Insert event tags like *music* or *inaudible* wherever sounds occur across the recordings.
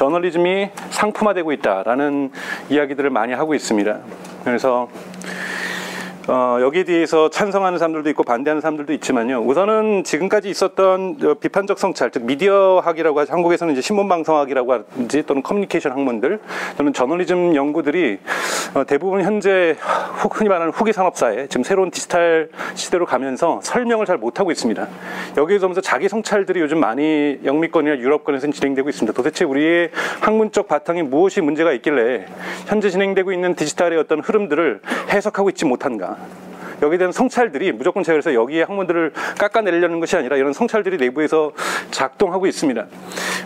저널리즘이 상품화되고 있다라는 이야기들을 많이 하고 있습니다. 그래서 어, 여기에 대해서 찬성하는 사람들도 있고 반대하는 사람들도 있지만요. 우선은 지금까지 있었던 어, 비판적 성찰, 즉 미디어학이라고 하죠. 한국에서는 이제 신문방송학이라고 하든지 또는 커뮤니케이션 학문들 또는 저널리즘 연구들이 어, 대부분 현재 흔히 말하는 후기 산업사에 지금 새로운 디지털 시대로 가면서 설명을 잘 못하고 있습니다. 여기에서 보면서 자기 성찰들이 요즘 많이 영미권이나 유럽권에서 진행되고 있습니다. 도대체 우리의 학문적 바탕에 무엇이 문제가 있길래 현재 진행되고 있는 디지털의 어떤 흐름들을 해석하고 있지 못한가. Yeah. 여기에 대한 성찰들이 무조건 제가 그래서 여기에 학문들을 깎아내려는 것이 아니라 이런 성찰들이 내부에서 작동하고 있습니다.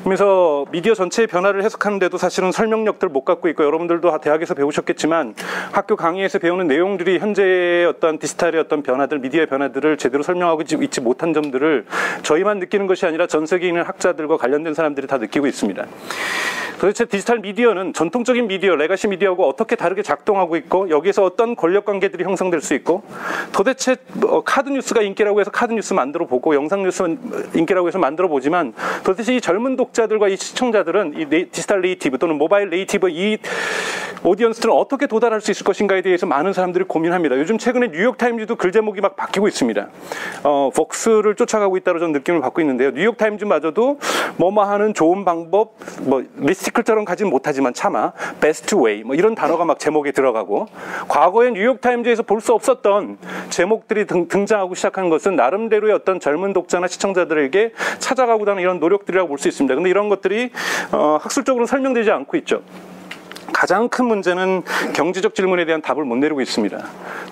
그래서 미디어 전체의 변화를 해석하는데도 사실은 설명력들을 못 갖고 있고 여러분들도 대학에서 배우셨겠지만 학교 강의에서 배우는 내용들이 현재의 어떤 디지털의 어떤 변화들, 미디어의 변화들을 제대로 설명하고 있지 못한 점들을 저희만 느끼는 것이 아니라 전 세계에 있는 학자들과 관련된 사람들이 다 느끼고 있습니다. 도대체 디지털 미디어는 전통적인 미디어, legacy 미디어하고 어떻게 다르게 작동하고 있고 여기에서 어떤 권력 관계들이 형성될 수 있고 도대체 뭐 카드 뉴스가 인기라고 해서 카드 뉴스 만들어 보고 영상 뉴스 인기라고 해서 만들어 보지만 도대체 이 젊은 독자들과 이 시청자들은 이 디지털 native 또는 모바일 native 이 audience들은 어떻게 도달할 수 있을 것인가에 대해서 많은 사람들이 고민합니다. 요즘 최근에 뉴욕 타임즈도 글 제목이 막 바뀌고 있습니다. 어, Vox를 쫓아가고 있다고 저는 느낌을 받고 있는데요. 뉴욕 타임즈마저도 뭐뭐 하는 좋은 방법, 뭐 listicle처럼 가진 못하지만 차마 best way 뭐 이런 단어가 막 제목에 들어가고 과거에 뉴욕 타임즈에서 볼 수 없었던 제목들이 등, 장하고 시작한 것은 나름대로의 어떤 젊은 독자나 시청자들에게 찾아가고 다는 이런 노력들이라고 볼 수 있습니다. 근데 이런 것들이 어, 학술적으로 설명되지 않고 있죠. 가장 큰 문제는 경제적 질문에 대한 답을 못 내리고 있습니다.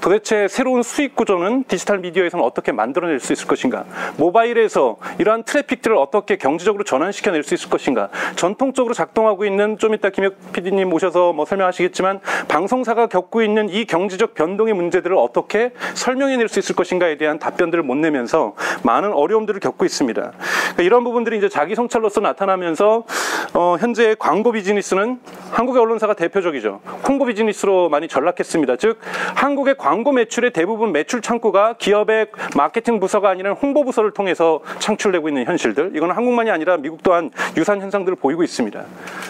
도대체 새로운 수익 구조는 디지털 미디어에서는 어떻게 만들어낼 수 있을 것인가? 모바일에서 이러한 트래픽들을 어떻게 경제적으로 전환시켜낼 수 있을 것인가? 전통적으로 작동하고 있는 좀 이따 김혁 PD님 오셔서 뭐 설명하시겠지만 방송사가 겪고 있는 이 경제적 변동의 문제들을 어떻게 설명해낼 수 있을 것인가에 대한 답변들을 못 내면서 많은 어려움들을 겪고 있습니다. 그러니까 이런 부분들이 이제 자기 성찰로서 나타나면서 어, 현재 광고 비즈니스는 한국의 언론 하나가 대표적이죠. 홍보 비즈니스로 많이 전락했습니다. 즉 한국의 광고 매출의 대부분 매출 창구가 기업의 마케팅 부서가 아니라 홍보 부서를 통해서 창출되고 있는 현실들. 이거는 한국만이 아니라 미국 또한 유사한 현상들을 보이고 있습니다.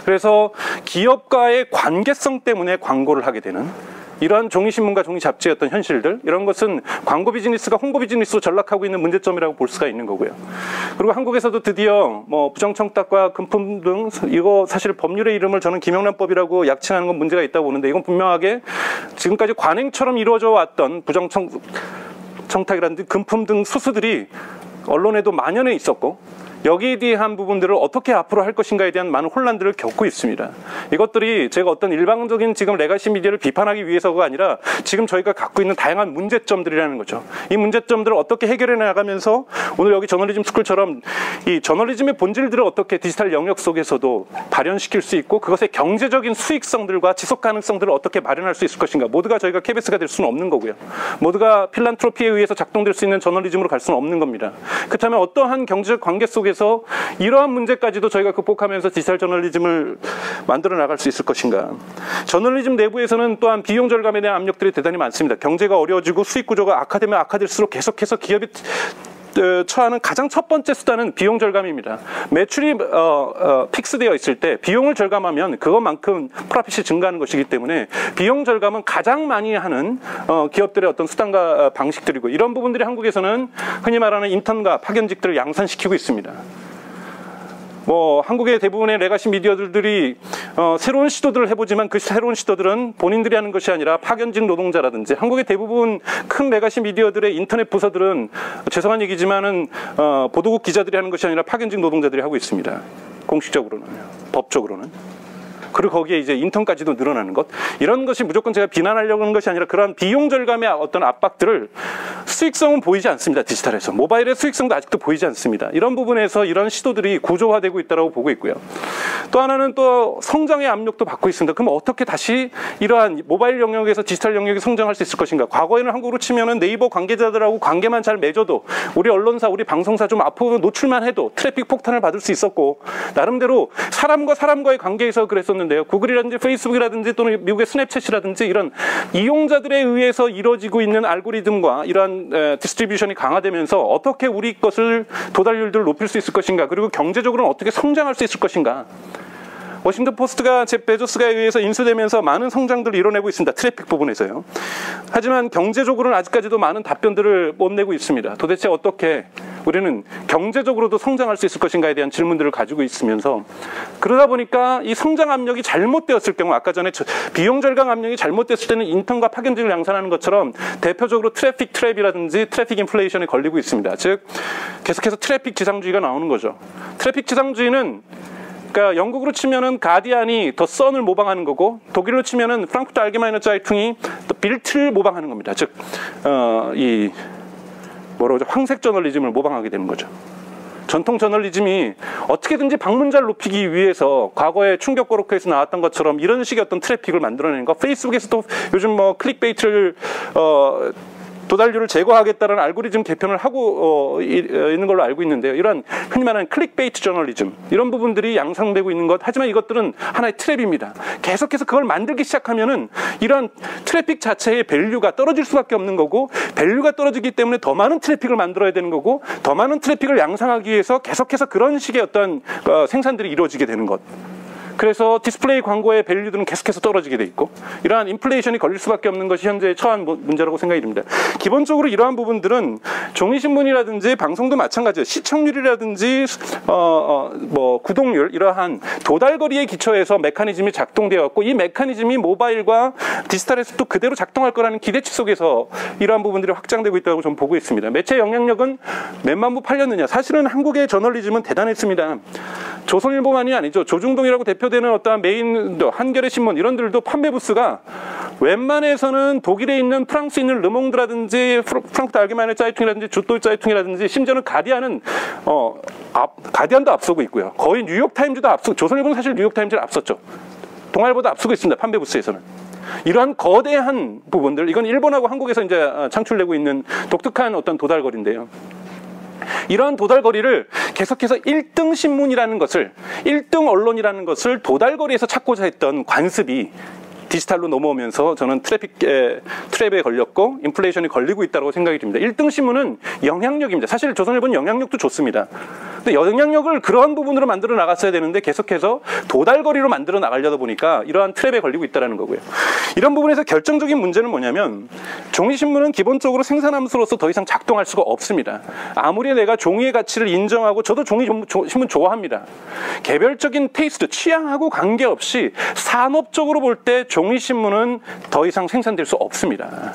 그래서 기업과의 관계성 때문에 광고를 하게 되는 이러한 종이신문과 종이 잡지의 어떤 현실들 이런 것은 광고 비즈니스가 홍보 비즈니스로 전락하고 있는 문제점이라고 볼 수가 있는 거고요. 그리고 한국에서도 드디어 뭐 부정청탁과 금품 등 이거 사실 법률의 이름을 저는 김영란법이라고 약칭하는 건 문제가 있다고 보는데 이건 분명하게 지금까지 관행처럼 이루어져 왔던 부정청탁이라든지 금품 등 수수들이 언론에도 만연해 있었고 여기에 대한 부분들을 어떻게 앞으로 할 것인가에 대한 많은 혼란들을 겪고 있습니다. 이것들이 제가 어떤 일방적인 지금 legacy 미디어를 비판하기 위해서가 아니라 지금 저희가 갖고 있는 다양한 문제점들이라는 거죠. 이 문제점들을 어떻게 해결해 나가면서 오늘 여기 저널리즘 스쿨처럼 이 저널리즘의 본질들을 어떻게 디지털 영역 속에서도 발현시킬 수 있고 그것의 경제적인 수익성들과 지속 가능성들을 어떻게 마련할 수 있을 것인가. 모두가 저희가 KBS가 될 수는 없는 거고요. 모두가 필란트로피에 의해서 작동될 수 있는 저널리즘으로 갈 수는 없는 겁니다. 그렇다면 어떠한 경제적 관계 속에 속에서 이러한 문제까지도 저희가 극복하면서 디지털 저널리즘을 만들어 나갈 수 있을 것인가. 저널리즘 내부에서는 또한 비용 절감에 대한 압력들이 대단히 많습니다. 경제가 어려워지고 수익 구조가 악화되면 악화될수록 계속해서 기업이 어, 처하는 가장 첫 번째 수단은 비용 절감입니다. 매출이 어, 어, 픽스되어 있을 때 비용을 절감하면 그것만큼 프로핏이 증가하는 것이기 때문에 비용 절감은 가장 많이 하는 어, 기업들의 어떤 수단과 어, 방식들이고 이런 부분들이 한국에서는 흔히 말하는 인턴과 파견직들을 양산시키고 있습니다. 뭐 한국의 대부분의 레가시 미디어들이 어, 새로운 시도들을 해보지만 그 새로운 시도들은 본인들이 하는 것이 아니라 파견직 노동자라든지 한국의 대부분 큰 레가시 미디어들의 인터넷 부서들은 죄송한 얘기지만은 어, 보도국 기자들이 하는 것이 아니라 파견직 노동자들이 하고 있습니다. 공식적으로는 법적으로는. 그리고 거기에 이제 인턴까지도 늘어나는 것. 이런 것이 무조건 제가 비난하려고 하는 것이 아니라 그러한 비용 절감의 어떤 압박들을 수익성은 보이지 않습니다 디지털에서. 모바일의 수익성도 아직도 보이지 않습니다. 이런 부분에서 이런 시도들이 구조화되고 있다고 보고 있고요. 또 하나는 또 성장의 압력도 받고 있습니다. 그럼 어떻게 다시 이러한 모바일 영역에서 디지털 영역이 성장할 수 있을 것인가? 과거에는 한국으로 치면은 네이버 관계자들하고 관계만 잘 맺어도 우리 언론사 우리 방송사 좀 앞으로 노출만 해도 트래픽 폭탄을 받을 수 있었고 나름대로 사람과 사람과의 관계에서 그랬었는데 있었는데요. 구글이라든지 페이스북이라든지 또는 미국의 스냅챗이라든지 이런 이용자들에 의해서 이루어지고 있는 알고리즘과 이러한 에, distribution이 강화되면서 어떻게 우리 것을 도달률들을 높일 수 있을 것인가 그리고 경제적으로는 어떻게 성장할 수 있을 것인가 워싱턴 포스트가 제프 베조스가 의해서 인수되면서 많은 성장들을 이뤄내고 있습니다. 트래픽 부분에서요. 하지만 경제적으로는 아직까지도 많은 답변들을 못 내고 있습니다. 도대체 어떻게 우리는 경제적으로도 성장할 수 있을 것인가에 대한 질문들을 가지고 있으면서 그러다 보니까 이 성장 압력이 잘못되었을 경우 아까 전에 비용 절감 압력이 잘못됐을 때는 인턴과 파견직을 양산하는 것처럼 대표적으로 트래픽 trap이라든지 트래픽 인플레이션에 걸리고 있습니다. 즉 계속해서 트래픽 지상주의가 나오는 거죠. 트래픽 지상주의는 그러니까 영국으로 치면은 가디안이 더 선을 모방하는 거고 독일로 치면은 프랑크푸트 알게마이너 짜이퉁이 또 빌트를 모방하는 겁니다. 즉, 어, 이 뭐라고 하죠? 황색 저널리즘을 모방하게 되는 거죠. 전통 저널리즘이 어떻게든지 방문자를 높이기 위해서 과거에 충격 고로케에서 나왔던 것처럼 이런 식의 어떤 트래픽을 만들어내는 거 페이스북에서도 요즘 뭐 clickbait를 어 도달률을 제거하겠다는 알고리즘 개편을 하고 어, 이, 어, 있는 걸로 알고 있는데요. 이런 흔히 말하는 clickbait 저널리즘 이런 부분들이 양산되고 있는 것 하지만 이것들은 하나의 trap입니다. 계속해서 그걸 만들기 시작하면은 이런 트래픽 자체의 value가 떨어질 수밖에 없는 거고 value가 떨어지기 때문에 더 많은 트래픽을 만들어야 되는 거고 더 많은 트래픽을 양산하기 위해서 계속해서 그런 식의 어떤 어, 생산들이 이루어지게 되는 것. 그래서 디스플레이 광고의 value들은 계속해서 떨어지게 돼 있고 이러한 인플레이션이 걸릴 수밖에 없는 것이 현재 처한 문제라고 생각이 듭니다. 기본적으로 이러한 부분들은 종이신문이라든지 방송도 마찬가지예요. 시청률이라든지 어, 어, 뭐 구독률 이러한 도달거리에 기초해서 메커니즘이 작동되었고 이 메커니즘이 모바일과 디지털에서도 그대로 작동할 거라는 기대치 속에서 이러한 부분들이 확장되고 있다고 저는 보고 있습니다. 매체 영향력은 몇만 부 팔렸느냐? 사실은 한국의 저널리즘은 대단했습니다. 조선일보만이 아니죠. 조중동이라고 대표 대표되는 어떤 메인 한겨레 신문 이런 신문들도 판매 부수가 웬만해서는 독일에 있는 프랑스에 있는 르몽드라든지 프랑크푸르터 알게마이네 차이퉁이라든지 쥐트도이체 차이퉁이라든지 심지어는 가디안은 어 앞, 가디안도 앞서고 있고요. 거의 뉴욕 타임즈도 앞서 조선일보는 사실 뉴욕 타임즈를 앞섰죠. 동아일보도 앞서고 있습니다. 판매 부수에서는. 이러한 거대한 부분들 이건 일본하고 한국에서 이제 어, 창출되고 있는 독특한 어떤 도달거리인데요. 이러한 도달거리를 계속해서 1등 신문이라는 것을 1등 언론이라는 것을 도달거리에서 찾고자 했던 관습이 디지털로 넘어오면서 저는 트래픽 에, 트랩에 걸렸고 인플레이션이 걸리고 있다고 생각이 듭니다. 1등 신문은 영향력입니다. 사실 조선일보는 영향력도 좋습니다. 근데 영향력을 그러한 부분으로 만들어 나갔어야 되는데 계속해서 도달거리로 만들어 나가려다 보니까 이러한 트랩에 걸리고 있다는 거고요. 이런 부분에서 결정적인 문제는 뭐냐면 종이신문은 기본적으로 생산함수로서 더 이상 작동할 수가 없습니다. 아무리 내가 종이의 가치를 인정하고 저도 종이 신문 좋아합니다. 개별적인 테이스트, 취향하고 관계없이 산업적으로 볼 때 종이신문은 더 이상 생산될 수 없습니다.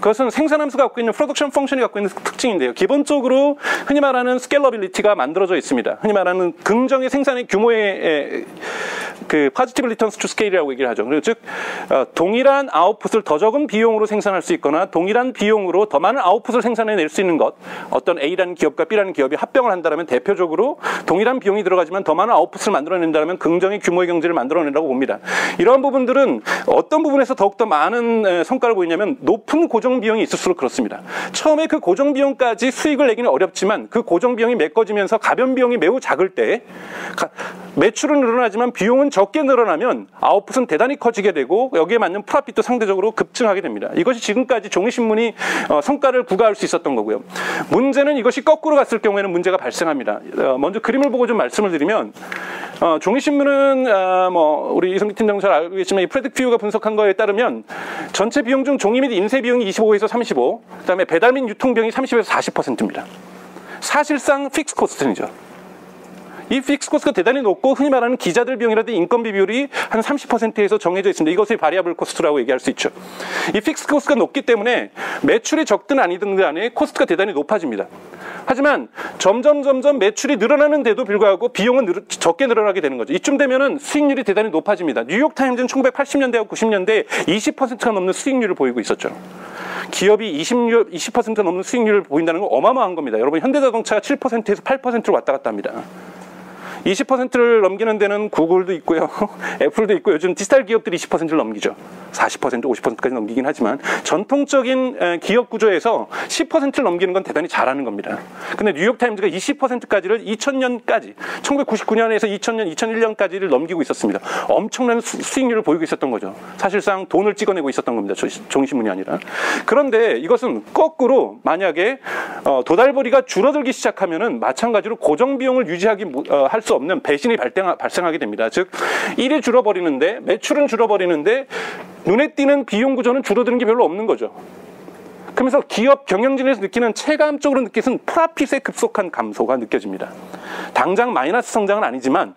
그것은 생산 함수가 갖고 있는 production function이 갖고 있는 특징인데요. 기본적으로 흔히 말하는 scalability가 만들어져 있습니다. 흔히 말하는 긍정의 생산의 규모의 그 positive returns to scale이라고 얘기를 하죠. 즉 어, 동일한 아웃풋을 더 적은 비용으로 생산할 수 있거나 동일한 비용으로 더 많은 아웃풋을 생산해낼 수 있는 것 어떤 A라는 기업과 B라는 기업이 합병을 한다면 대표적으로 동일한 비용이 들어가지만 더 많은 아웃풋을 만들어낸다면 긍정의 규모의 경제를 만들어낸다고 봅니다. 이러한 부분들은 어떤 부분에서 더욱더 많은 성과를 보이냐면 높은 고정 비용이 있을수록 그렇습니다. 처음에 그 고정 비용까지 수익을 내기는 어렵지만 그 고정 비용이 메꿔지면서 가변 비용이 매우 작을 때 매출은 늘어나지만 비용은 적게 늘어나면 아웃풋은 대단히 커지게 되고 여기에 맞는 프라핏도 상대적으로 급증하게 됩니다. 이것이 지금까지 종이신문이 어, 성과를 부과할 수 있었던 거고요. 문제는 이것이 거꾸로 갔을 경우에는 문제가 발생합니다. 어, 먼저 그림을 보고 좀 말씀을 드리면 어, 종이신문은 어, 뭐 우리 이성기 팀장 잘 알고 계시지만 퓨가 분석한 거에 따르면 전체 비용 중 종이 및 인쇄 비용이 25에서 35, 그 다음에 배달 및 유통 비용이 30에서 40%입니다. 사실상 fixed cost이죠. 이 픽스 코스가 대단히 높고 흔히 말하는 기자들 비용이라든지 인건비 비율이 한 30%에서 정해져 있습니다. 이것을 variable cost라고 얘기할 수 있죠. 이 픽스 코스가 높기 때문에 매출이 적든 아니든 간에 cost가 대단히 높아집니다. 하지만 점점 점점 매출이 늘어나는데도 불구하고 비용은 늘, 적게 늘어나게 되는 거죠. 이쯤 되면은 수익률이 대단히 높아집니다. 뉴욕 타임즈는 1980년대와 90년대 20%가 넘는 수익률을 보이고 있었죠. 기업이 20, 20% 넘는 수익률을 보인다는 건 어마어마한 겁니다. 여러분 현대자동차가 7%에서 8%로 왔다 갔다 합니다. 20%를 넘기는 데는 구글도 있고요. *laughs* 애플도 있고 요즘 디지털 기업들이 20%를 넘기죠. 40% 50%까지 넘기긴 하지만 전통적인 기업 구조에서 10%를 넘기는 건 대단히 잘하는 겁니다. 근데 뉴욕 타임즈가 20%까지를 2000년까지 1999년에서 2000년 2001년까지를 넘기고 있었습니다. 엄청난 수 익률을 보이고 있었던 거죠. 사실상 돈을 찍어내고 있었던 겁니다. 종신문이 아니라. 그런데 이것은 거꾸로 만약에 어, 도달벌이가 줄어들기 시작하면은 마찬가지로 고정 비용을 유지하기 어, 할수 없는 배신이 발생하게 됩니다. 즉 일이 줄어버리는데 매출은 줄어버리는데 눈에 띄는 비용 구조는 줄어드는 게 별로 없는 거죠. 그러면서 기업 경영진에서 느끼는 체감적으로 느끼는 프라핏의 급속한 감소가 느껴집니다. 당장 마이너스 성장은 아니지만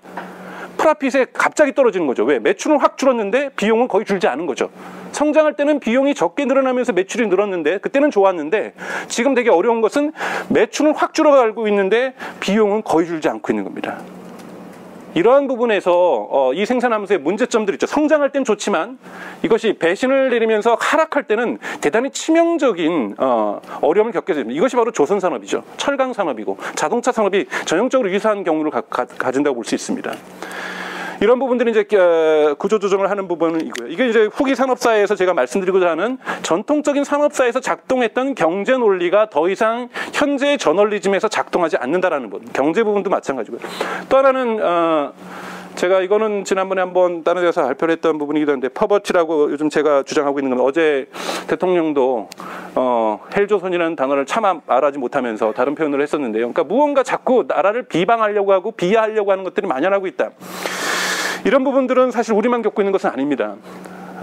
프라핏에 갑자기 떨어지는 거죠. 왜? 매출은 확 줄었는데 비용은 거의 줄지 않은 거죠. 성장할 때는 비용이 적게 늘어나면서 매출이 늘었는데 그때는 좋았는데 지금 되게 어려운 것은 매출은 확 줄어가고 있는데 비용은 거의 줄지 않고 있는 겁니다. 이러한 부분에서 어, 이 생산하면서의 문제점들 있죠. 성장할 땐 좋지만 이것이 배신을 내리면서 하락할 때는 대단히 치명적인 어, 어려움을 겪게 됩니다. 이것이 바로 조선 산업이죠. 철강 산업이고 자동차 산업이 전형적으로 유사한 경우를 가, 가, 가진다고 볼 수 있습니다. 이런 부분들이 이제 어, 구조 조정을 하는 부분이고요. 이게 이제 후기 산업사에서 제가 말씀드리고자 하는 전통적인 산업사에서 작동했던 경제 논리가 더 이상 현재 저널리즘에서 작동하지 않는다라는 부분. 경제 부분도 마찬가지고요. 또 하나는 어, 제가 이거는 지난번에 한번 다른 데서 발표를 했던 부분이기도 한데 퍼버티라고 요즘 제가 주장하고 있는 건 어제 대통령도 어, 헬조선이라는 단어를 참 말하지 못하면서 다른 표현을 했었는데요. 그러니까 무언가 자꾸 나라를 비방하려고 하고 비하하려고 하는 것들이 만연하고 있다. 이런 부분들은 사실 우리만 겪고 있는 것은 아닙니다.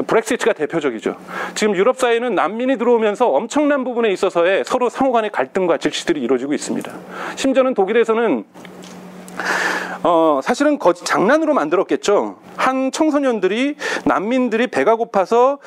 브렉시트가 대표적이죠. 지금 유럽 사회는 난민이 들어오면서 엄청난 부분에 있어서의 서로 상호 간의 갈등과 질시들이 이루어지고 있습니다. 심지어는 독일에서는 어, 사실은 거짓 장난으로 만들었겠죠. 한 청소년들이 난민들이 배가 고파서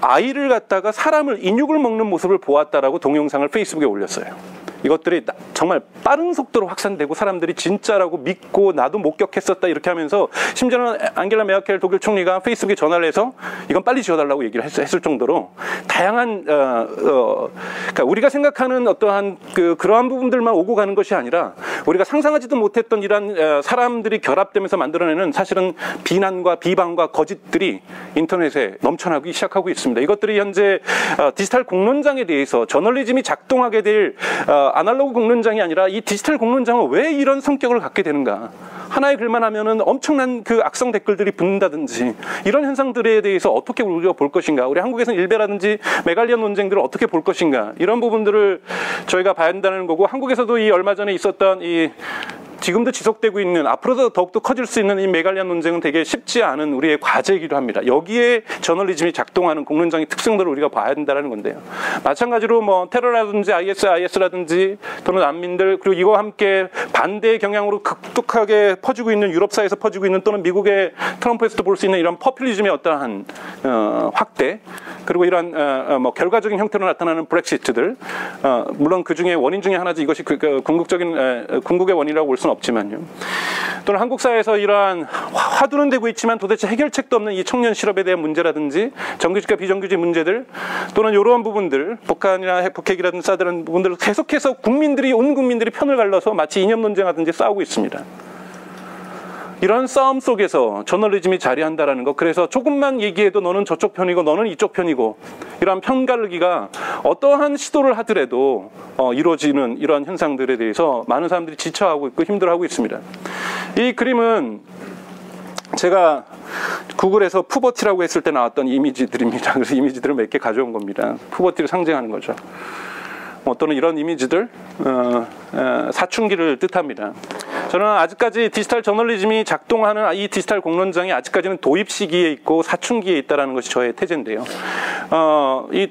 아이를 갖다가 사람을 인육을 먹는 모습을 보았다라고 동영상을 페이스북에 올렸어요. 이것들이 정말 빠른 속도로 확산되고 사람들이 진짜라고 믿고 나도 목격했었다 이렇게 하면서 심지어는 안겔라 메아켈 독일 총리가 페이스북에 전화를 해서 이건 빨리 지어달라고 얘기를 했, 을 정도로 다양한 어, 어, 그러니까 우리가 생각하는 어떠한 그 그러한 부분들만 오고 가는 것이 아니라 우리가 상상하지도 못했던 이러한 어, 사람들이 결합되면서 만들어내는 사실은 비난과 비방과 거짓들이 인터넷에 넘쳐나기 시작하고 있습니다. 이것들이 현재 어, 디지털 공론장에 대해서 저널리즘이 작동하게 될 어, 아날로그 공론장이 아니라 이 디지털 공론장은 왜 이런 성격을 갖게 되는가? 하나의 글만 하면은 엄청난 그 악성 댓글들이 붙는다든지 이런 현상들에 대해서 어떻게 우리가 볼 것인가? 우리 한국에서는 일베라든지 메갈리안 논쟁들을 어떻게 볼 것인가? 이런 부분들을 저희가 봐야 한다는 거고 한국에서도 이 얼마 전에 있었던 이 지금도 지속되고 있는 앞으로도 더욱더 커질 수 있는 이 메갈리안 논쟁은 되게 쉽지 않은 우리의 과제이기도 합니다. 여기에 저널리즘이 작동하는 공론장의 특성들을 우리가 봐야 된다는 건데요. 마찬가지로 뭐 테러라든지 IS, IS라든지 또는 난민들 그리고 이와 함께 반대의 경향으로 급속하게 퍼지고 있는 유럽사에서 퍼지고 있는 또는 미국의 트럼프에서도 볼 수 있는 이런 퍼퓰리즘의 어떠한 어, 확대 그리고 이런 어, 어, 뭐 결과적인 형태로 나타나는 브렉시트들 어, 물론 그 중에 원인 중에 하나지 이것이 그, 그 궁극적인 에, 궁극의 원인이라고 볼 수는 없지만요. 또는 한국 사회에서 이러한 화두는 되고 있지만 도대체 해결책도 없는 이 청년 실업에 대한 문제라든지 정규직과 비정규직 문제들 또는 이러한 부분들 북한이나 핵폭핵이라든지 사드는 부분들을 계속해서 국민들이 온 국민들이 편을 갈라서 마치 이념 논쟁하든지 싸우고 있습니다. 이런 싸움 속에서 저널리즘이 자리한다라는 것. 그래서 조금만 얘기해도 너는 저쪽 편이고 너는 이쪽 편이고 이러한 편가르기가 어떠한 시도를 하더라도 어, 이루어지는 이러한 현상들에 대해서 많은 사람들이 지쳐하고 있고 힘들어하고 있습니다. 이 그림은 제가 구글에서 푸버티라고 했을 때 나왔던 이미지들입니다. *laughs* 그래서 이미지들을 몇 개 가져온 겁니다. 푸버티를 상징하는 거죠. 뭐 또는 이런 이미지들 어, 어, 사춘기를 뜻합니다. 저는 아직까지 디지털 저널리즘이 작동하는 이 디지털 공론장이 아직까지는 도입 시기에 있고 사춘기에 있다는 것이 저의 태제인데요. 어, 이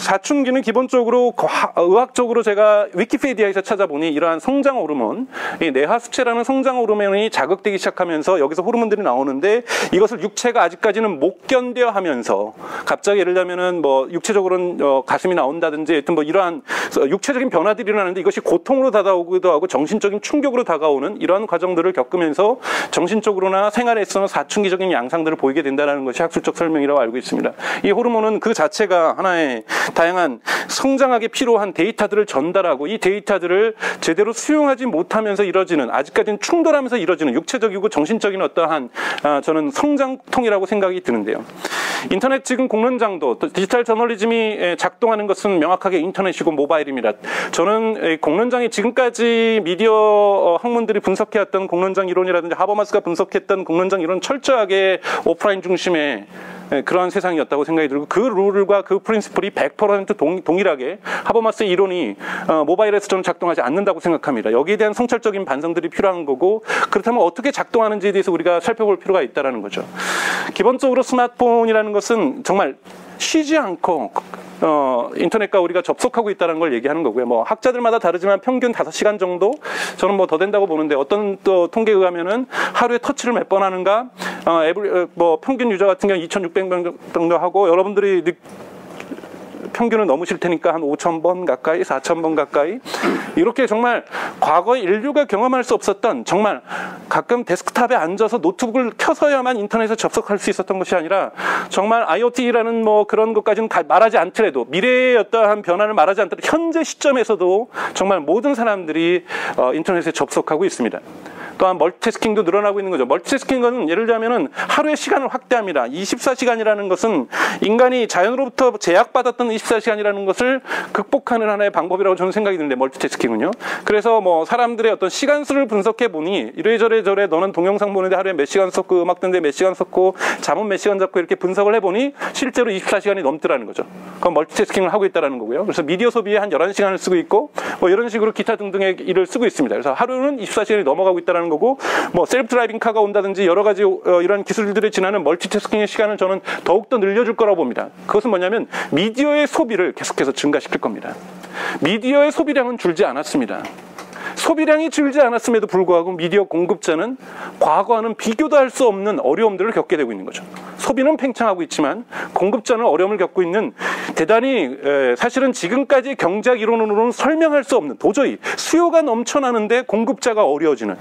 사춘기는 기본적으로 의학적으로 제가 위키피디아에서 찾아보니 이러한 성장 호르몬, 이 내하수체라는 성장 호르몬이 자극되기 시작하면서 여기서 호르몬들이 나오는데 이것을 육체가 아직까지는 못 견뎌 하면서 갑자기 예를 들면은 뭐 육체적으로는 어 가슴이 나온다든지 하여튼 뭐 이러한 육체적인 변화들이 일어나는데 이것이 고통으로 다가오기도 하고 정신적인 충격으로 다가오는 이러한 과정들을 겪으면서 정신적으로나 생활에서는 사춘기적인 양상들을 보이게 된다는 것이 학술적 설명이라고 알고 있습니다. 이 호르몬은 그 자체가 하나의 다양한 성장하기 필요한 데이터들을 전달하고 이 데이터들을 제대로 수용하지 못하면서 이뤄지는 아직까지는 충돌하면서 이뤄지는 육체적이고 정신적인 어떠한 아, 저는 성장통이라고 생각이 드는데요. 인터넷 지금 공론장도 디지털 저널리즘이 작동하는 것은 명확하게 인터넷이고 모바일입니다. 저는 공론장이 지금까지 미디어 어, 학문들이 분석해왔던 공론장 이론이라든지 하버마스가 분석했던 공론장 이론 철저하게 오프라인 중심의 예, 그러한 세상이었다고 생각이 들고 그 룰과 그 프린스플이 100% 동, 동일하게 하버마스의 이론이 어, 모바일에서 저는 작동하지 않는다고 생각합니다. 여기에 대한 성찰적인 반성들이 필요한 거고 그렇다면 어떻게 작동하는지에 대해서 우리가 살펴볼 필요가 있다는 거죠. 기본적으로 스마트폰이라는 것은 정말 쉬지 않고 어, 인터넷과 우리가 접속하고 있다는 걸 얘기하는 거고요. 뭐 학자들마다 다르지만 평균 5시간 정도 저는 뭐 더 된다고 보는데 어떤 또 통계에 의하면은 하루에 터치를 몇 번 하는가 어, 에블, 어, 뭐 평균 유저 같은 경우 2,600명 정도 하고 여러분들이 평균을 넘으실 테니까 한 5천 번 가까이, 4천 번 가까이 이렇게 정말 과거 인류가 경험할 수 없었던 정말 가끔 데스크탑에 앉아서 노트북을 켜서야만 인터넷에 접속할 수 있었던 것이 아니라 정말 IoT라는 뭐 그런 것까지는 말하지 않더라도 미래의 어떠한 변화를 말하지 않더라도 현재 시점에서도 정말 모든 사람들이 어, 인터넷에 접속하고 있습니다. 또한 멀티태스킹도 늘어나고 있는 거죠. 멀티태스킹은 예를 들자면은 하루의 시간을 확대합니다. 24시간이라는 것은 인간이 자연으로부터 제약받았던 24시간이라는 것을 극복하는 하나의 방법이라고 저는 생각이 드는데 멀티태스킹은요. 그래서 뭐 사람들의 어떤 시간수를 분석해 보니 이래저래 저래 너는 동영상 보는데 하루에 몇 시간 썼고 음악 듣는데 몇 시간 썼고 잠은 몇 시간 잤고 이렇게 분석을 해 보니 실제로 24시간이 넘더라는 거죠. 그럼 멀티태스킹을 하고 있다는 거고요. 그래서 미디어 소비에 한 11시간을 쓰고 있고 뭐 이런 식으로 기타 등등의 일을 쓰고 있습니다. 그래서 하루는 24시간이 넘어가고 있다는 거고 뭐 self-driving car가 온다든지 여러 가지 어, 이런 기술들이 지나는 멀티태스킹의 시간을 저는 더욱더 늘려줄 거라고 봅니다. 그것은 뭐냐면 미디어의 소비를 계속해서 증가시킬 겁니다. 미디어의 소비량은 줄지 않았습니다. 소비량이 줄지 않았음에도 불구하고 미디어 공급자는 과거와는 비교도 할 수 없는 어려움들을 겪게 되고 있는 거죠. 소비는 팽창하고 있지만 공급자는 어려움을 겪고 있는 대단히 사실은 지금까지 경제학 이론으로는 설명할 수 없는 도저히 수요가 넘쳐나는데 공급자가 어려워지는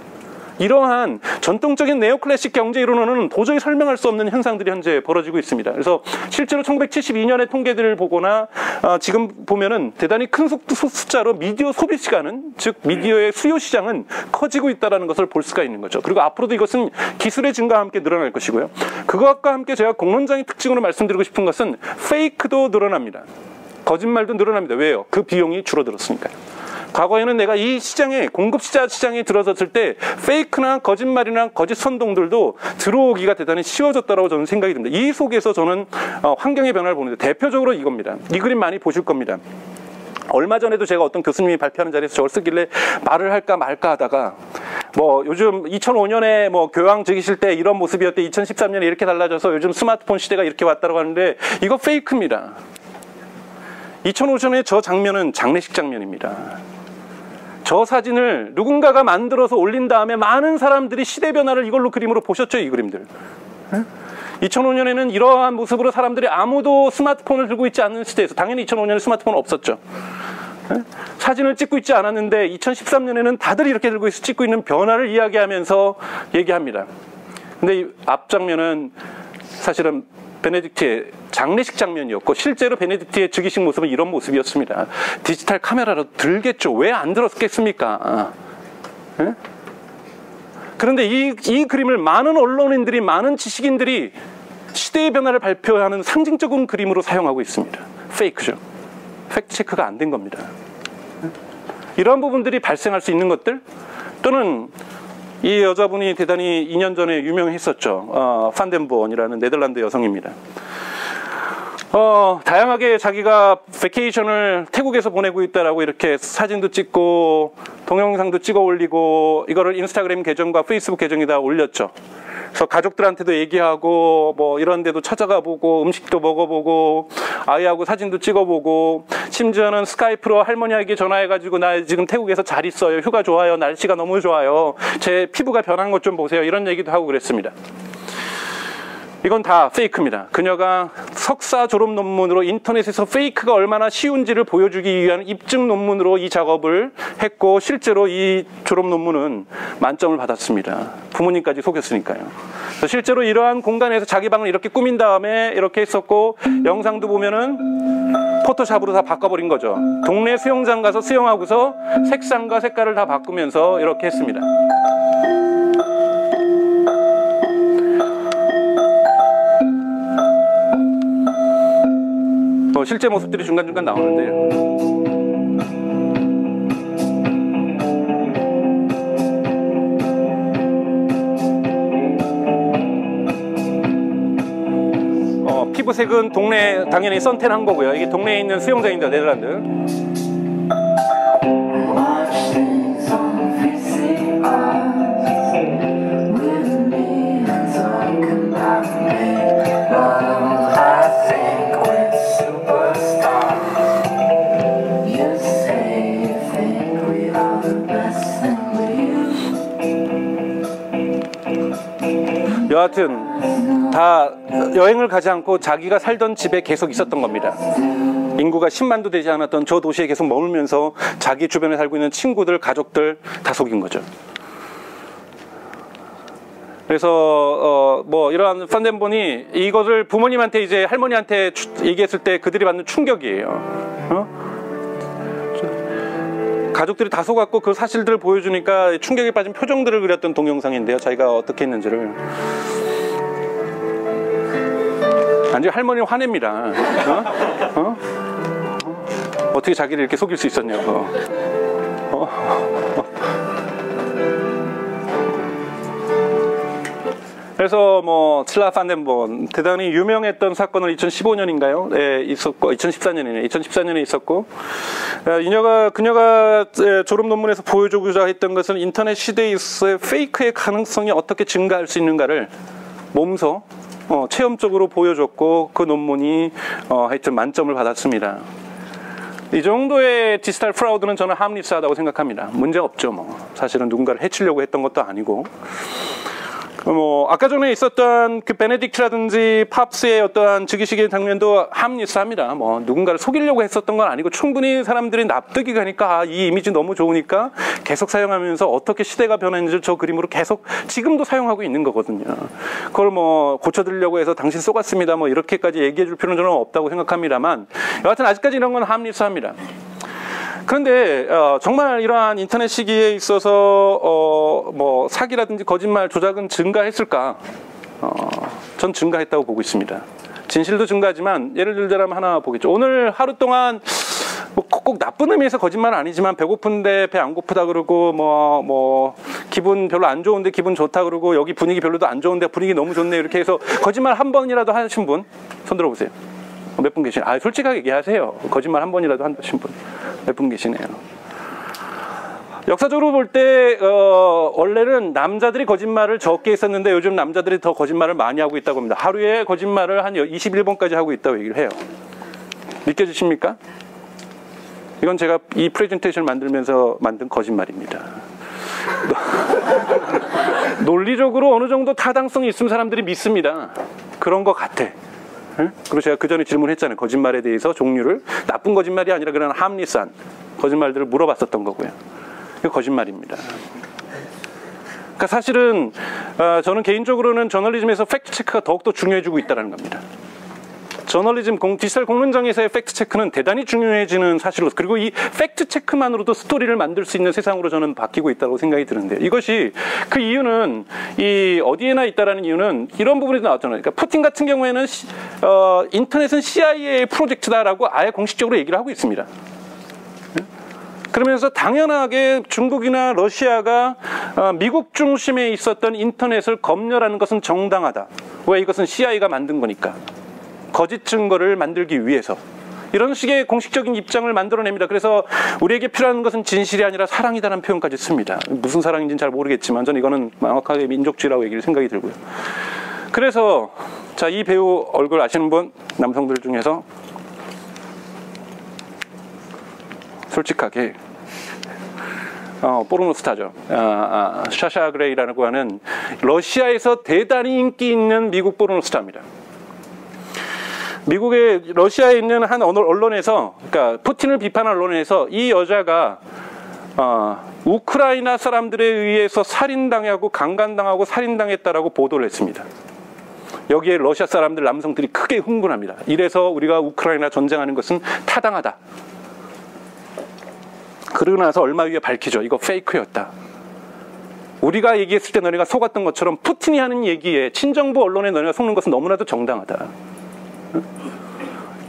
이러한 전통적인 네오클래식 경제 이론으로는 도저히 설명할 수 없는 현상들이 현재 벌어지고 있습니다. 그래서 실제로 1972년의 통계들을 보거나 어, 지금 보면은 대단히 큰 숫자로 미디어 소비 시간은 즉 미디어의 수요 시장은 커지고 있다는 것을 볼 수가 있는 거죠. 그리고 앞으로도 이것은 기술의 증가와 함께 늘어날 것이고요. 그것과 함께 제가 공론장의 특징으로 말씀드리고 싶은 것은 페이크도 늘어납니다. 거짓말도 늘어납니다. 왜요? 그 비용이 줄어들었으니까요. 과거에는 내가 이 시장에 공급자 시장에 들어섰을 때 페이크나 거짓말이나 거짓 선동들도 들어오기가 대단히 쉬워졌다고 저는 생각이 듭니다. 이 속에서 저는 어, 환경의 변화를 보는데 대표적으로 이겁니다. 이 그림 많이 보실 겁니다. 얼마 전에도 제가 어떤 교수님이 발표하는 자리에서 저걸 쓰길래 말을 할까 말까 하다가 뭐 요즘 2005년에 뭐 교황 즉위실 때 이런 모습이었대 2013년에 이렇게 달라져서 요즘 스마트폰 시대가 이렇게 왔다고 하는데 이거 페이크입니다. 2005년에 저 장면은 장례식 장면입니다. 저 사진을 누군가가 만들어서 올린 다음에 많은 사람들이 시대 변화를 이걸로 그림으로 보셨죠, 이 그림들. 2005년에는 이러한 모습으로 사람들이 아무도 스마트폰을 들고 있지 않는 시대에서 당연히 2005년에 스마트폰은 없었죠. 사진을 찍고 있지 않았는데 2013년에는 다들 이렇게 들고 있어 찍고 있는 변화를 이야기하면서 얘기합니다. 근데 이 앞장면은 사실은 베네딕트의 장례식 장면이었고 실제로 베네딕트의 즉위식 모습은 이런 모습이었습니다. 디지털 카메라로 들겠죠. 왜 안 들었겠습니까? 네? 그런데 이, 이 그림을 많은 언론인들이 많은 지식인들이 시대의 변화를 발표하는 상징적인 그림으로 사용하고 있습니다. fake죠. fact check가 안 된 겁니다. 이러한 부분들이 발생할 수 있는 것들 또는 이 여자분이 대단히 2년 전에 유명했었죠. 어, 판덴보른이라는 네덜란드 여성입니다. 어, 다양하게 자기가 vacation을 태국에서 보내고 있다라고 이렇게 사진도 찍고 동영상도 찍어 올리고 이거를 인스타그램 계정과 페이스북 계정에다 올렸죠. 그래서 가족들한테도 얘기하고 뭐 이런 데도 찾아가 보고 음식도 먹어보고 아이하고 사진도 찍어보고 심지어는 스카이프로 할머니에게 전화해가지고 나 지금 태국에서 잘 있어요. 휴가 좋아요. 날씨가 너무 좋아요. 제 피부가 변한 것 좀 보세요. 이런 얘기도 하고 그랬습니다. 이건 다 페이크입니다. 그녀가 석사 졸업 논문으로 인터넷에서 페이크가 얼마나 쉬운지를 보여주기 위한 입증 논문으로 이 작업을 했고 실제로 이 졸업 논문은 만점을 받았습니다. 부모님까지 속였으니까요. 실제로 이러한 공간에서 자기 방을 이렇게 꾸민 다음에 이렇게 했었고 영상도 보면은 포토샵으로 다 바꿔버린 거죠. 동네 수영장 가서 수영하고서 색상과 색깔을 다 바꾸면서 이렇게 했습니다. 어, 실제 모습들이 중간중간 나오는데요. 어, 피부색은 동네 당연히 선텐한 거고요. 이게 동네에 있는 수영장입니다. 네덜란드. 여하튼 다 여행을 가지 않고 자기가 살던 집에 계속 있었던 겁니다. 인구가 10만도 되지 않았던 저 도시에 계속 머물면서 자기 주변에 살고 있는 친구들, 가족들 다 속인 거죠. 그래서 어, 뭐 이러한 펀덴본이 이것을 부모님한테 이제 할머니한테 추- 얘기했을 때 그들이 받는 충격이에요. 어? 저- 가족들이 다 속았고 그 사실들을 보여주니까 충격에 빠진 표정들을 그렸던 동영상인데요. 자기가 어떻게 했는지를. 완전 할머니 화냅니다. 어? 어? 어떻게 자기를 이렇게 속일 수 있었냐고. 어? 그래서 뭐 칠라 판덴본 대단히 유명했던 사건을 2015년인가요? 예, 있었고 2014년이네. 2014년에 있었고 어, 이녀가 그녀가 예, 졸업 논문에서 보여주고자 했던 것은 인터넷 시대에서의 페이크의 가능성이 어떻게 증가할 수 있는가를 몸소 어, 체험적으로 보여줬고 그 논문이 어, 하여튼 만점을 받았습니다. 이 정도의 디지털 fraud는 저는 harmless하다고 생각합니다. 문제 없죠, 뭐. 사실은 누군가를 해치려고 했던 것도 아니고. 그뭐 아까 전에 있었던 그 베네딕트라든지 팝스트의 어떠한 즉위식의 장면도 harmless합니다. 뭐 누군가를 속이려고 했었던 건 아니고 충분히 사람들이 납득이 가니까 아, 이 이미지 너무 좋으니까 계속 사용하면서 어떻게 시대가 변했는지 저 그림으로 계속 지금도 사용하고 있는 거거든요. 그걸 뭐 고쳐드리려고 해서 당신 쏘갔습니다. 뭐 이렇게까지 얘기해 줄 필요는 저는 없다고 생각합니다만 여하튼 아직까지 이런 건 합리스합니다. 그런데 어, 정말 이러한 인터넷 시기에 있어서 어, 뭐 사기라든지 거짓말 조작은 증가했을까? 어, 전 증가했다고 보고 있습니다. 진실도 증가하지만 예를 들자면 하나 보겠죠. 오늘 하루 동안 뭐 꼭, 꼭 나쁜 의미에서 거짓말은 아니지만 배고픈데 배 안 고프다 그러고 뭐뭐 기분 별로 안 좋은데 기분 좋다 그러고 여기 분위기 별로도 안 좋은데 분위기 너무 좋네 이렇게 해서 거짓말 한 번이라도 하신 분 손 들어 보세요. 몇 분 계시나요? 아, 솔직하게 얘기하세요. 거짓말 한 번이라도 하신 분. 몇 분 계시네요. 역사적으로 볼 때, 어, 원래는 남자들이 거짓말을 적게 했었는데 요즘 남자들이 더 거짓말을 많이 하고 있다고 합니다. 하루에 거짓말을 한 21번까지 하고 있다고 얘기를 해요. 믿겨지십니까? 이건 제가 이 프레젠테이션을 만들면서 만든 거짓말입니다. *laughs* 논리적으로 어느 정도 타당성이 있으면 사람들이 믿습니다. 그런 것 같아. 응? 그리고 제가 그 전에 질문했잖아요. 거짓말에 대해서 종류를 나쁜 거짓말이 아니라 그런 합리산 거짓말들을 물어봤었던 거고요. 이거 거짓말입니다. 그러니까 사실은 어, 저는 개인적으로는 저널리즘에서 팩트 체크가 더욱더 중요해지고 있다는 겁니다. 저널리즘 공, 디지털 공론장에서의 fact check는 대단히 중요해지는 사실로 그리고 이 fact check만으로도 스토리를 만들 수 있는 세상으로 저는 바뀌고 있다고 생각이 드는데요. 이것이 그 이유는 이 어디에나 있다라는 이유는 이런 부분에서 나왔잖아요. 그러니까 푸틴 같은 경우에는 시- 어, 인터넷은 CIA 프로젝트다라고 아예 공식적으로 얘기를 하고 있습니다. 그러면서 당연하게 중국이나 러시아가 어, 미국 중심에 있었던 인터넷을 검열하는 것은 정당하다. 왜 이것은 CIA가 만든 거니까. 거짓 증거를 만들기 위해서. 이런 식의 공식적인 입장을 만들어냅니다. 그래서 우리에게 필요한 것은 진실이 아니라 사랑이다라는 표현까지 씁니다. 무슨 사랑인지는 잘 모르겠지만 저는 이거는 명확하게 민족주의라고 얘기를 생각이 들고요. 그래서 자 이 배우 얼굴 아시는 분 남성들 중에서 솔직하게 어, 포르노 스타죠. 아, 아, 샤샤 그레이라고 하는 러시아에서 대단히 인기 있는 미국 포르노 스타입니다. 미국의 러시아에 있는 한 언- 언론에서, 그러니까 푸틴을 비판한 언론에서 이 여자가 어, 우크라이나 사람들에 의해서 살인당하고 강간당하고 살인당했다라고 보도를 했습니다. 여기에 러시아 사람들 남성들이 크게 흥분합니다. 이래서 우리가 우크라이나 전쟁하는 것은 타당하다. 그러고 나서 얼마 후에 밝히죠. 이거 페이크였다. 우리가 얘기했을 때 너네가 속았던 것처럼 푸틴이 하는 얘기에 친정부 언론에 너네가 속는 것은 너무나도 정당하다.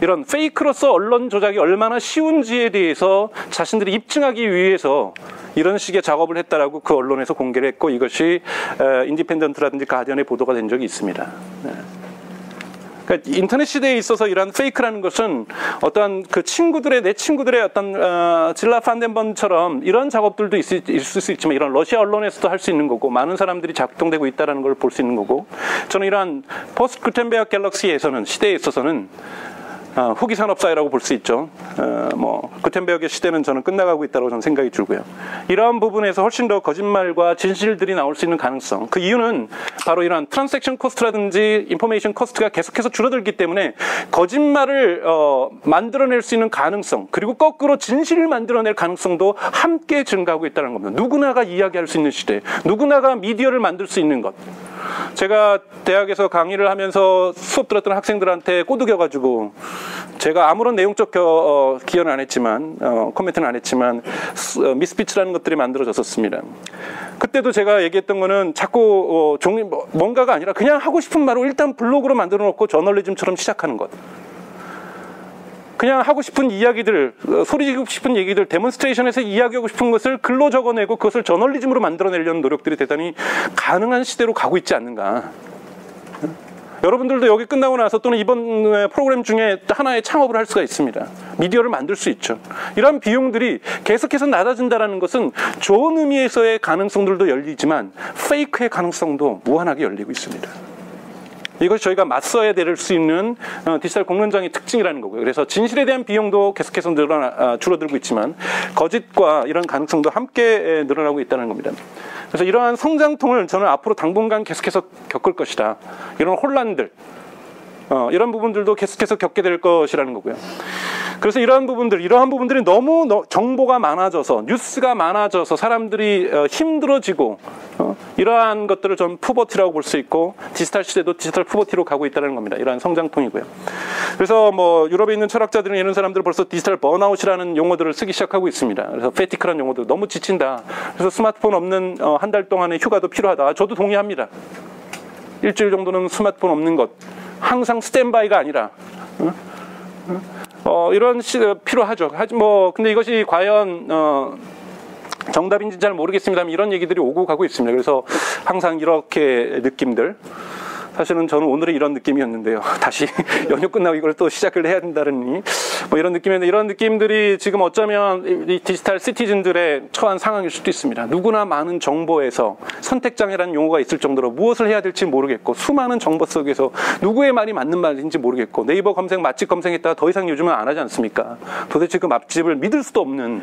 이런 fake로서 언론 조작이 얼마나 쉬운지에 대해서 자신들이 입증하기 위해서 이런 식의 작업을 했다라고 그 언론에서 공개를 했고 이것이 어, 인디펜던트라든지 가디언의 보도가 된 적이 있습니다. 네. 그러니까 인터넷 시대에 있어서 이러한 fake라는 것은 어떤 그 친구들의 내 친구들의 어떤 어, 질라 판덴보른처럼 이런 작업들도 있을, 있을 수 있지만 이런 러시아 언론에서도 할 수 있는 거고 많은 사람들이 작동되고 있다는 걸 볼 수 있는 거고 저는 이러한 post 구텐베어 galaxy에서는 시대에 있어서는 어, 후기 산업사회라고 볼 수 있죠. 어, 뭐 구텐베어의 시대는 저는 끝나가고 있다고 저는 생각이 들고요. 이러한 부분에서 훨씬 더 거짓말과 진실들이 나올 수 있는 가능성. 그 이유는 바로 이러한 transaction cost라든지 information cost가 계속해서 줄어들기 때문에 거짓말을 어, 만들어낼 수 있는 가능성 그리고 거꾸로 진실을 만들어낼 가능성도 함께 증가하고 있다는 겁니다. 누구나가 이야기할 수 있는 시대, 누구나가 미디어를 만들 수 있는 것. 제가 대학에서 강의를 하면서 수업 들었던 학생들한테 꼬드겨가지고 제가 아무런 내용적 겨, 어, 기여는 안 했지만 어, 코멘트는 안 했지만 스- 어, 미스핏츠라는 것들이 만들어졌었습니다. 그때도 제가 얘기했던 거는 자꾸 어, 종이 뭐- 뭔가가 아니라 그냥 하고 싶은 말을 일단 블로그로 만들어 놓고 저널리즘처럼 시작하는 것. 그냥 하고 싶은 이야기들, 어, 소리 지르고 싶은 얘기들, 데몬스트레이션에서 이야기하고 싶은 것을 글로 적어내고 그것을 저널리즘으로 만들어내려는 노력들이 대단히 가능한 시대로 가고 있지 않는가. 여러분들도 여기 끝나고 나서 또는 이번 프로그램 중에 하나의 창업을 할 수가 있습니다. 미디어를 만들 수 있죠. 이런 비용들이 계속해서 낮아진다는 것은 좋은 의미에서의 가능성들도 열리지만 페이크의 가능성도 무한하게 열리고 있습니다. 이것이 저희가 맞서야 될 수 있는 어, 디지털 공론장의 특징이라는 거고요. 그래서 진실에 대한 비용도 계속해서 늘어나 아, 줄어들고 있지만 거짓과 이런 가능성도 함께 에, 늘어나고 있다는 겁니다. 그래서 이러한 성장통을 저는 앞으로 당분간 계속해서 겪을 것이다. 이런 혼란들, 어, 이런 부분들도 계속해서 겪게 될 것이라는 거고요. 그래서 이러한 부분들, 이러한 부분들이 너무 너- 정보가 많아져서 뉴스가 많아져서 사람들이 어, 힘들어지고 어, 이러한 것들을 전 푸버티라고 볼 수 있고 디지털 시대도 디지털 푸버티로 가고 있다는 겁니다. 이러한 성장통이고요. 그래서 뭐 유럽에 있는 철학자들은 이런 사람들 벌써 디지털 번아웃이라는 용어들을 쓰기 시작하고 있습니다. 그래서 페티크라는 용어도 너무 지친다. 그래서 스마트폰 없는 어, 한달 동안의 휴가도 필요하다. 저도 동의합니다. 일주일 정도는 스마트폰 없는 것. 항상 스탠바이가 아니라 어? 이런 시 필요하죠. 하지 뭐 근데 이것이 과연 어, 정답인지 잘 모르겠습니다만 이런 얘기들이 오고 가고 있습니다. 그래서 항상 이렇게 느낌들. 사실은 저는 오늘의 이런 느낌이었는데요. *laughs* 다시 연휴 끝나고 이걸 또 시작을 해야 된다느니 뭐 이런 느낌인데 이런 느낌들이 지금 어쩌면 이- 이 디지털 시티즌들의 처한 상황일 수도 있습니다. 누구나 많은 정보에서 선택장애라는 용어가 있을 정도로 무엇을 해야 될지 모르겠고 수많은 정보 속에서 누구의 말이 맞는 말인지 모르겠고 네이버 검색 맛집 검색했다가 더 이상 요즘은 안 하지 않습니까? 도대체 그 맛집을 믿을 수도 없는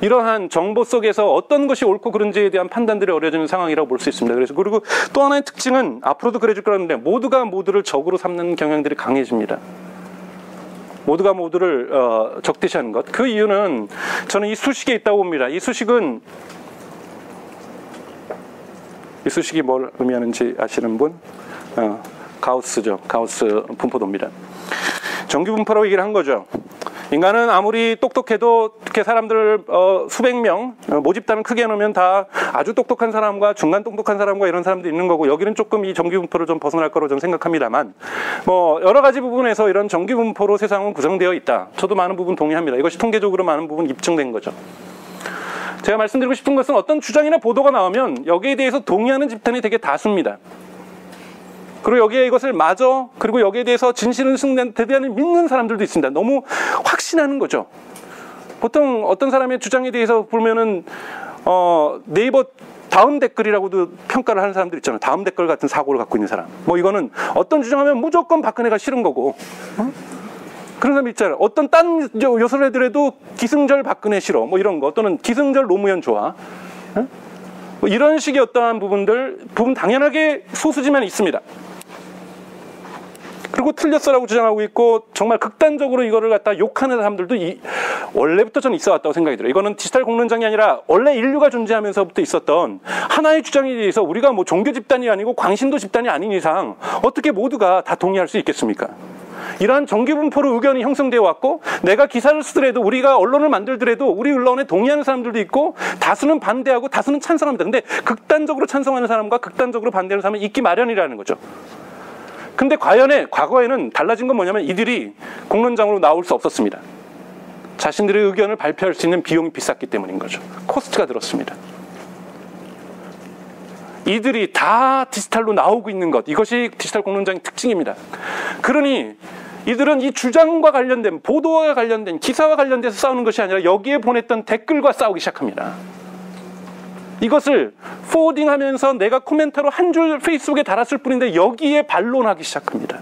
이러한 정보 속에서 어떤 것이 옳고 그른지에 대한 판단들이 어려지는 상황이라고 볼 수 있습니다. 그래서 그리고 또 하나의 특징은 앞으로도 그래질 거라는데 모두가 모두를 적으로 삼는 경향들이 강해집니다. 모두가 모두를 어, 적대시하는 것. 그 이유는 저는 이 수식에 있다고 봅니다. 이 수식은 이 수식이 뭘 의미하는지 아시는 분? 어, 가우스죠. 가우스 분포도입니다. 정규 분포라고 얘기를 한 거죠. 인간은 아무리 똑똑해도 이렇게 사람들 어, 수백 명 어, 모집단을 크게 해놓으면 다 아주 똑똑한 사람과 중간 똑똑한 사람과 이런 사람도 있는 거고 여기는 조금 이 정규 분포를 좀 벗어날 거로 저는 생각합니다만 뭐 여러 가지 부분에서 이런 정규 분포로 세상은 구성되어 있다. 저도 많은 부분 동의합니다. 이것이 통계적으로 많은 부분 입증된 거죠. 제가 말씀드리고 싶은 것은 어떤 주장이나 보도가 나오면 여기에 대해서 동의하는 집단이 되게 다수입니다. 그리고 여기에 이것을 마저 그리고 여기에 대해서 진실은 승리한테 대한 믿는 사람들도 있습니다. 너무 확신하는 거죠. 보통 어떤 사람의 주장에 대해서 보면은 어, 네이버 다음 댓글이라고도 평가를 하는 사람들 있잖아요. 다음 댓글 같은 사고를 갖고 있는 사람. 뭐 이거는 어떤 주장하면 무조건 박근혜가 싫은 거고. 어? 그런 사람 있잖아요. 어떤 딴 요소래들에도 기승절 박근혜 싫어. 뭐 이런 거 또는 기승절 노무현 좋아. 어? 뭐 이런 식의 어떠한 부분들 부분 당연하게 소수지만 있습니다. 그리고 틀렸어라고 주장하고 있고 정말 극단적으로 이거를 갖다 욕하는 사람들도 이, 원래부터 저는 있어 왔다고 생각이 들어요. 이거는 디지털 공론장이 아니라 원래 인류가 존재하면서부터 있었던 하나의 주장에 대해서 우리가 뭐 종교 집단이 아니고 광신도 집단이 아닌 이상 어떻게 모두가 다 동의할 수 있겠습니까? 이러한 정기분포로 의견이 형성되어 왔고 내가 기사를 쓰더라도 우리가 언론을 만들더라도 우리 언론에 동의하는 사람들도 있고 다수는 반대하고 다수는 찬성합니다. 근데 극단적으로 찬성하는 사람과 극단적으로 반대하는 사람은 있기 마련이라는 거죠. 근데 과연에 과거에는 달라진 건 뭐냐면 이들이 공론장으로 나올 수 없었습니다. 자신들의 의견을 발표할 수 있는 비용이 비쌌기 때문인 거죠. 코스트가 들었습니다. 이들이 다 디지털로 나오고 있는 것 이것이 디지털 공론장의 특징입니다. 그러니 이들은 이 주장과 관련된 보도와 관련된 기사와 관련돼서 싸우는 것이 아니라 여기에 보냈던 댓글과 싸우기 시작합니다. 이것을 포워딩하면서 내가 코멘터로 한 줄 페이스북에 달았을 뿐인데 여기에 반론하기 시작합니다.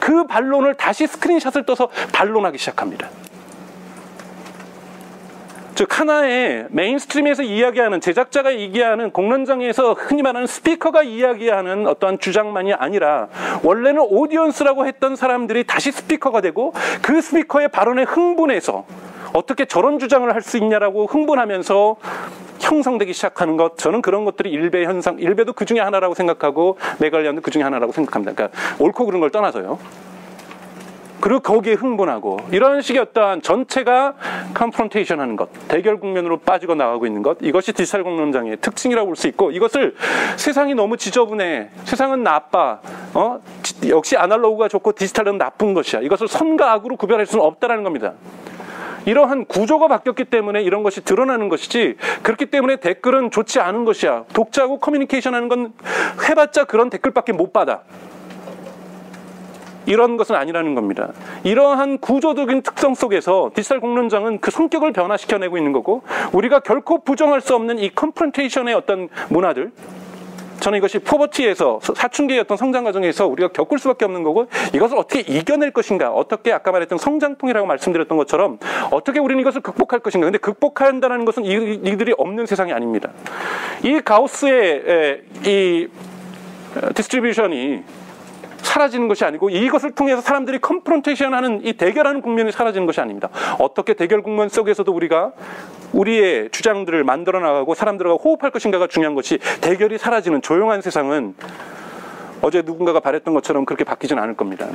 그 반론을 다시 스크린샷을 떠서 반론하기 시작합니다. 즉 하나의 mainstream에서 이야기하는 제작자가 얘기하는 공론장에서 흔히 말하는 스피커가 이야기하는 어떠한 주장만이 아니라 원래는 audience라고 했던 사람들이 다시 스피커가 되고 그 스피커의 발언에 흥분해서 어떻게 저런 주장을 할 수 있냐라고 흥분하면서 형성되기 시작하는 것 저는 그런 것들이 일베 현상 일베도 그 중에 하나라고 생각하고 메갈리안도 그 중에 하나라고 생각합니다. 그러니까 옳고 그른 걸 떠나서요. 그리고 거기에 흥분하고 이런 식의 어떠한 전체가 confrontation 하는 것, 대결 국면으로 빠지고 나가고 있는 것 이것이 디지털 공론장의 특징이라고 볼 수 있고 이것을 세상이 너무 지저분해, 세상은 나빠, 어? 역시 아날로그가 좋고 디지털은 나쁜 것이야. 이것을 선과 악으로 구별할 수는 없다라는 겁니다. 이러한 구조가 바뀌었기 때문에 이런 것이 드러나는 것이지 그렇기 때문에 댓글은 좋지 않은 것이야. 독자하고 커뮤니케이션 하는 건 해봤자 그런 댓글밖에 못 받아. 이런 것은 아니라는 겁니다. 이러한 구조적인 특성 속에서 디지털 공론장은 그 성격을 변화시켜내고 있는 거고 우리가 결코 부정할 수 없는 이 confrontation의 어떤 문화들 저는 이것이 puberty에서 사춘기의 어떤 성장 과정에서 우리가 겪을 수밖에 없는 거고 이것을 어떻게 이겨낼 것인가 어떻게 아까 말했던 성장통이라고 말씀드렸던 것처럼 어떻게 우리는 이것을 극복할 것인가. 근데 극복한다는 것은 이, 이들이 없는 세상이 아닙니다. 이 가우스의 이 distribution이 사라지는 것이 아니고 이것을 통해서 사람들이 confrontation 하는 이 대결하는 국면이 사라지는 것이 아닙니다. 어떻게 대결 국면 속에서도 우리가 우리의 주장들을 만들어 나가고 사람들과 호흡할 것인가가 중요한 것이 대결이 사라지는 조용한 세상은 어제 누군가가 말했던 것처럼 그렇게 바뀌지는 않을 겁니다.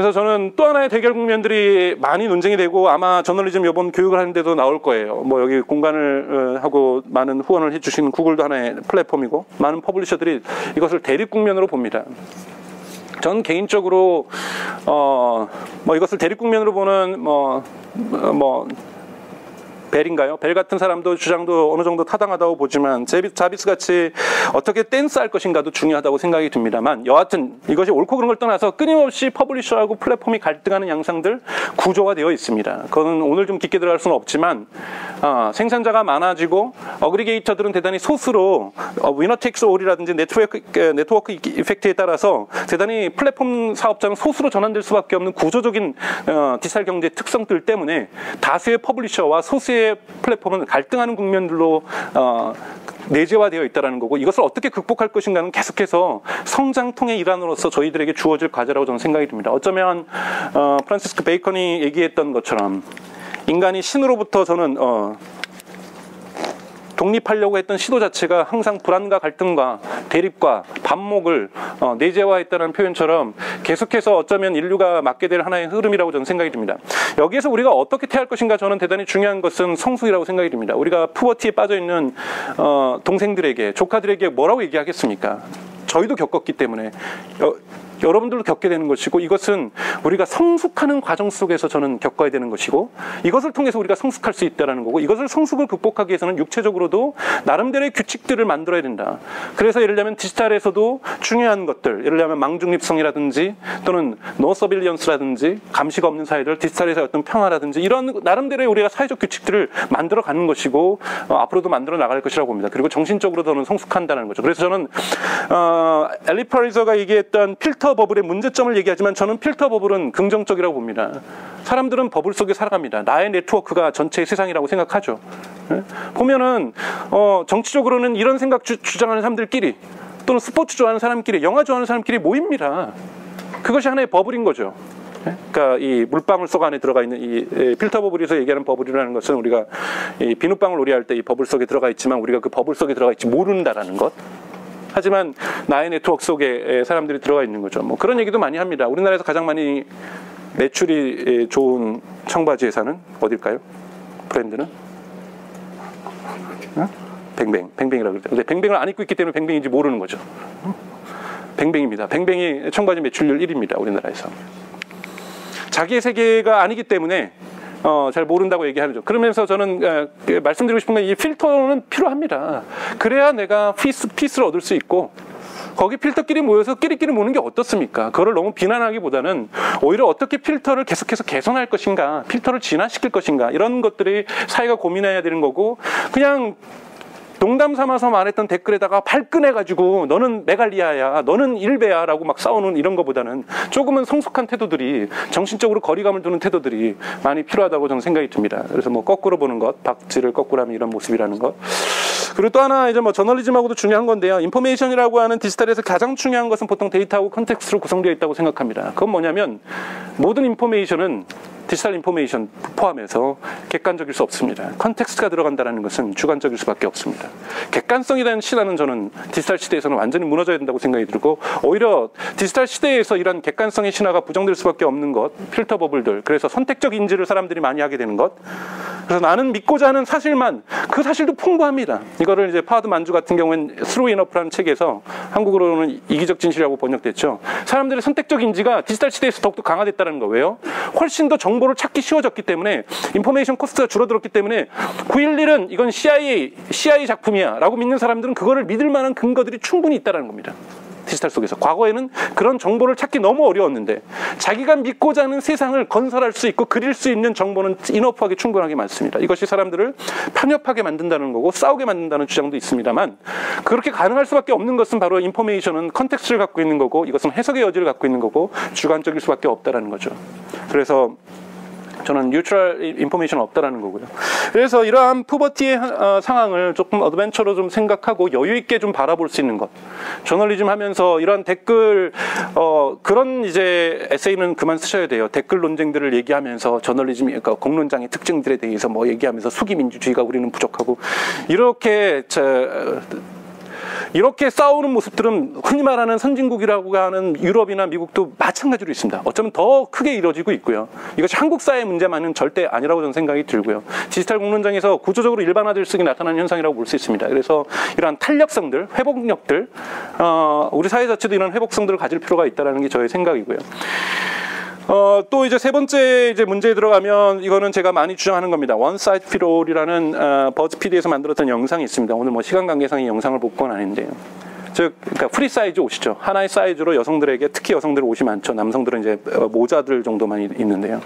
그래서 저는 또 하나의 대결 국면들이 많이 논쟁이 되고 아마 저널리즘 요번 교육을 하는데도 나올 거예요. 뭐 여기 공간을 어, 하고 많은 후원을 해주시는 구글도 하나의 플랫폼이고 많은 publisher들이 이것을 대립 국면으로 봅니다. 전 개인적으로 어 뭐 이것을 대립 국면으로 보는 뭐뭐 뭐 벨인가요? 벨 같은 사람도 주장도 어느 정도 타당하다고 보지만 자비스 같이 어떻게 댄스할 것인가도 중요하다고 생각이 듭니다만 여하튼 이것이 옳고 그른 걸 떠나서 끊임없이 publisher하고 플랫폼이 갈등하는 양상들 구조가 되어 있습니다. 그거는 오늘 좀 깊게 들어갈 수는 없지만 어, 생산자가 많아지고 aggregator들은 대단히 소수로 어, winner takes all이라든지 network network effect에 따라서 대단히 플랫폼 사업자는 소수로 전환될 수밖에 없는 구조적인 어, 디지털 경제 특성들 때문에 다수의 publisher와 소수의 플랫폼은 갈등하는 국면들로 어, 내재화되어 있다는 거고 이것을 어떻게 극복할 것인가는 계속해서 성장통의 일환으로서 저희들에게 주어질 과제라고 저는 생각이 듭니다. 어쩌면 어, 프란시스크 베이컨이 얘기했던 것처럼 인간이 신으로부터 저는 어, 독립하려고 했던 시도 자체가 항상 불안과 갈등과 대립과 반목을 어, 내재화했다는 표현처럼 계속해서 어쩌면 인류가 맞게 될 하나의 흐름이라고 저는 생각이 듭니다. 여기에서 우리가 어떻게 태할 것인가 저는 대단히 중요한 것은 성숙이라고 생각이 듭니다. 우리가 푸버티에 빠져 있는 어, 동생들에게 조카들에게 뭐라고 얘기하겠습니까? 저희도 겪었기 때문에 어, 여러분들도 겪게 되는 것이고 이것은 우리가 성숙하는 과정 속에서 저는 겪어야 되는 것이고 이것을 통해서 우리가 성숙할 수 있다는 거고 이것을 성숙을 극복하기 위해서는 육체적으로도 나름대로의 규칙들을 만들어야 된다. 그래서 예를 들면 디지털에서도 중요한 것들 예를 들면 망중립성이라든지 또는 no surveillance라든지 감시가 없는 사회들 디지털에서 어떤 평화라든지 이런 나름대로의 우리가 사회적 규칙들을 만들어 가는 것이고 어, 앞으로도 만들어 나갈 것이라고 봅니다. 그리고 정신적으로 저는 성숙한다는 거죠. 그래서 저는 어, 엘리 파리저가 얘기했던 filter filter bubble의 문제점을 얘기하지만 저는 filter bubble은 긍정적이라고 봅니다. 사람들은 버블 속에 살아갑니다. 나의 네트워크가 전체의 세상이라고 생각하죠. 네? 보면은 어, 정치적으로는 이런 생각 주, 장하는 사람들끼리 또는 스포츠 좋아하는 사람끼리, 영화 좋아하는 사람끼리 모입니다. 그것이 하나의 bubble인 거죠. 예? 그러니까 이 물방울 속 안에 들어가 있는 이 에, filter bubble에서 얘기하는 bubble이라는 것은 우리가 이 비눗방울 놀이할 때 이 버블 속에 들어가 있지만 우리가 그 버블 속에 들어가 있지 모른다라는 것. 하지만 나의 네트워크 속에 사람들이 들어가 있는 거죠. 뭐 그런 얘기도 많이 합니다. 우리나라에서 가장 많이 매출이 좋은 청바지 회사는 어딜까요? 브랜드는? 어? 뱅뱅, 뱅뱅이라고 그러죠. 근데 뱅뱅을 안 입고 있기 때문에 뱅뱅인지 모르는 거죠. 뱅뱅입니다. 뱅뱅이 청바지 매출률 1위입니다. 우리나라에서. 자기의 세계가 아니기 때문에 어, 잘 모른다고 얘기하죠. 그러면서 저는 어, 그 말씀드리고 싶은 건 이 필터는 필요합니다. 그래야 내가 peace, peace를 얻을 수 있고 거기 필터끼리 모여서 끼리끼리 모는 게 어떻습니까? 그거를 너무 비난하기보다는 오히려 어떻게 필터를 계속해서 개선할 것인가, 필터를 진화시킬 것인가 이런 것들이 사회가 고민해야 되는 거고 그냥 농담 삼아서 말했던 댓글에다가 발끈해가지고 너는 메갈리아야, 너는 일베야라고 막 싸우는 이런 것보다는 조금은 성숙한 태도들이 정신적으로 거리감을 두는 태도들이 많이 필요하다고 저는 생각이 듭니다. 그래서 뭐 거꾸로 보는 것, 박쥐를 거꾸로 하면 이런 모습이라는 것. 그리고 또 하나 이제 뭐 저널리즘하고도 중요한 건데요. 인포메이션이라고 하는 디지털에서 가장 중요한 것은 보통 데이터하고 context로 구성되어 있다고 생각합니다. 그건 뭐냐면 모든 인포메이션은 디지털 인포메이션 포함해서 객관적일 수 없습니다. context가 들어간다는 것은 주관적일 수밖에 없습니다. 객관성이라는 신화는 저는 디지털 시대에서는 완전히 무너져야 된다고 생각이 들고 오히려 디지털 시대에서 이런 객관성의 신화가 부정될 수밖에 없는 것, filter bubble들, 그래서 선택적 인지를 사람들이 많이 하게 되는 것. 그래서 나는 믿고자 하는 사실만 그 사실도 풍부합니다. 이거를 이제 파하드 만주 같은 경우는 True Enough라는 책에서 한국어로는 이기적 진실이라고 번역됐죠. 사람들의 선택적 인지가 디지털 시대에서 더욱더 강화됐다는 거 왜요? 훨씬 더 정보를 찾기 쉬워졌기 때문에 information cost가 줄어들었기 때문에 911은 이건 CIA CIA 작품이야라고 믿는 사람들은 그거를 믿을 만한 근거들이 충분히 있다는 겁니다. 디지털 속에서 과거에는 그런 정보를 찾기 너무 어려웠는데 자기가 믿고자 하는 세상을 건설할 수 있고 그릴 수 있는 정보는 enough하게 충분하게 많습니다. 이것이 사람들을 편협하게 만든다는 거고 싸우게 만든다는 주장도 있습니다만 그렇게 가능할 수밖에 없는 것은 바로 information은 context를 갖고 있는 거고 이것은 해석의 여지를 갖고 있는 거고 주관적일 수밖에 없다라는 거죠. 그래서 저는 neutral information 없다라는 거고요. 그래서 이러한 puberty의 어, 상황을 조금 adventure로 좀 생각하고 여유 있게 좀 바라볼 수 있는 것. 저널리즘 하면서 이런 댓글 어, 그런 이제 에세이는 그만 쓰셔야 돼요. 댓글 논쟁들을 얘기하면서 저널리즘 그러니까 공론장의 특징들에 대해서 뭐 얘기하면서 수기 민주주의가 우리는 부족하고 이렇게 저, 이렇게 싸우는 모습들은 흔히 말하는 선진국이라고 하는 유럽이나 미국도 마찬가지로 있습니다. 어쩌면 더 크게 이루어지고 있고요. 이것이 한국 사회 문제만은 절대 아니라고 저는 생각이 들고요. 디지털 공론장에서 구조적으로 일반화될 수 있게 나타나는 현상이라고 볼 수 있습니다. 그래서 이러한 탄력성들, 회복력들, 어, 우리 사회 자체도 이런 회복성들을 가질 필요가 있다는 게 저의 생각이고요. 어, 또 이제 세 번째 이제 문제에 들어가면 이거는 제가 많이 주장하는 겁니다. one size fit all이라는 어, 버즈피드에서 만들었던 영상이 있습니다. 오늘 뭐 시간 관계상 이 영상을 볼 건 아닌데요. 즉, 그러니까 free size 옷이죠. 하나의 사이즈로 여성들에게 특히 여성들 옷이 많죠. 남성들은 이제 어, 모자들 정도만 있- 있는데요.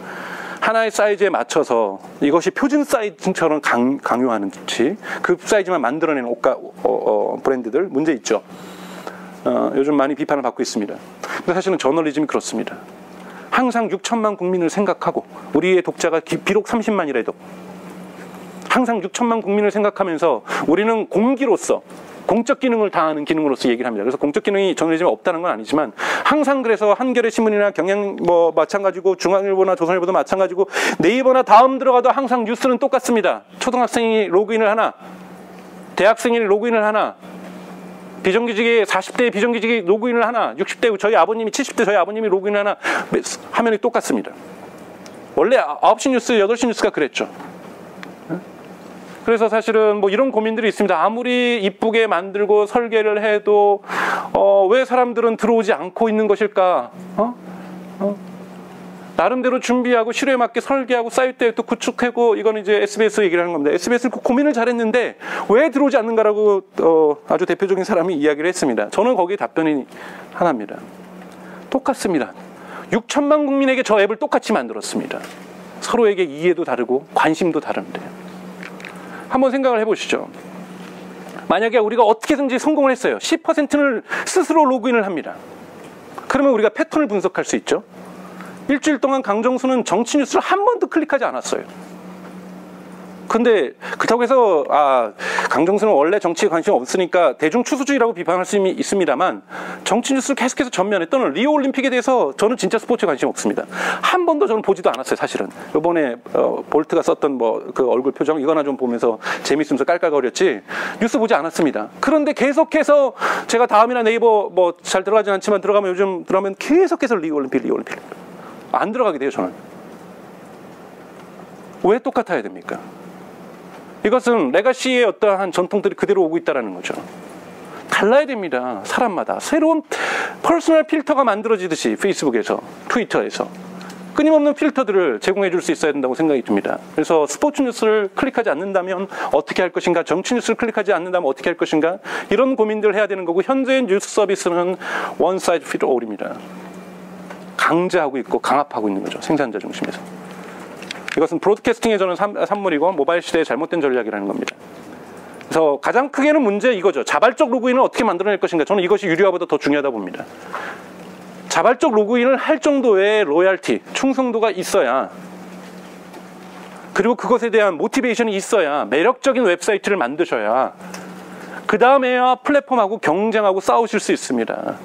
하나의 사이즈에 맞춰서 이것이 표준 사이즈처럼 강, 강요하는 듯이 그 사이즈만 만들어내는 옷가 어, 어, 브랜드들 문제 있죠. 어, 요즘 많이 비판을 받고 있습니다. 근데 사실은 저널리즘이 그렇습니다. 항상 6천만 국민을 생각하고 우리의 독자가 기- 비록 30만이라도 항상 6천만 국민을 생각하면서 우리는 공기로서 공적 기능을 다하는 기능으로서 얘기를 합니다. 그래서 공적 기능이 저널리즘에 없다는 건 아니지만 항상 그래서 한겨레 신문이나 경향 뭐 마찬가지고 중앙일보나 조선일보도 마찬가지고 네이버나 다음 들어가도 항상 뉴스는 똑같습니다. 초등학생이 로그인을 하나, 대학생이 로그인을 하나, 비정규직이 40대 비정규직이 로그인을 하나, 60대 저희 아버님이 70대 저희 아버님이 로그인 하나 화면이 똑같습니다. 원래 9시 뉴스, 8시 뉴스가 그랬죠. 그래서 사실은 뭐 이런 고민들이 있습니다. 아무리 이쁘게 만들고 설계를 해도 어, 왜 사람들은 들어오지 않고 있는 것일까? 어? 어? 나름대로 준비하고 실효에 맞게 설계하고 사이트에 또 구축하고 이건 이제 SBS 얘기를 하는 겁니다. SBS는 그 고민을 잘했는데 왜 들어오지 않는가라고 어, 아주 대표적인 사람이 이야기를 했습니다. 저는 거기에 답변이 하나입니다. 똑같습니다. 6천만 국민에게 저 앱을 똑같이 만들었습니다. 서로에게 이해도 다르고 관심도 다른데. 한번 생각을 해보시죠. 만약에 우리가 어떻게든지 성공을 했어요. 10%를 스스로 로그인을 합니다. 그러면 우리가 패턴을 분석할 수 있죠. 일주일 동안 강정수는 정치 뉴스를 한 번도 클릭하지 않았어요. 근데 그렇다고 해서 아 강정수는 원래 정치에 관심 없으니까 대중 추수주의라고 비판할 수 있- 있습니다만 정치 뉴스를 계속해서 전면에 또는 리오 올림픽에 대해서 저는 진짜 스포츠에 관심 없습니다. 한 번도 저는 보지도 않았어요, 사실은. 이번에 어, 볼트가 썼던 뭐 그 얼굴 표정 이거나 좀 보면서 재밌으면서 깔깔거렸지 뉴스 보지 않았습니다. 그런데 계속해서 제가 다음이나 네이버 뭐 잘 들어가진 않지만 들어가면 요즘 들어가면 계속해서 리오 올림픽, 리오 올림픽 안 들어가게 돼요, 저는. 왜 똑같아야 됩니까? 이것은 legacy의 어떠한 전통들이 그대로 오고 있다는 거죠. 달라야 됩니다. 사람마다. 새로운 personal 필터가 만들어지듯이 페이스북에서, 트위터에서. 끊임없는 필터들을 제공해 줄 수 있어야 된다고 생각이 듭니다. 그래서 스포츠 뉴스를 클릭하지 않는다면 어떻게 할 것인가, 정치 뉴스를 클릭하지 않는다면 어떻게 할 것인가, 이런 고민들을 해야 되는 거고, 현재 뉴스 서비스는 one size fit all입니다. 강제하고 있고 강압하고 있는 거죠. 생산자 중심에서. 이것은 산- 산물이고 모바일 시대의 잘못된 전략이라는 겁니다. 그래서 가장 크게는 문제 이거죠. 자발적 로그인을 어떻게 만들어낼 것인가. 저는 이것이 유료화보다 더 중요하다 봅니다. 자발적 로그인을 할 정도의 loyalty, 충성도가 있어야 그리고 그것에 대한 motivation이 있어야 매력적인 웹사이트를 만드셔야 그 다음에야 플랫폼하고 경쟁하고 싸우실 수 있습니다.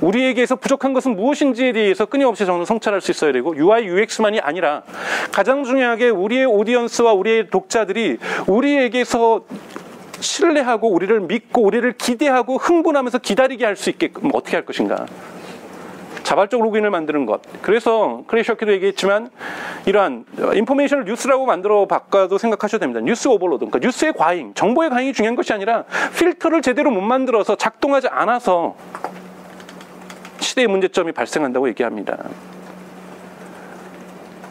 우리에게서 부족한 것은 무엇인지에 대해서 끊임없이 저는 성찰할 수 있어야 되고 UI, UX만이 아니라 가장 중요하게 우리의 오디언스와 우리의 독자들이 우리에게서 신뢰하고 우리를 믿고 우리를 기대하고 흥분하면서 기다리게 할 수 있게끔 어떻게 할 것인가. 자발적 로그인을 만드는 것. 그래서 크레이셔키도 얘기했지만 이러한 information을 뉴스라고 만들어 바꿔도 생각하셔도 됩니다. 뉴스 overload. 그러니까 뉴스의 과잉, 정보의 과잉이 중요한 것이 아니라 필터를 제대로 못 만들어서 작동하지 않아서 시대의 문제점이 발생한다고 얘기합니다.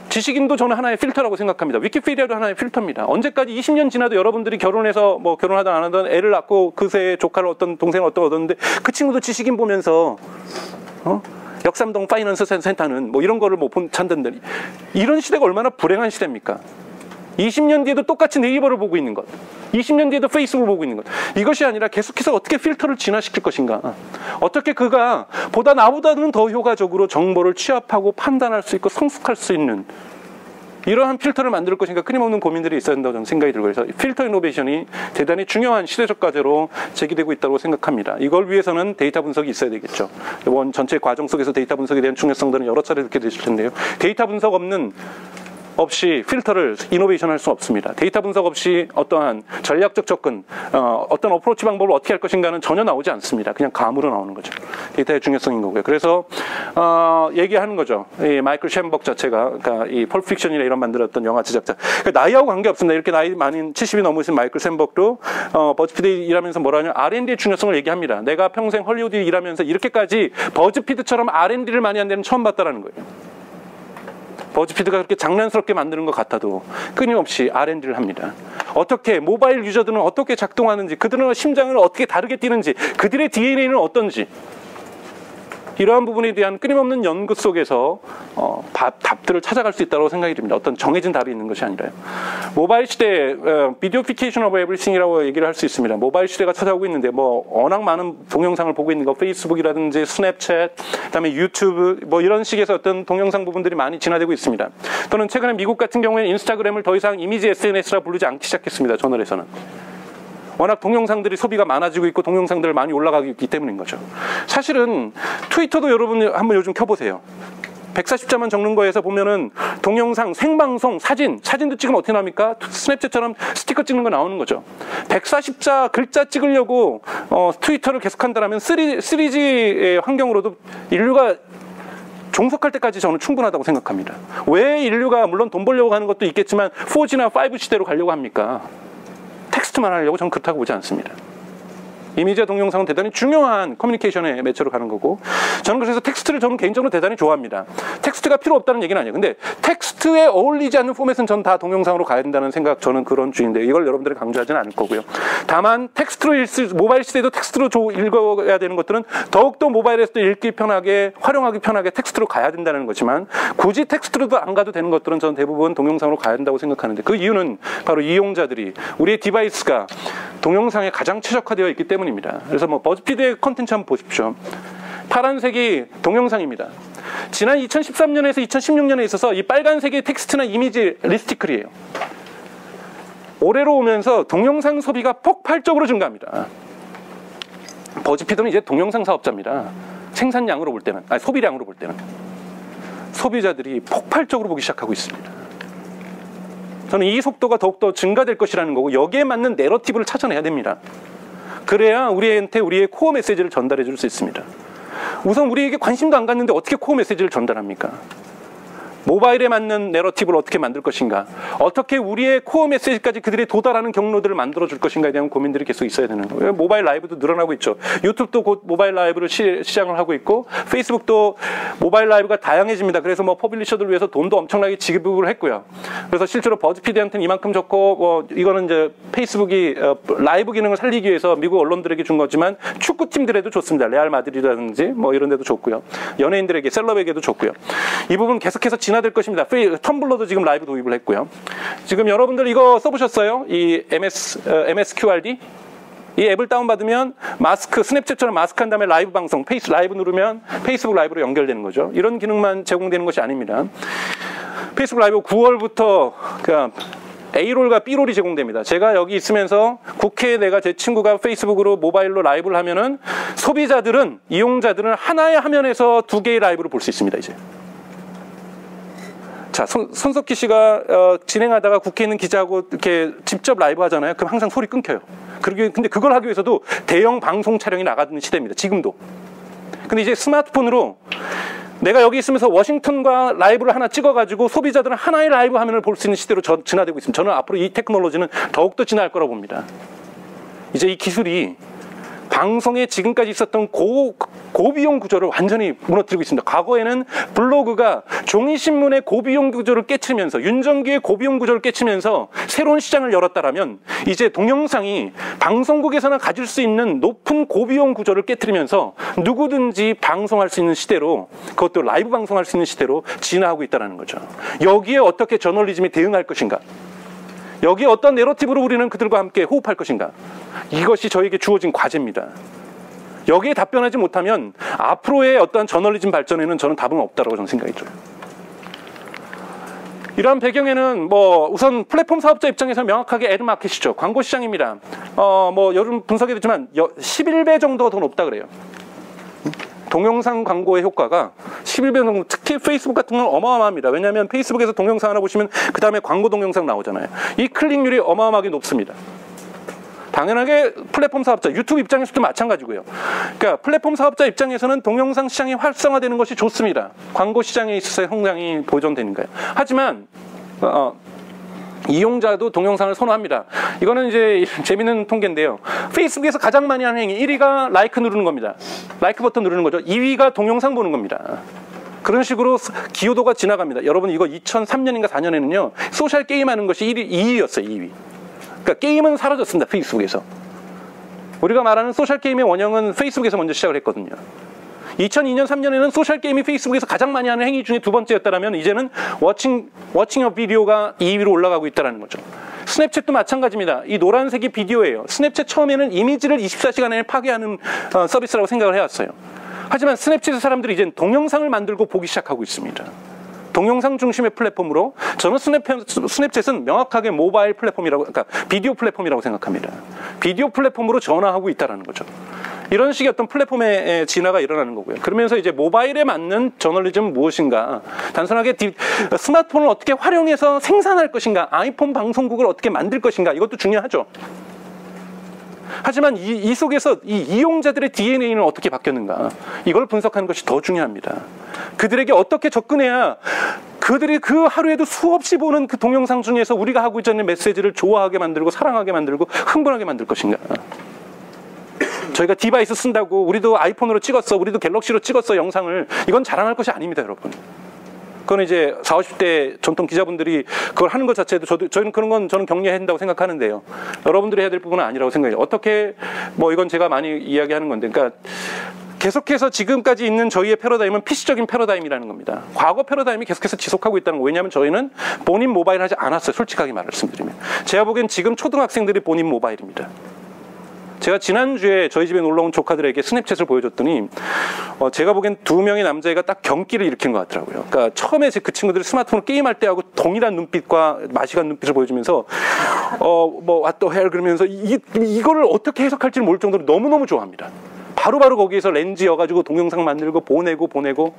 지식인도 저는 하나의 필터라고 생각합니다. 위키피디아도 하나의 필터입니다. 언제까지 20년 지나도 여러분들이 결혼해서 뭐 결혼하든 안 하든 애를 낳고 그새 조카를 어떤 동생을 어떤 얻었는데 그 친구도 지식인 보면서 어? 역삼동 파이낸스 센터는 뭐 이런 거를 못 본, 찾는다니. 이런 시대가 얼마나 불행한 시대입니까? 20년 뒤에도 똑같이 네이버를 보고 있는 것. 20년 뒤에도 페이스북을 보고 있는 것. 이것이 아니라 계속해서 어떻게 필터를 진화시킬 것인가. 어떻게 그가 보다 나보다는 더 효과적으로 정보를 취합하고 판단할 수 있고 성숙할 수 있는 이러한 필터를 만들 것인가 끊임없는 고민들이 있어야 된다고 저는 생각이 들고 그래서 필터 innovation이 대단히 중요한 시대적 과제로 제기되고 있다고 생각합니다. 이걸 위해서는 데이터 분석이 있어야 되겠죠. 이번 전체 과정 속에서 데이터 분석에 대한 중요성들은 여러 차례 듣게 되실 텐데요. 데이터 분석 없는 없이 필터를 innovation 할 수 없습니다. 데이터 분석 없이 어떠한 전략적 접근, 어, 어떤 approach 방법을 어떻게 할 것인가는 전혀 나오지 않습니다. 그냥 감으로 나오는 거죠. 데이터의 중요성인 거고요. 그래서 어, 얘기하는 거죠. 이 마이클 쉔벅 자체가 그러니까 이 펄프픽션이나 이런 만들었던 영화 제작자. 그러니까 나이하고 관계 없습니다. 이렇게 나이 많은 70이 넘으신 마이클 쉔벅도 어, 버즈피드 일하면서 뭐라냐 R&D의 중요성을 얘기합니다. 내가 평생 헐리우드 일하면서 이렇게까지 버즈피드처럼 R&D를 많이 한 데는 처음 봤다라는 거예요. 버즈피드가 그렇게 장난스럽게 만드는 것 같아도 끊임없이 R&D를 합니다. 어떻게 모바일 유저들은 어떻게 작동하는지 그들은 심장을 어떻게 다르게 뛰는지 그들의 DNA는 어떤지 이러한 부분에 대한 끊임없는 연구 속에서 어, 답, 답들을 찾아갈 수 있다고 생각이 듭니다. 어떤 정해진 답이 있는 것이 아니라요. 모바일 시대 어, videofication of everything이라고 얘기를 할 수 있습니다. 모바일 시대가 찾아오고 있는데 뭐 워낙 많은 동영상을 보고 있는 거 페이스북이라든지 스냅챗 그다음에 유튜브 뭐 이런 식의 어떤 동영상 부분들이 많이 진화되고 있습니다. 또는 최근에 미국 같은 경우에는 인스타그램을 더 이상 이미지 SNS라 부르지 않기 시작했습니다. 저널에서는. 워낙 동영상들이 소비가 많아지고 있고 동영상들 많이 올라가고 있기 때문인 거죠. 사실은 트위터도 여러분 한번 요즘 켜보세요. 140자만 적는 거에서 보면은 동영상, 생방송, 사진, 사진도 찍으면 어떻게 나옵니까? 스냅챗처럼 스티커 찍는 거 나오는 거죠. 140자 글자 찍으려고 어, 트위터를 계속한다면 3, 3G의 환경으로도 인류가 존속할 때까지 저는 충분하다고 생각합니다. 왜 인류가 물론 돈 벌려고 하는 것도 있겠지만 4G나 5 시대로 가려고 합니까? 텍스트만 하려고 저는 그렇다고 보지 않습니다. 이미지와 동영상은 대단히 중요한 커뮤니케이션의 매체로 가는 거고 저는 그래서 텍스트를 저는 개인적으로 대단히 좋아합니다. 텍스트가 필요 없다는 얘기는 아니에요. 근데 텍스트에 어울리지 않는 포맷은 전 다 동영상으로 가야 된다는 생각 저는 그런 주의인데 이걸 여러분들이 강조하지는 않을 거고요. 다만 텍스트로 읽 모바일 시대도 텍스트로 조- 읽어야 되는 것들은 더욱더 모바일에서도 읽기 편하게 활용하기 편하게 텍스트로 가야 된다는 거지만 굳이 텍스트로도 안 가도 되는 것들은 저는 대부분 동영상으로 가야 된다고 생각하는데 그 이유는 바로 이용자들이 우리의 디바이스가 동영상에 가장 최적화되어 있기 때문 입니다. 그래서 뭐 버즈피드의 컨텐츠 한번 보십시오. 파란색이 동영상입니다. 지난 2013년에서 2016년에 있어서 이 빨간색의 텍스트나 이미지 listicle이에요. 올해로 오면서 동영상 소비가 폭발적으로 증가합니다. 버즈피드는 이제 동영상 사업자입니다. 생산량으로 볼 때는, 아니 소비량으로 볼 때는 소비자들이 폭발적으로 보기 시작하고 있습니다. 저는 이 속도가 더욱더 증가될 것이라는 거고 여기에 맞는 narrative를 찾아내야 됩니다. 그래야 우리한테 우리의 core 메시지를 전달해 줄 수 있습니다. 우선 우리에게 관심도 안 갔는데 어떻게 core 메시지를 전달합니까? 모바일에 맞는 narrative를 어떻게 만들 것인가? 어떻게 우리의 core 메시지까지 그들이 도달하는 경로들을 만들어 줄 것인가에 대한 고민들이 계속 있어야 되는 거예요. 모바일 라이브도 늘어나고 있죠. 유튜브도 곧 모바일 라이브를 시, 시작을 하고 있고 페이스북도 모바일 라이브가 다양해집니다. 그래서 뭐 publisher들 위해서 돈도 엄청나게 지급을 했고요. 그래서 실제로 버즈피드한테는 이만큼 줬고 뭐 이거는 이제 페이스북이 어, 라이브 기능을 살리기 위해서 미국 언론들에게 준 거지만 축구팀들에도 줬습니다. 레알 마드리드라든지 뭐 이런 데도 줬고요. 연예인들에게 셀럽에게도 줬고요. 이 부분 계속해서 진화될 것입니다. 텀블러도 지금 라이브 도입을 했고요. 지금 여러분들 이거 써보셨어요? 이 MS, 어, MSQRD? 이 앱을 다운받으면 마스크, 스냅챗처럼 마스크 한 다음에 라이브 방송, 페이스 라이브 누르면 페이스북 라이브로 연결되는 거죠. 이런 기능만 제공되는 것이 아닙니다. 페이스북 라이브 9월부터 그 A-roll과 B-roll이 제공됩니다. 제가 여기 있으면서 국회에 내가 제 친구가 페이스북으로 모바일로 라이브를 하면은 소비자들은 이용자들은 하나의 화면에서 두 개의 라이브를 볼 수 있습니다. 이제. 자, 손, 손석희 씨가 어, 진행하다가 국회에 있는 기자하고 이렇게 직접 라이브 하잖아요. 그럼 항상 소리 끊겨요. 그러게 근데 그걸 하기 위해서도 대형 방송 촬영이 나가는 시대입니다. 지금도. 근데 이제 스마트폰으로 내가 여기 있으면서 워싱턴과 라이브를 하나 찍어가지고 소비자들은 하나의 라이브 화면을 볼 수 있는 시대로 저, 진화되고 있습니다. 저는 앞으로 이 테크놀로지는 더욱더 진화할 거라고 봅니다. 이제 이 기술이 방송에 지금까지 있었던 고, 고비용 구조를 완전히 무너뜨리고 있습니다. 과거에는 블로그가 종이신문의 고비용 구조를 깨치면서 윤정기의 고비용 구조를 깨치면서 새로운 시장을 열었다라면 이제 동영상이 방송국에서나 가질 수 있는 높은 고비용 구조를 깨뜨리면서 누구든지 방송할 수 있는 시대로 그것도 라이브 방송할 수 있는 시대로 진화하고 있다는 거죠. 여기에 어떻게 저널리즘이 대응할 것인가? 여기에 어떤 내러티브로 우리는 그들과 함께 호흡할 것인가? 이것이 저에게 주어진 과제입니다. 여기에 답변하지 못하면 앞으로의 어떤 저널리즘 발전에는 저는 답은 없다고 저는 생각이 들어요. 이러한 배경에는 뭐 우선 플랫폼 사업자 입장에서 명확하게 에드마켓이죠. 광고 시장입니다. 어 뭐 여러분 분석이 됐지만 11배 정도가 더 높다 그래요. 동영상 광고의 효과가 11배 정도 특히 페이스북 같은 건 어마어마합니다. 왜냐하면 페이스북에서 동영상 하나 보시면 그 다음에 광고 동영상 나오잖아요. 이 클릭률이 어마어마하게 높습니다. 당연하게 플랫폼 사업자, 유튜브 입장에서도 마찬가지고요. 그러니까 플랫폼 사업자 입장에서는 동영상 시장이 활성화되는 것이 좋습니다. 광고 시장에 있어서의 성장이 보존되니까요. 하지만 어, 이용자도 동영상을 선호합니다. 이거는 이제 *laughs* 재밌는 통계인데요. 페이스북에서 가장 많이 하는 행위 1위가 라이크 누르는 겁니다. 라이크 버튼 누르는 거죠. 2위가 동영상 보는 겁니다. 그런 식으로 기여도가 지나갑니다. 여러분 이거 2003년인가 4년에는요. 소셜 게임 하는 것이 1위, 2위였어요. 2위. 그러니까 게임은 사라졌습니다. 페이스북에서. 우리가 말하는 소셜 게임의 원형은 페이스북에서 먼저 시작을 했거든요. 2002년 3년에는 소셜 게임이 페이스북에서 가장 많이 하는 행위 중에 두 번째였다면 이제는 watching watching of video가 2위로 올라가고 있다는 거죠. 스냅챗도 마찬가지입니다. 이 노란색이 비디오예요. 스냅챗 처음에는 이미지를 24시간 내에 파괴하는 어, 서비스라고 생각을 해왔어요. 하지만 스냅챗의 사람들이 이제 동영상을 만들고 보기 시작하고 있습니다. 동영상 중심의 플랫폼으로 저는 스냅, 스냅챗은 명확하게 모바일 플랫폼이라고 그러니까 비디오 플랫폼이라고 생각합니다. 비디오 플랫폼으로 진화하고 있다는 거죠. 이런 식의 어떤 플랫폼의 진화가 일어나는 거고요. 그러면서 이제 모바일에 맞는 저널리즘은 무엇인가? 단순하게 디, 스마트폰을 어떻게 활용해서 생산할 것인가? 아이폰 방송국을 어떻게 만들 것인가? 이것도 중요하죠. 하지만 이, 이, 속에서 이 이용자들의 DNA는 어떻게 바뀌었는가? 이걸 분석하는 것이 더 중요합니다. 그들에게 어떻게 접근해야 그들이 그 하루에도 수없이 보는 그 동영상 중에서 우리가 하고 있는 메시지를 좋아하게 만들고 사랑하게 만들고 흥분하게 만들 것인가? 저희가 디바이스 쓴다고 우리도 아이폰으로 찍었어, 우리도 갤럭시로 찍었어 영상을 이건 자랑할 것이 아닙니다, 여러분. 그건 이제 40, 50대 전통 기자분들이 그걸 하는 것 자체도 저도 저는 그런 건 저는 격려해야 된다고 생각하는데요. 여러분들이 해야 될 부분은 아니라고 생각해요. 어떻게 뭐 이건 제가 많이 이야기하는 건데, 그러니까 계속해서 지금까지 있는 저희의 패러다임은 PC적인 패러다임이라는 겁니다. 과거 패러다임이 계속해서 지속하고 있다는 거. 왜냐하면 저희는 본인 모바일 하지 않았어요. 솔직하게 말씀드리면. 제가 보기엔 지금 초등학생들이 본인 모바일입니다. 제가 지난주에 저희 집에 놀러 온 조카들에게 스냅챗을 보여줬더니 어, 제가 보기엔 두 명의 남자애가 딱 경기를 일으킨 것 같더라고요. 그러니까 처음에 제그 친구들이 스마트폰 게임할 때하고 동일한 눈빛과 마시간 눈빛을 보여주면서 어뭐 the hell 그러면서 이, 이거를 어떻게 해석할지 모를 정도로 너무너무 좋아합니다. 바로바로 거기에서 렌즈 여가지고 동영상 만들고 보내고 보내고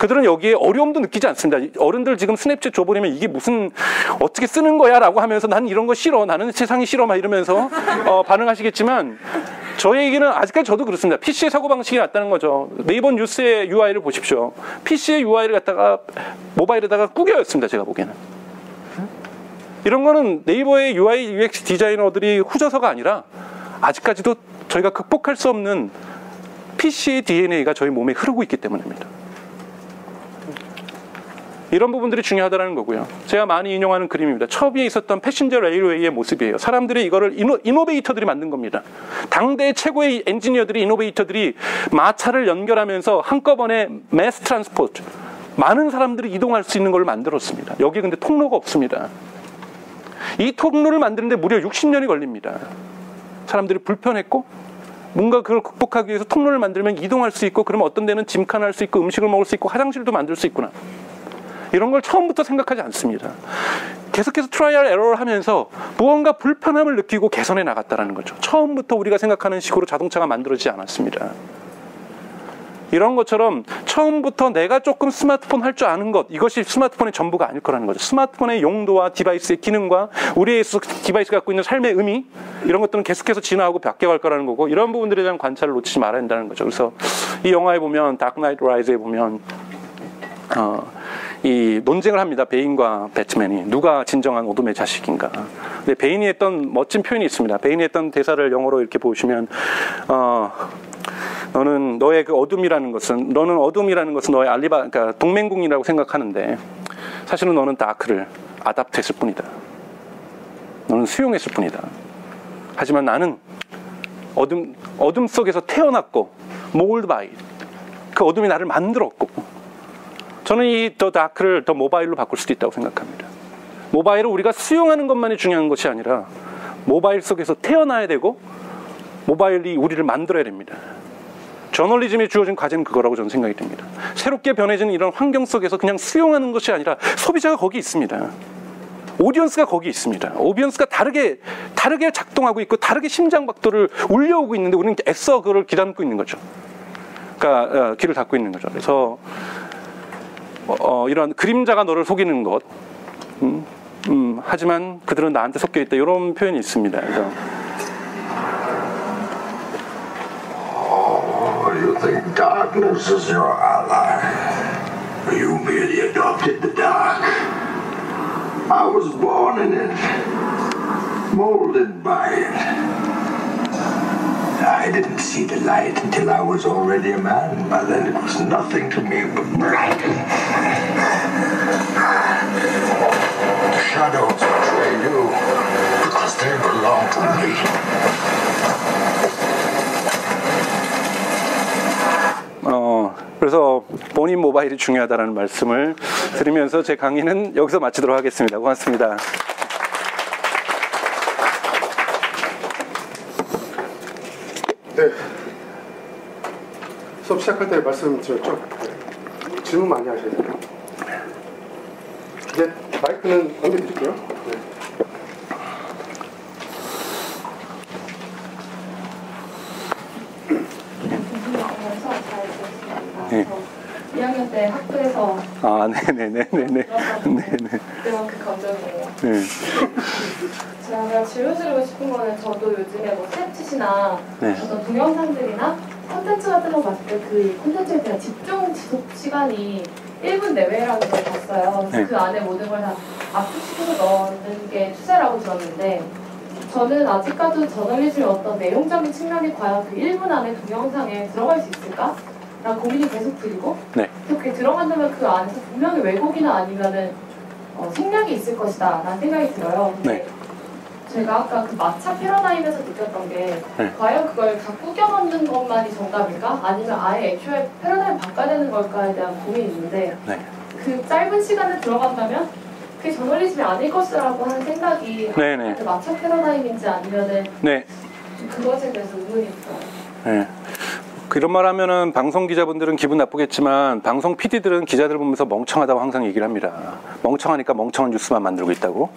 그들은 여기에 어려움도 느끼지 않습니다. 어른들 지금 스냅챗 줘버리면 이게 무슨 어떻게 쓰는 거야라고 하면서 난 이런 거 싫어, 나는 세상이 싫어 막 이러면서 어, 반응하시겠지만 저에게는 아직까지 저도 그렇습니다. PC의 사고 방식이 낫다는 거죠. 네이버 뉴스의 UI를 보십시오. PC의 UI를 갖다가 모바일에다가 꾸겨였습니다. 제가 보기에는. 이런 거는 네이버의 UI UX 디자이너들이 후져서가 아니라 아직까지도 저희가 극복할 수 없는 PC의 DNA가 저희 몸에 흐르고 있기 때문입니다. 이런 부분들이 중요하다는 거고요. 제가 많이 인용하는 그림입니다. 처음에 있었던 패신저 레일웨이의 모습이에요. 사람들이 이거를 이노, 이노베이터들이 만든 겁니다. 당대 최고의 엔지니어들이 이노베이터들이 마차를 연결하면서 한꺼번에 mass transport 많은 사람들이 이동할 수 있는 걸 만들었습니다. 여기 근데 통로가 없습니다. 이 통로를 만드는데 무려 60년이 걸립니다. 사람들이 불편했고 뭔가 그걸 극복하기 위해서 통로를 만들면 이동할 수 있고 그러면 어떤 데는 짐칸 할수 있고 음식을 먹을 수 있고 화장실도 만들 수 있구나. 이런 걸 처음부터 생각하지 않습니다. 계속해서 trial error를 하면서 무언가 불편함을 느끼고 개선해 나갔다라는 거죠. 처음부터 우리가 생각하는 식으로 자동차가 만들어지지 않았습니다. 이런 것처럼 처음부터 내가 조금 스마트폰 할 줄 아는 것 이것이 스마트폰의 전부가 아닐 거라는 거죠. 스마트폰의 용도와 디바이스의 기능과 우리의 디바이스가 갖고 있는 삶의 의미 이런 것들은 계속해서 진화하고 바뀌어갈 거라는 거고 이런 부분들에 대한 관찰을 놓치지 말아야 한다는 거죠. 그래서 이 영화에 보면 다크 나이트 라이즈에 보면 어, 이 논쟁을 합니다. 베인과 배트맨이 누가 진정한 어둠의 자식인가. 근데 베인이 했던 멋진 표현이 있습니다. 베인이 했던 대사를 영어로 이렇게 보시면 어, 너는 너의 그 어둠이라는 것은 너는 어둠이라는 것은 너의 ally 그러니까 동맹국이라고 생각하는데 사실은 너는 dark를 adopt했을 뿐이다. 너는 수용했을 뿐이다. 하지만 나는 어둠 어둠 속에서 태어났고 molded by 그 어둠이 나를 만들었고 저는 이 the dark를 the mobile로 바꿀 수도 있다고 생각합니다. 모바일을 우리가 수용하는 것만이 중요한 것이 아니라 모바일 속에서 태어나야 되고 모바일이 우리를 만들어야 됩니다. 저널리즘에 주어진 과제는 그거라고 저는 생각이 듭니다. 새롭게 변해지는 이런 환경 속에서 그냥 수용하는 것이 아니라 소비자가 거기 있습니다. 오디언스가 거기 있습니다. 오디언스가 다르게 다르게 작동하고 있고 다르게 심장박도를 울려오고 있는데 우리는 애써 그걸 기다리고 있는 거죠. 그러니까 어, 길을 닫고 있는 거죠. 그래서 어, 어, 이런 그림자가 너를 속이는 것. 음, 음, 하지만 그들은 나한테 섞여 있다. 이런 표현이 있습니다. 그래서 Oh. I didn't see the light until I was already a man. By then it was nothing to me but black. Shadows betray you because they belong to me. 어, 그래서 본인 모바일이 중요하다는 말씀을 드리면서 제 강의는 여기서 마치도록 하겠습니다. 고맙습니다. 수업 시작할 때 말씀드렸죠? 네. 질문 많이 하셔야 돼요. 이제 마이크는 넘겨드릴게요. 네. 그래서 잘 들었습니다. 네. 저 2학년 때 학교에서 아, 네네네네네. 네네. 그런 그 감정이에요. 네. 제가 질문 드리고 싶은 거는 저도 요즘에 뭐 스냅챗이나 네. 어떤 동영상들이나 콘텐츠 같은 거 봤을 때 그 콘텐츠에 대한 집중 지속 시간이 1분 내외라는 걸 봤어요. 네. 그 안에 모든 걸 다 압축시켜서 넣는 게 추세라고 들었는데 저는 아직까지 저널리즘의 어떤 내용적인 측면이 과연 그 1분 안에 동영상에 들어갈 수 있을까? 라는 고민이 계속 들고 네. 그렇게 들어간다면 그 안에서 분명히 왜곡이나 아니면은 어, 생략이 있을 것이다 라는 생각이 들어요. 네. 제가 아까 그 마차 패러다임에서 느꼈던 게 네. 과연 그걸 다 꾸겨 넣는 것만이 정답일까? 아니면 아예 애초에 패러다임 바꿔야 되는 걸까에 대한 고민이 있는데 네. 그 짧은 시간에 들어간다면 그게 저널리즘이 아닐 것이라고 하는 생각이 네네. 그 마차 패러다임인지 아니면은 네. 좀 그것에 대해서 의문이 있어요. 예. 그런 말 하면은 방송 기자분들은 기분 나쁘겠지만 방송 PD들은 기자들 보면서 멍청하다고 항상 얘기를 합니다. 멍청하니까 멍청한 뉴스만 만들고 있다고.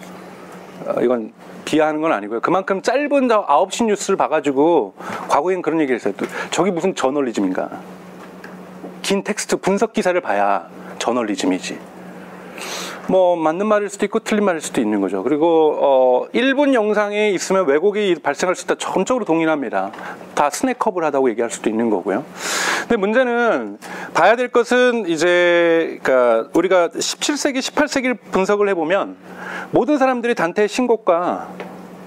어, 이건 비하하는 건 아니고요. 그만큼 짧은 9시 뉴스를 봐가지고 과거엔 그런 얘기를 했어요. 또 저기 무슨 저널리즘인가. 긴 텍스트 분석 기사를 봐야 저널리즘이지. 뭐 맞는 말일 수도 있고 틀린 말일 수도 있는 거죠. 그리고 어 1분 영상에 있으면 왜곡이 발생할 수 있다. 전적으로 동의합니다. 다 스낵업을 하다고 얘기할 수도 있는 거고요. 근데 문제는 봐야 될 것은 이제 그러니까 우리가 17세기, 18세기를 분석을 해보면 모든 사람들이 단테의 신곡과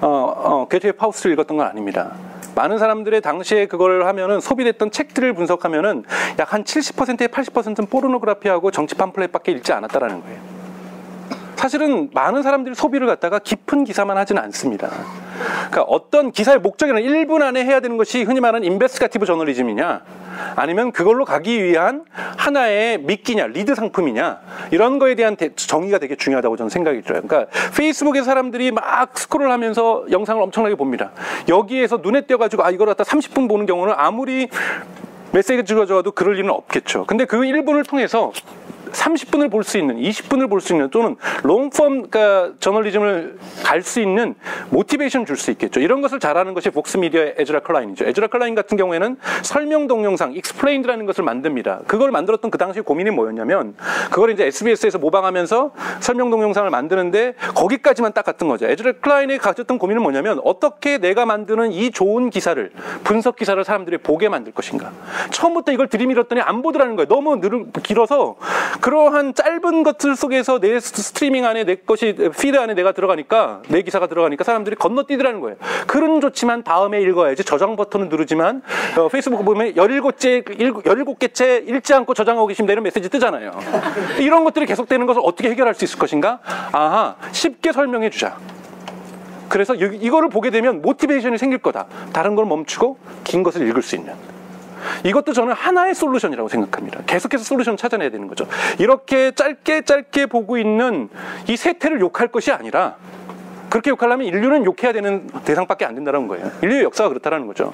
어, 어, 게트의 파우스를 읽었던 건 아닙니다. 많은 사람들의 당시에 그걸 하면은 소비됐던 책들을 분석하면은 약 한 70%에 80%는 포르노그라피하고 정치 팜플렛밖에 읽지 않았다라는 거예요. 사실은 많은 사람들이 소비를 갖다가 깊은 기사만 하지는 않습니다. 그러니까 어떤 기사의 목적에는 1분 안에 해야 되는 것이 흔히 말하는 investigative journalism이냐 아니면 그걸로 가기 위한 하나의 미끼냐 lead 상품이냐 이런 거에 대한 대- 정의가 되게 중요하다고 저는 생각이 들어요. 그러니까 페이스북에 사람들이 막 스크롤 하면서 영상을 엄청나게 봅니다. 여기에서 눈에 띄어가지고 아 이걸 갖다 30분 보는 경우는 아무리 메시지가 좋아도 그럴 일은 없겠죠. 근데 그 1분을 통해서 30분을 볼 수 있는, 20분을 볼 수 있는 또는 long-form 그러니까 저널리즘을 갈 수 있는 motivation 줄 수 있겠죠. 이런 것을 잘하는 것이 복스 미디어의 에즈라 클라인이죠. 에즈라 클라인 같은 경우에는 설명 동영상, explained라는 것을 만듭니다. 그걸 만들었던 그 당시 고민이 뭐였냐면 그걸 이제 SBS에서 모방하면서 설명 동영상을 만드는데 거기까지만 딱 갔던 거죠. 에즈라 클라인이 가졌던 고민은 뭐냐면 어떻게 내가 만드는 이 좋은 기사를 분석 기사를 사람들이 보게 만들 것인가. 처음부터 이걸 들이밀었더니 안 보더라는 거예요. 너무 늘 길어서 그러한 짧은 것들 속에서 내 스- 스트리밍 안에 내 것이 피드 안에 내가 들어가니까 내 기사가 들어가니까 사람들이 건너뛰더라는 거예요. 글은 좋지만 다음에 읽어야지 저장 버튼은 누르지만 어, 페이스북 보면 17째 17개째 읽지 않고 저장하고 계십니다 이런 메시지 뜨잖아요. 이런 것들이 계속되는 것을 어떻게 해결할 수 있을 것인가? 아하 쉽게 설명해 주자. 그래서 이- 이거를 보게 되면 모티베이션이 생길 거다. 다른 걸 멈추고 긴 것을 읽을 수 있는. 이것도 저는 하나의 솔루션이라고 생각합니다. 계속해서 솔루션을 찾아내야 되는 거죠. 이렇게 짧게 짧게 보고 있는 이 세태를 욕할 것이 아니라 그렇게 욕하려면 인류는 욕해야 되는 대상밖에 안 된다는 거예요. 인류의 역사가 그렇다는 거죠.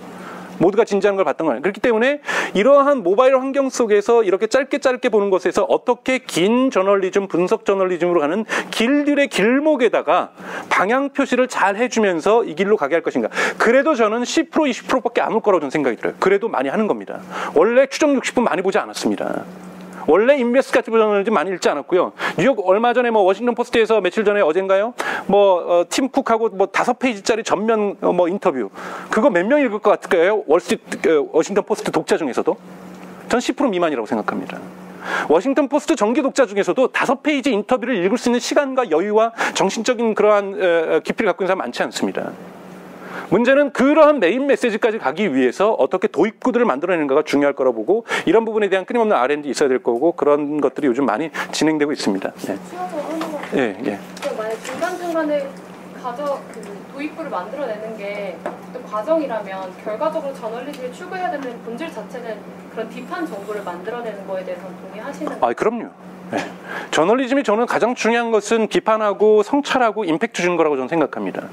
모두가 진지한 걸 봤던 거예요. 그렇기 때문에 이러한 모바일 환경 속에서 이렇게 짧게 짧게 보는 것에서 어떻게 긴 저널리즘, 분석 저널리즘으로 가는 길들의 길목에다가 방향 표시를 잘 해주면서 이 길로 가게 할 것인가. 그래도 저는 10% 20%밖에 안 올 거라고 저는 생각이 들어요. 그래도 많이 하는 겁니다. 원래 추적 60분 많이 보지 않았습니다. 원래 investigative 저널리즘 많이 읽지 않았고요. 뉴욕 얼마 전에 뭐 워싱턴 포스트에서 며칠 전에 어젠가요? 뭐 팀 쿡하고 뭐 다섯 페이지짜리 전면 어, 뭐 인터뷰 그거 몇 명 읽을 것 같을까요? 월스트리트 어, 워싱턴 포스트 독자 중에서도 전 10% 미만이라고 생각합니다. 워싱턴 포스트 정기 독자 중에서도 다섯 페이지 인터뷰를 읽을 수 있는 시간과 여유와 정신적인 그러한 어, 어, 깊이를 갖고 있는 사람 많지 않습니다. 문제는 그러한 메인 메시지까지 가기 위해서 어떻게 도입구들을 만들어내는가가 중요할 거라 보고 이런 부분에 대한 끊임없는 R&D 있어야 될 거고 그런 것들이 요즘 많이 진행되고 있습니다. 하나만 예, 예. 그 만약 중간 중간에 가져 그 도입부를 만들어내는 게 어떤 과정이라면 결과적으로 저널리즘을 추구해야 되는 본질 자체는 그런 딥한 정보를 만들어내는 거에 대해서는 동의하시는 아, 그럼요. 예. 저널리즘이 저는 가장 중요한 것은 비판하고 성찰하고 임팩트 주는 거라고 저는 생각합니다.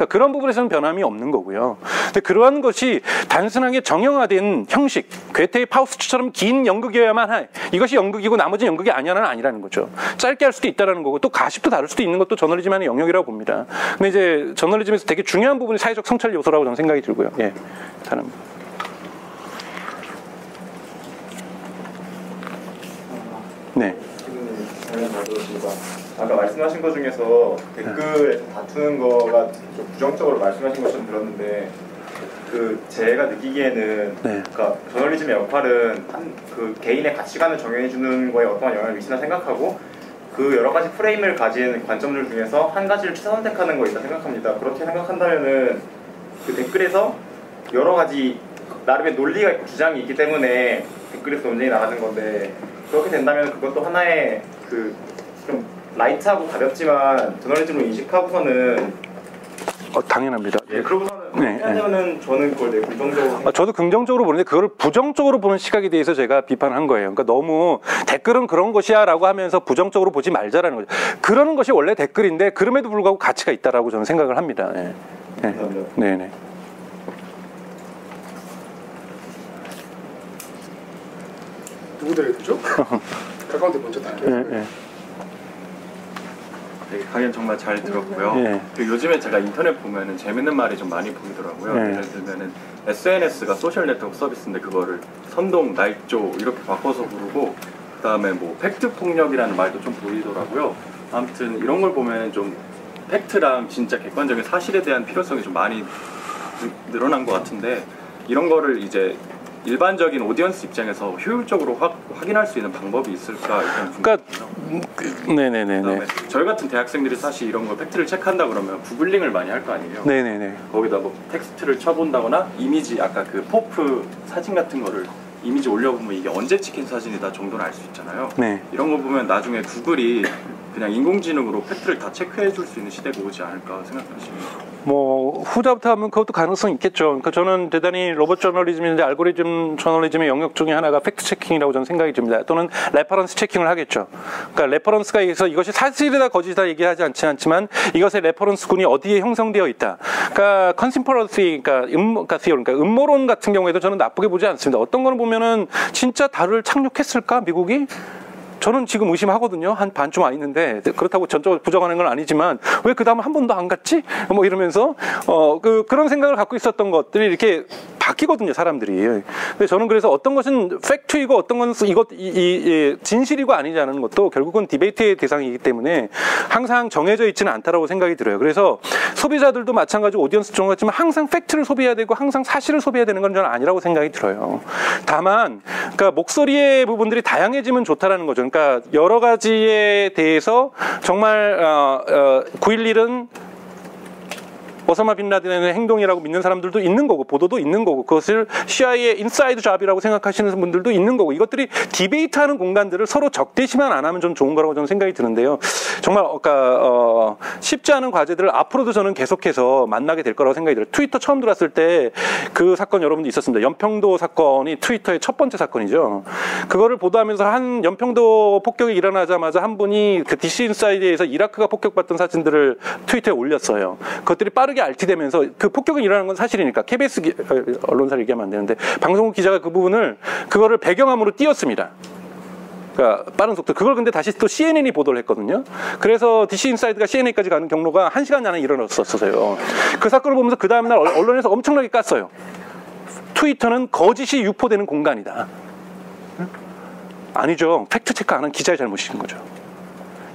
그러니까 그런 부분에서는 변함이 없는 거고요. 근데 그러한 것이 단순하게 정형화된 형식, 괴테의 파우스트처럼 긴 연극이어야만 해. 이것이 연극이고 나머지는 연극이 아니야는 아니라는 거죠. 짧게 할 수도 있다라는 거고 또 가십도 다를 수도 있는 것도 저널리즘의 영역이라고 봅니다. 근데 이제 저널리즘에서 되게 중요한 부분이 사회적 성찰 요소라고 저는 생각이 들고요. 예. 다른. 네. 아까 말씀하신 것 중에서 댓글에서 다투는 거가 좀 부정적으로 말씀하신 것처럼 들었는데 그 제가 느끼기에는 네. 그러니까 저널리즘의 역할은 한그 개인의 가치관을 정해 주는 거에 어떠한 영향을 미친다 생각하고 그 여러 가지 프레임을 가진 관점들 중에서 한 가지를 선택하는 거 있다 생각합니다. 그렇게 생각한다면은 그 댓글에서 여러 가지 나름의 논리가 있고 주장이 있기 때문에 댓글에서 논쟁이 나가는 건데 그렇게 된다면 그것도 하나의 그 좀 라이트하고 가볍지만 드널리즘을 인식하고서는 어, 당연합니다. 예, 그러고서는 네, 하면은 네. 저는 그걸 되게 긍정적으로 아, 저도 긍정적으로 보는데 그걸 부정적으로 보는 시각에 대해서 제가 비판한 거예요. 그러니까 너무 댓글은 그런 것이야라고 하면서 부정적으로 보지 말자라는 거죠. 그러는 것이 원래 댓글인데 그럼에도 불구하고 가치가 있다라고 저는 생각을 합니다. 예. 예. 네, 네, 네. 네. 누구 드려야 되죠? 가까운 데 먼저 다. 네, 네. 예. 네, 강연 정말 잘 들었고요. 예. 요즘에 제가 인터넷 보면은 재밌는 말이 좀 많이 보이더라고요. 예. 예를 들면은 SNS가 소셜 네트워크 서비스인데 그거를 선동, 날조 이렇게 바꿔서 부르고 그다음에 뭐 팩트 폭력이라는 말도 좀 보이더라고요. 아무튼 이런 걸 보면 좀 팩트랑 진짜 객관적인 사실에 대한 필요성이 좀 많이 느- 늘어난 것 같은데 이런 거를 이제 일반적인 audience 입장에서 효율적으로 확, 확인할 수 있는 방법이 있을까 일단 그러니까 그, 네네네네. 저희 같은 대학생들이 사실 이런 거 팩트를 체크한다 그러면 구글링을 많이 할 거 아니에요. 네네네. 거기다 뭐 텍스트를 쳐본다거나 이미지 아까 그 Pope 사진 같은 거를 이미지 올려보면 이게 언제 찍힌 사진이다 정도는 알 수 있잖아요. 네. 이런 거 보면 나중에 구글이 그냥 인공지능으로 팩트를 다 체크해 줄 수 있는 시대가 오지 않을까 생각하시면 뭐 후자부터 하면 그것도 가능성 있겠죠. 그러니까 저는 대단히 로봇 저널리즘인데 알고리즘 저널리즘의 영역 중에 하나가 fact checking이라고 저는 생각이 듭니다. 또는 reference checking을 하겠죠. 그러니까 reference가 있어 이것이 사실이다 거짓이다 얘기하지 않지 않지만 이것의 reference군이 어디에 형성되어 있다. 그러니까 conspiracy 그러니까 음모 그러니까, 그러니까 음모론 같은 경우에도 저는 나쁘게 보지 않습니다. 어떤 거는 보면은 진짜 달을 착륙했을까 미국이? 저는 지금 의심하거든요. 한 반쯤 와 있는데 그렇다고 전적으로 부정하는 건 아니지만 왜 그 다음 한 번도 안 갔지? 뭐 이러면서 어 그 그런 생각을 갖고 있었던 것들이 이렇게 바뀌거든요, 사람들이. 근데 저는 그래서 어떤 것은 팩트이고 어떤 것은 이것 이, 이- 이 진실이고 않은 것도 결국은 debate의 대상이기 때문에 항상 정해져 있지는 않다라고 생각이 들어요. 그래서 소비자들도 마찬가지로 audience 쪽 같지만 항상 팩트를 소비해야 되고 항상 사실을 소비해야 되는 건 저는 아니라고 생각이 들어요. 다만 그러니까 목소리의 부분들이 다양해지면 좋다라는 거죠. 그러니까 여러 가지에 대해서 정말 어, 어, 911은 오사마 빈 라덴의 행동이라고 믿는 사람들도 있는 거고 보도도 있는 거고 그것을 CIA의 inside job이라고 생각하시는 분들도 있는 거고 이것들이 debate하는 공간들을 서로 적대시만 안 하면 좀 좋은 거라고 저는 생각이 드는데요. 정말 아까 어, 쉽지 않은 과제들을 앞으로도 저는 계속해서 만나게 될 거라고 생각이 들어요. 트위터 처음 들어왔을 때 그 사건 여러분도 있었습니다. 연평도 사건이 트위터의 첫 번째 사건이죠. 그거를 보도하면서 한 연평도 폭격이 일어나자마자 한 분이 그 DC 인사이드에서 이라크가 폭격받던 사진들을 트위터에 올렸어요. 그것들이 빠르게 RT되면서 그 폭격이 일어난 건 사실이니까 KBS 기- 어, 언론사를 얘기하면 안 되는데 방송국 기자가 그 부분을 그거를 배경화면으로 띄웠습니다. 그러니까 빠른 속도. 그걸 근데 다시 또 CNN이 보도를 했거든요. 그래서 DC 인사이드가 CNN까지 가는 경로가 한 시간 안에 일어났었어요. 그 사건을 보면서 그 다음날 언- 언론에서 엄청나게 깠어요. 트위터는 거짓이 유포되는 공간이다. 응? 아니죠. 팩트 체크 안 한 기자의 잘못인 거죠.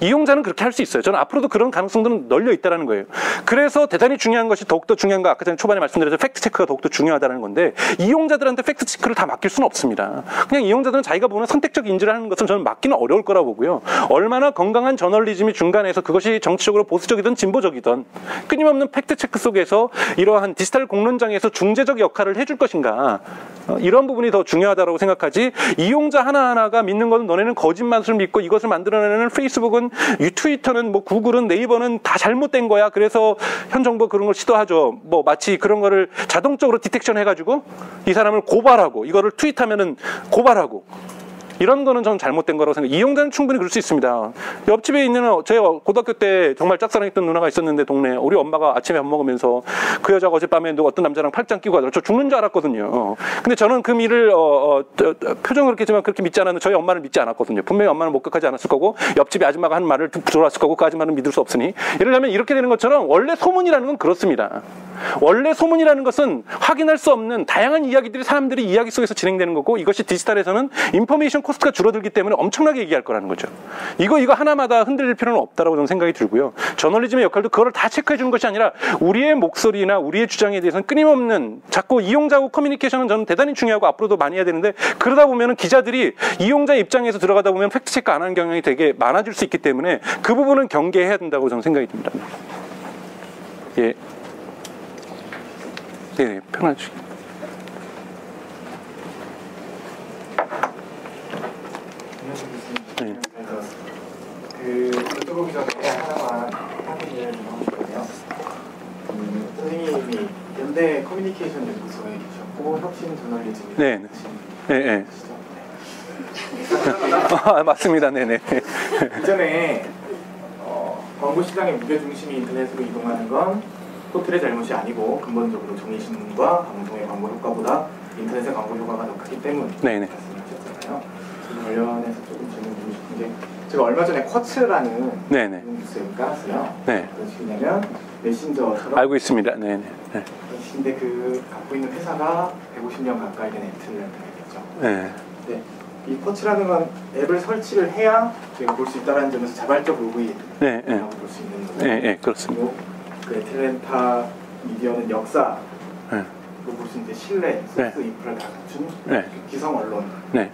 이용자는 그렇게 할 수 있어요. 저는 앞으로도 그런 가능성들은 널려 있다는 거예요. 그래서 대단히 중요한 것이 더욱더 중요한 거 아까 전에 초반에 말씀드렸죠. 팩트 체크가 더욱더 중요하다는 건데 이용자들한테 팩트 체크를 다 맡길 수는 없습니다. 그냥 이용자들은 자기가 보는 선택적 인지를 하는 것은 저는 맡기는 어려울 거라 보고요. 얼마나 건강한 저널리즘이 중간에서 그것이 정치적으로 보수적이든 진보적이든 끊임없는 팩트 체크 속에서 이러한 디지털 공론장에서 중재적 역할을 해줄 것인가 어, 이런 부분이 더 중요하다고 생각하지 이용자 하나하나가 믿는 것은 너네는 거짓말을 믿고 이것을 만들어내는 페이스북은 유 트위터는 뭐 구글은 네이버는 다 잘못된 거야. 그래서 현 정부 그런 걸 시도하죠. 뭐 마치 그런 거를 자동적으로 detection 해가지고 이 사람을 고발하고 이거를 트윗하면은 고발하고 이런 거는 저는 잘못된 거라고 생각해요. 이용자는 충분히 그럴 수 있습니다. 옆집에 있는 제 고등학교 때 정말 짝사랑했던 누나가 있었는데 동네에 우리 엄마가 아침에 밥 먹으면서 그 여자가 어젯밤에 누가 어떤 남자랑 팔짱 끼고 가더라. 저 죽는 줄 알았거든요. 어. 근데 저는 그 일을 어, 어, 저, 저, 표정은 그렇게 믿지 않았는데 저희 엄마를 믿지 않았거든요. 분명히 엄마는 목격하지 않았을 거고 옆집에 아줌마가 한 말을 들어왔을 거고 그 아줌마는 믿을 수 없으니 이러려면 이렇게 되는 것처럼 원래 소문이라는 건 그렇습니다. 원래 소문이라는 것은 확인할 수 없는 다양한 이야기들이 사람들이 이야기 속에서 진행되는 거고 이것이 디지털에서는 information cost가 줄어들기 때문에 엄청나게 얘기할 거라는 거죠. 이거 이거 하나마다 흔들릴 필요는 없다라고 저는 생각이 들고요. 저널리즘의 역할도 그걸 다 체크해 주는 것이 아니라 우리의 목소리나 우리의 주장에 대해서는 끊임없는 자꾸 이용자하고 커뮤니케이션은 저는 대단히 중요하고 앞으로도 많이 해야 되는데 그러다 보면은 기자들이 이용자 입장에서 들어가다 보면 팩트 체크 안 하는 경향이 되게 많아질 수 있기 때문에 그 부분은 경계해야 된다고 저는 생각이 듭니다. 예. 네. 네. 그 여쭤보기 전에 하나만 확인을 좀 하고 싶거든요. 그 선생님이 연대 커뮤니케이션 연구소에 계셨고 혁신 저널리즘 네, 네. 예, 예. 아, 맞습니다. 네네. 이전에 어, 광고 시장의 무게 중심이 인터넷으로 이동하는 건 호텔의 잘못이 아니고 근본적으로 정의신문과 방송의 광고 효과보다 인터넷의 광고 효과가 더 크기 때문 네네. 말씀하셨잖아요. 그 관련해서 조금 질문 드리고 싶은 게 제가 얼마 전에 쿼츠라는 네네. 뉴스를 깔았어요. 네. 그것이냐면 메신저처럼 알고 있습니다. 네네. 네. 근데 그 갖고 있는 회사가 150년 가까이 된 애틀랜타겠죠. 네. 네. 이 쿼츠라는 건 앱을 설치를 해야 저희가 볼 수 있다는 점에서 자발적 로그인이라고 네. 네. 볼수 있는 네. 거고 네. 그렇습니다. 그 애틀랜타 미디어는 역사 네. 볼수 있는 신뢰, 소스 인프라를 다 갖춘 네. 기성 언론 네.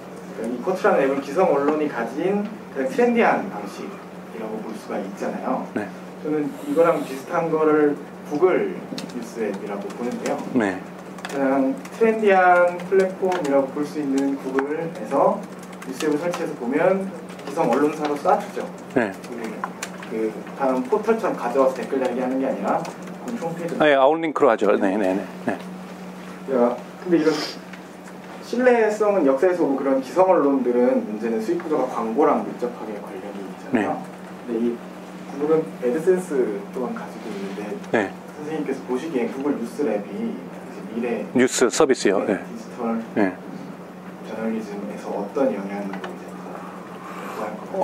이 쿼츠라는 앱은 기성 언론이 가진 가장 트렌디한 방식이라고 볼 수가 있잖아요. 네. 저는 이거랑 비슷한 거를 구글 뉴스 앱이라고 보는데요. 네. 가장 트렌디한 플랫폼이라고 볼 수 있는 구글에서 뉴스 앱을 설치해서 보면 기성 언론사로 쏴주죠. 네. 그, 그 다음 포털처럼 가져와서 댓글 달기 하는 게 아니라 공식 홈페이지 네. outlink로 하죠. 네. 네. 네. 네. 야, 근데 이런 신뢰성은 역사에서 오고 그런 기성 언론들은 문제는 수익 구조가 광고랑 밀접하게 관련이 있잖아요. 근데 이 구글은 애드센스 또한 가지고 있는데 네. 선생님께서 보시기엔 구글 뉴스 랩이 이제 미래 뉴스 서비스요. 네. 디지털 네. 저널리즘에서 어떤 영향을.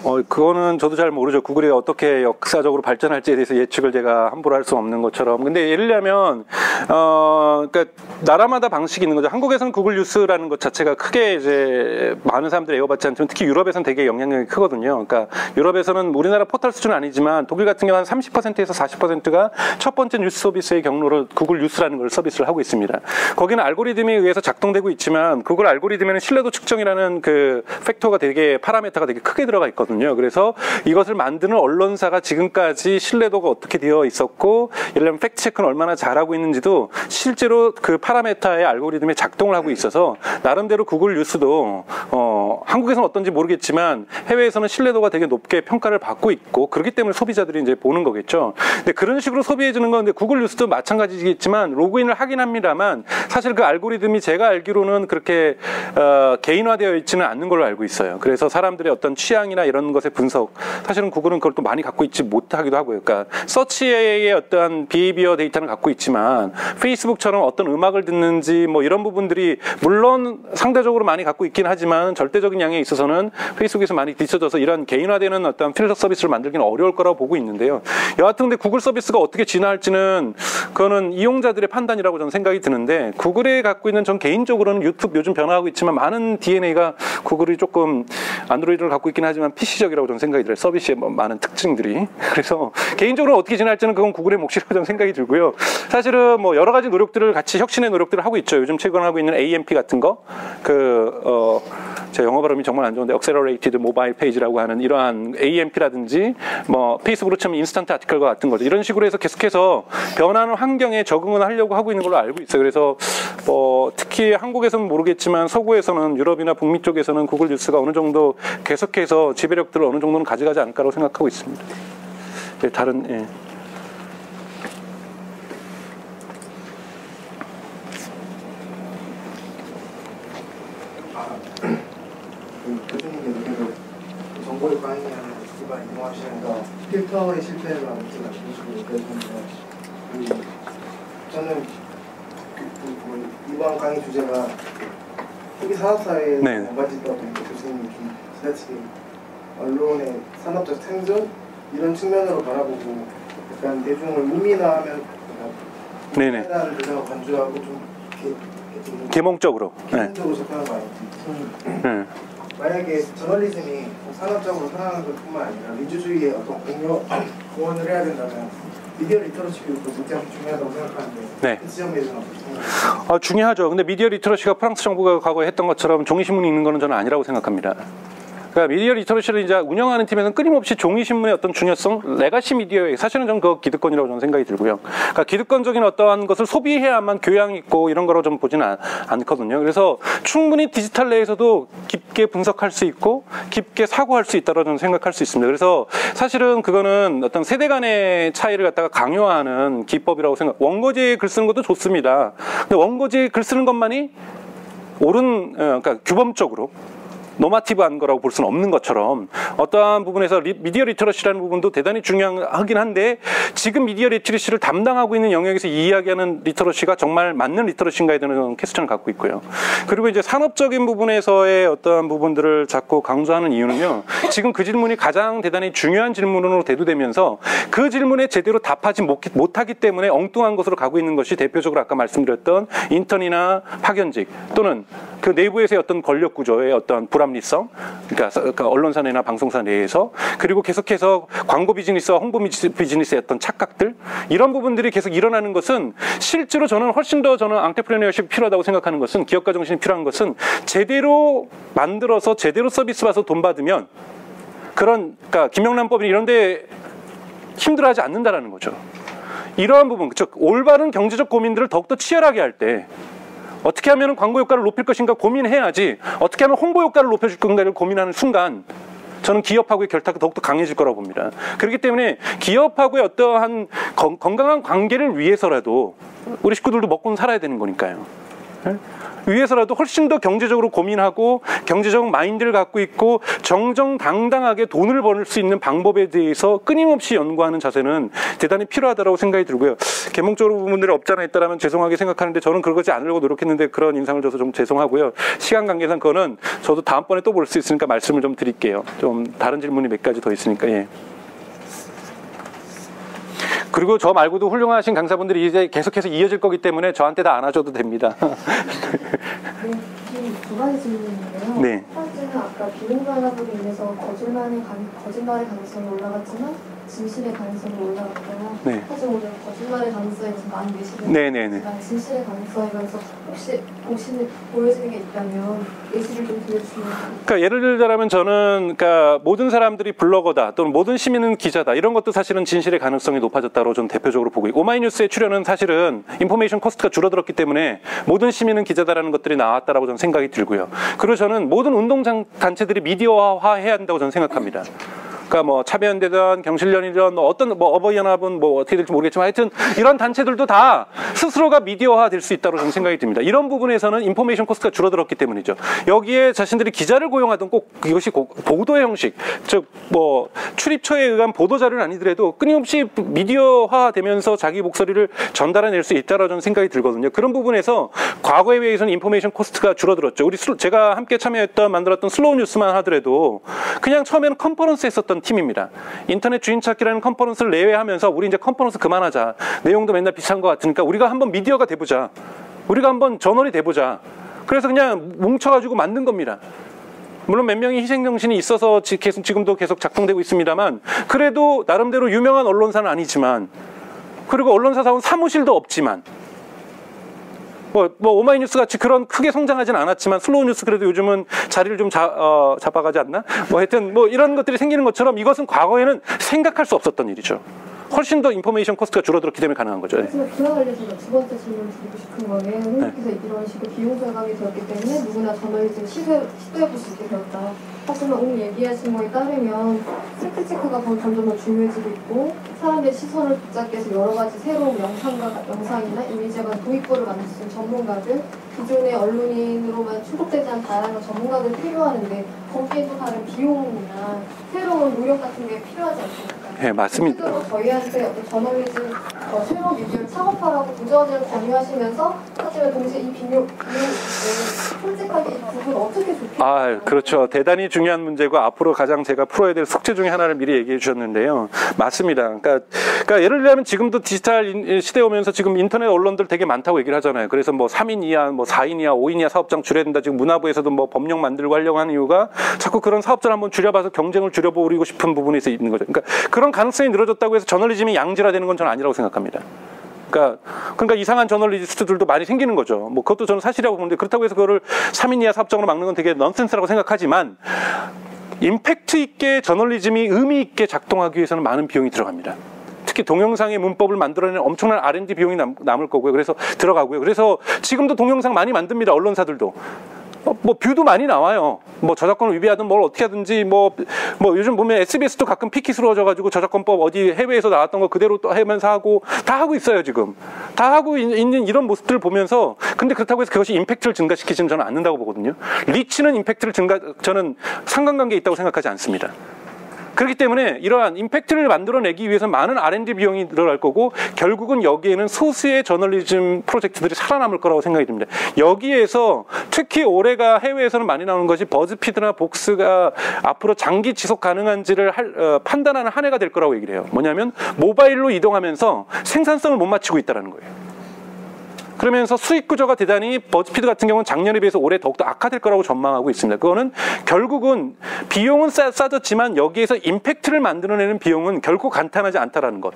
어, 그거는 저도 잘 모르죠. 구글이 어떻게 역사적으로 발전할지에 대해서 예측을 제가 함부로 할 수 없는 것처럼. 근데 예를 들면, 어, 그러니까 나라마다 방식이 있는 거죠. 한국에서는 구글 뉴스라는 것 자체가 크게 이제 많은 사람들이 애호받지 않지만 특히 유럽에서는 되게 영향력이 크거든요. 그러니까 유럽에서는 우리나라 포털 수준은 아니지만 독일 같은 경우는 한 30%에서 40%가 첫 번째 뉴스 서비스의 경로로 구글 뉴스라는 걸 서비스를 하고 있습니다. 거기는 알고리즘에 의해서 작동되고 있지만 구글 알고리즘에는 신뢰도 측정이라는 그 factor가 되게 파라미터가 되게 크게 들어가 있거든요. 그래서 이것을 만드는 언론사가 지금까지 신뢰도가 어떻게 되어 있었고 예를 들면 fact check는 얼마나 잘하고 있는지도 실제로 그 파라미터의 알고리즘에 작동을 하고 있어서 나름대로 구글 뉴스도 어, 한국에서는 어떤지 모르겠지만 해외에서는 신뢰도가 되게 높게 평가를 받고 있고 그렇기 때문에 소비자들이 이제 보는 거겠죠. 근데 그런 식으로 소비해 주는 건데 구글 뉴스도 마찬가지겠지만 로그인을 하긴 합니다만 사실 그 알고리즘이 제가 알기로는 그렇게 어, 개인화되어 있지는 않는 걸로 알고 있어요. 그래서 사람들의 어떤 취향 이나 이런 것의 분석 사실은 구글은 그걸 또 많이 갖고 있지 못하기도 하고요. 그러니까 서치의 어떠한 비헤비어 데이터는 갖고 있지만 페이스북처럼 어떤 음악을 듣는지 뭐 이런 부분들이 물론 상대적으로 많이 갖고 있긴 하지만 절대적인 양에 있어서는 페이스북에서 많이 뒤쳐져서 이런 개인화되는 어떤 필터 서비스를 만들기는 어려울 거라고 보고 있는데요. 여하튼 근데 구글 서비스가 어떻게 진화할지는 그거는 이용자들의 판단이라고 저는 생각이 드는데 구글에 갖고 있는 전 개인적으로는 유튜브 요즘 변화하고 있지만 많은 DNA가 구글이 조금 안드로이드를 갖고 있긴 하지만 PC적이라고 저는 생각이 들어요. 서비스의 뭐 많은 특징들이. *laughs* 그래서 개인적으로 어떻게 진화할지는 그건 구글의 몫이라고 저는 생각이 들고요. 사실은 뭐 여러 가지 노력들을 같이 혁신의 노력들을 하고 있죠. 요즘 최근 하고 있는 AMP 같은 거. 그, 어, 제 영어 발음이 정말 안 좋은데 Accelerated Mobile Page라고 하는 이러한 AMP라든지 뭐 페이스북으로 치면 인스턴트 아티클과 같은 거죠. 이런 식으로 해서 계속해서 변하는 환경에 적응을 하려고 하고 있는 걸로 알고 있어요. 그래서 뭐 특히 한국에서는 모르겠지만 서구에서는 유럽이나 북미 쪽에서는 구글 뉴스가 어느 정도 계속해서 지배력들을 어느 정도는 가져가지 않을까라고 생각하고 있습니다. 네, 다른 예. 그 교수님께서 정보를 관리하는 기반 이동하시면서 필터의 실패를 그랬는데 그 저는 그, 그, 그 이번 강의 주제가 후기 산업사회에 네. 보니까 교수님이 좀 지나치게 언론의 산업적 생존 이런 측면으로 바라보고 약간 대중을 우미나하면 네네. 우미나를 간주하고 좀 이렇게, 이렇게 좀 계몽적으로. 네. 기본적으로 접근하는 거 아닌지 네. 만약에 저널리즘이 산업적으로 살아가는 것뿐만 아니라 민주주의의 어떤 공여, 공헌을 해야 된다면 미디어 리터러시 교육도 무지하게 중요하다고 생각하는데 네. 그 지점에 대해서는 어떻게 생각하세요? 아, 중요하죠. 근데 미디어 literacy가 프랑스 정부가 과거에 했던 것처럼 종이신문 읽는 거는 저는 아니라고 생각합니다. 그러니까 미디어 literacy를 이제 운영하는 팀에서는 끊임없이 종이신문의 어떤 중요성, legacy 미디어의 사실은 저는 그거 기득권이라고 저는 생각이 들고요. 그러니까 기득권적인 어떠한 것을 소비해야만 교양 있고 이런 거라고 좀 보지는 않- 않거든요. 그래서 충분히 디지털 내에서도 깊게 분석할 수 있고 깊게 사고할 수 있다고 저는 생각할 수 있습니다. 그래서 사실은 그거는 어떤 세대 간의 차이를 갖다가 강요하는 기법이라고 생각. 원고지에 글 쓰는 것도 좋습니다. 근데 원고지에 글 쓰는 것만이 옳은, 어, 그러니까 규범적으로 normative한 거라고 볼 수는 없는 것처럼 어떠한 부분에서 리, 미디어 literacy라는 부분도 대단히 중요하긴 한데 지금 미디어 literacy를 담당하고 있는 영역에서 이야기하는 literacy가 정말 맞는 literacy인가에 대한 question을 갖고 있고요. 그리고 이제 산업적인 부분에서의 어떠한 부분들을 자꾸 강조하는 이유는요. 지금 그 질문이 가장 대단히 중요한 질문으로 대두되면서 그 질문에 제대로 답하지 못- 못하기 때문에 엉뚱한 것으로 가고 있는 것이 대표적으로 아까 말씀드렸던 인턴이나 파견직 또는 그 내부에서의 어떤 권력 구조의 어떤 불 합리성, 그러니까, 서- 그러니까 언론사나 방송사 내에서 그리고 계속해서 광고 비즈니스와 홍보 비즈- 비즈니스의 어떤 착각들 이런 부분들이 계속 일어나는 것은 실제로 저는 훨씬 더 저는 앙테프레너십이 필요하다고 생각하는 것은 기업가 정신이 필요한 것은 제대로 만들어서 제대로 서비스 봐서 돈 받으면 그런 그러니까 김영란법이 이런데 힘들어하지 않는다라는 거죠. 이러한 부분, 즉 올바른 경제적 고민들을 더욱더 치열하게 할 때 어떻게 하면 광고 효과를 높일 것인가 고민해야지 어떻게 하면 홍보 효과를 높여줄 건가를 고민하는 순간 저는 기업하고의 결탁이 더욱더 강해질 거라고 봅니다. 그렇기 때문에 기업하고의 어떠한 건- 건강한 관계를 위해서라도 우리 식구들도 먹고는 살아야 되는 거니까요. 예? 위해서라도 훨씬 더 경제적으로 고민하고 경제적 마인드를 갖고 있고 정정당당하게 돈을 벌 수 있는 방법에 대해서 끊임없이 연구하는 자세는 대단히 필요하다고 생각이 들고요. 개몽적으로 부분들이 없지 않아 있다라면 죄송하게 생각하는데 저는 그러지 않으려고 노력했는데 그런 인상을 줘서 좀 죄송하고요. 시간 관계상 그거는 저도 다음번에 또 볼 수 있으니까 말씀을 좀 드릴게요. 좀 다른 질문이 몇 가지 더 있으니까 예. 그리고 저 말고도 훌륭하신 강사분들이 이제 계속해서 이어질 거기 때문에 저한테 다 안아줘도 됩니다. 네, 두 가지 질문인데요. 네. 첫 번째는 아까 결합으로 인해서 거짓말의, 간, 거짓말의 가능성이 올라갔지만 진실의 가능성이 올라갔고요. 네. 사실 오늘 거짓말의 가능성이 좀 많이 내시는 네네네. 진실의 가능성에 관해서 혹시 보시는 보여지는 게 있다면 예시를 좀 들려주시면 그러니까 예를 들자면 저는 그러니까 모든 사람들이 블로거다 또는 모든 시민은 기자다 이런 것도 사실은 진실의 가능성이 높아졌다고 저는 대표적으로 보고 있고 오마이뉴스의 출연은 사실은 인포메이션 코스트가 줄어들었기 때문에 모든 시민은 기자다라는 것들이 나왔다라고 저는 생각이 들고요. 그리고 저는 모든 운동 단체들이 미디어화해야 한다고 저는 생각합니다. 그러니까 뭐 차변대든 경실련이든 뭐 어떤 뭐 어버이연합은 뭐 어떻게 될지 모르겠지만 하여튼 이런 단체들도 다 스스로가 미디어화 될 수 있다고 저는 생각이 듭니다. 이런 부분에서는 인포메이션 코스트가 줄어들었기 때문이죠. 여기에 자신들이 기자를 고용하든 꼭 이것이 고- 보도의 형식, 즉 뭐 출입처에 의한 보도 자료는 아니더라도 끊임없이 미디어화 되면서 자기 목소리를 전달해낼 수 있다라고 저는 생각이 들거든요. 그런 부분에서 과거에 비해서는 information cost가 줄어들었죠. 우리 슬- 제가 함께 참여했던 만들었던 슬로우 뉴스만 하더라도 그냥 처음에는 컨퍼런스 했었던 팀입니다. 인터넷 주인 찾기라는 컨퍼런스를 내내 하면서 우리 이제 컨퍼런스 그만하자. 내용도 맨날 비슷한 것 같으니까 우리가 한번 미디어가 돼보자. 우리가 한번 저널이 돼보자. 그래서 그냥 뭉쳐가지고 만든 겁니다. 물론 몇 명이 희생정신이 있어서 지- 계속, 지금도 계속 작동되고 있습니다만 그래도 나름대로 유명한 언론사는 아니지만 그리고 언론사 사원 사무실도 없지만 뭐, 뭐 오마이뉴스 같이 그런 크게 성장하진 않았지만 슬로우 뉴스 그래도 요즘은 자리를 좀 자, 어, 잡아가지 않나? 뭐 하여튼 뭐 이런 것들이 생기는 것처럼 이것은 과거에는 생각할 수 없었던 일이죠. 훨씬 더 information cost가 줄어들었기 때문에 가능한 거죠. 예. 하지만 그와 관련해서 두 번째 질문 드리고 싶은 거는 선생님께서 이런 식으로 비용 절감이 되었기 때문에 누구나 저널리즘 시도해, 시도해볼 수 있게 되었다. 하지만 오늘 얘기하신 거에 따르면 팩트체크가 점점 더 중요해지고 있고 사람들의 시선을 붙잡기 위해서 여러 가지 새로운 영상과 영상이나 이미지가 도입부를 만들 수 있는 전문가들 기존의 언론인으로만 출국되지 않은 다양한 전문가들 필요하는데 거기에 또 다른 비용이나 새로운 노력 같은 게 필요하지 않습니까? 예, 맞습니다. 실제로 저희한테 어떤 저널리즘 어, 새로운 미디어를 창업하라고 도전을 권유하시면서 하지만 동시에 이 비용, 비용 솔직하게 이 부분 어떻게 좁히 아, 그렇죠. 대단히 중 요한 문제고 앞으로 가장 제가 풀어야 될 숙제 중에 하나를 미리 얘기해 주셨는데요. 맞습니다. 그러니까, 그러니까 예를 들면 지금도 디지털 인- 시대 오면서 지금 인터넷 언론들 되게 많다고 얘기를 하잖아요. 그래서 뭐 3인 이하, 뭐 4인 이하, 5인 이하 사업장 줄여야 된다. 지금 문화부에서도 뭐 법령 만들고 하려고 하는 이유가 자꾸 그런 사업자를 한번 줄여봐서 경쟁을 줄여버리고 싶은 부분에서 있는 거죠. 그러니까 그런 가능성이 늘어졌다고 해서 저널리즘이 양질화되는 건 저는 아니라고 생각합니다. 그러니까, 그러니까 이상한 저널리스트들도 많이 생기는 거죠. 뭐 그것도 저는 사실이라고 보는데 그렇다고 해서 그거를 3인 이하 사업장으로 막는 건 되게 넌센스라고 생각하지만 임팩트 있게 저널리즘이 의미 있게 작동하기 위해서는 많은 비용이 들어갑니다. 특히 동영상의 문법을 만들어내는 엄청난 R&D 비용이 남, 남을 거고요. 그래서 들어가고요. 그래서 지금도 동영상 많이 만듭니다. 언론사들도. 어, 뭐 view도 많이 나와요. 뭐 저작권을 위배하든 뭘 어떻게 하든지 뭐 뭐 요즘 보면 SBS도 가끔 피키스러워져 가지고 저작권법 어디 해외에서 나왔던 거 그대로 또 하면서 하고 다 하고 있어요 지금 다 하고 있- 있는 이런 모습들을 보면서 근데 그렇다고 해서 그것이 임팩트를 증가시키지는 저는 않는다고 보거든요. 리치는 임팩트를 증가 저는 상관관계 있다고 생각하지 않습니다. 그렇기 때문에 이러한 임팩트를 만들어내기 위해서 많은 R&D 비용이 들어갈 거고 결국은 여기에는 소수의 저널리즘 프로젝트들이 살아남을 거라고 생각이 듭니다. 여기에서 특히 올해가 해외에서는 많이 나오는 것이 버즈피드나 복스가 앞으로 장기 지속 가능한지를 할- 어, 판단하는 한 해가 될 거라고 얘기를 해요. 뭐냐면 모바일로 이동하면서 생산성을 못 맞추고 있다는 거예요. 그러면서 수익 구조가 대단히 버즈피드 같은 경우는 작년에 비해서 올해 더욱더 악화될 거라고 전망하고 있습니다. 그거는 결국은 비용은 싸, 싸졌지만 여기에서 임팩트를 만들어내는 비용은 결코 간단하지 않다라는 것.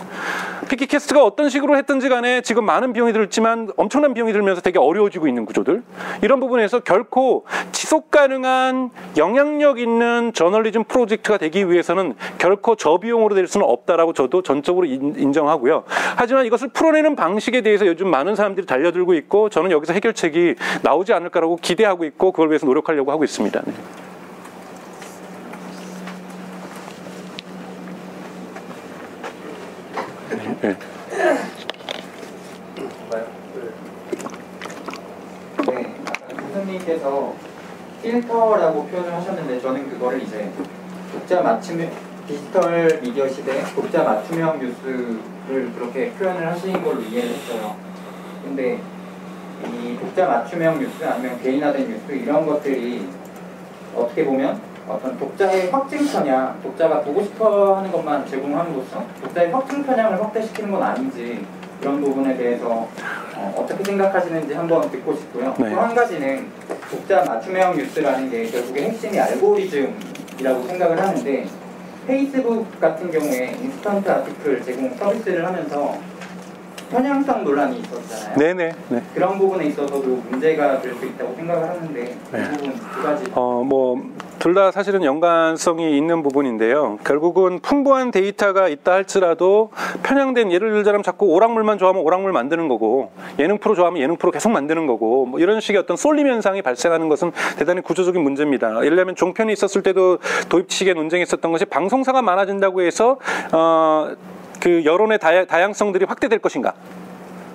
피키캐스트가 어떤 식으로 했든지 간에 지금 많은 비용이 들지만 엄청난 비용이 들면서 되게 어려워지고 있는 구조들. 이런 부분에서 결코 지속 가능한 영향력 있는 저널리즘 프로젝트가 되기 위해서는 결코 저비용으로 될 수는 없다라고 저도 전적으로 인- 인정하고요. 하지만 이것을 풀어내는 방식에 대해서 요즘 많은 사람들이 달려 들고 있고 저는 여기서 해결책이 나오지 않을까라고 기대하고 있고 그걸 위해서 노력하려고 하고 있습니다. 네. 네. 네, 교수님께서 필터라고 표현을 하셨는데 저는 그거를 이제 독자 맞춤 디지털 미디어 시대 독자 맞춤형 뉴스를 그렇게 표현을 하신 걸로 이해를 했어요. 근데 이 독자 맞춤형 뉴스 아니면 개인화된 뉴스 이런 것들이 어떻게 보면 어떤 독자의 확증 편향, 독자가 보고 싶어 하는 것만 제공함으로써 독자의 확증 편향을 확대시키는 건 아닌지 이런 부분에 대해서 어, 떻게 생각하시는지 한번 듣고 싶고요. 네. 또한 가지는 독자 맞춤형 뉴스라는 게 결국에 핵심이 알고리즘이라고 생각을 하는데 페이스북 같은 경우에 instant article 제공 서비스를 하면서 편향성 논란이 있었잖아요. 네네. 네. 그런 부분에 있어서도 문제가 될 수 있다고 생각을 하는데 네. 그 부분 두 가지 어, 뭐, 둘 다 사실은 연관성이 있는 부분인데요. 결국은 풍부한 데이터가 있다 할지라도 편향된 예를 들자면 자꾸 오락물만 좋아하면 오락물 만드는 거고 예능 프로 좋아하면 예능 프로 계속 만드는 거고 뭐 이런 식의 어떤 쏠림 현상이 발생하는 것은 대단히 구조적인 문제입니다. 예를 들면 종편이 있었을 때도 도입 측에 논쟁했었던 것이 방송사가 많아진다고 해서 어, 그 여론의 다야, 다양성들이 확대될 것인가?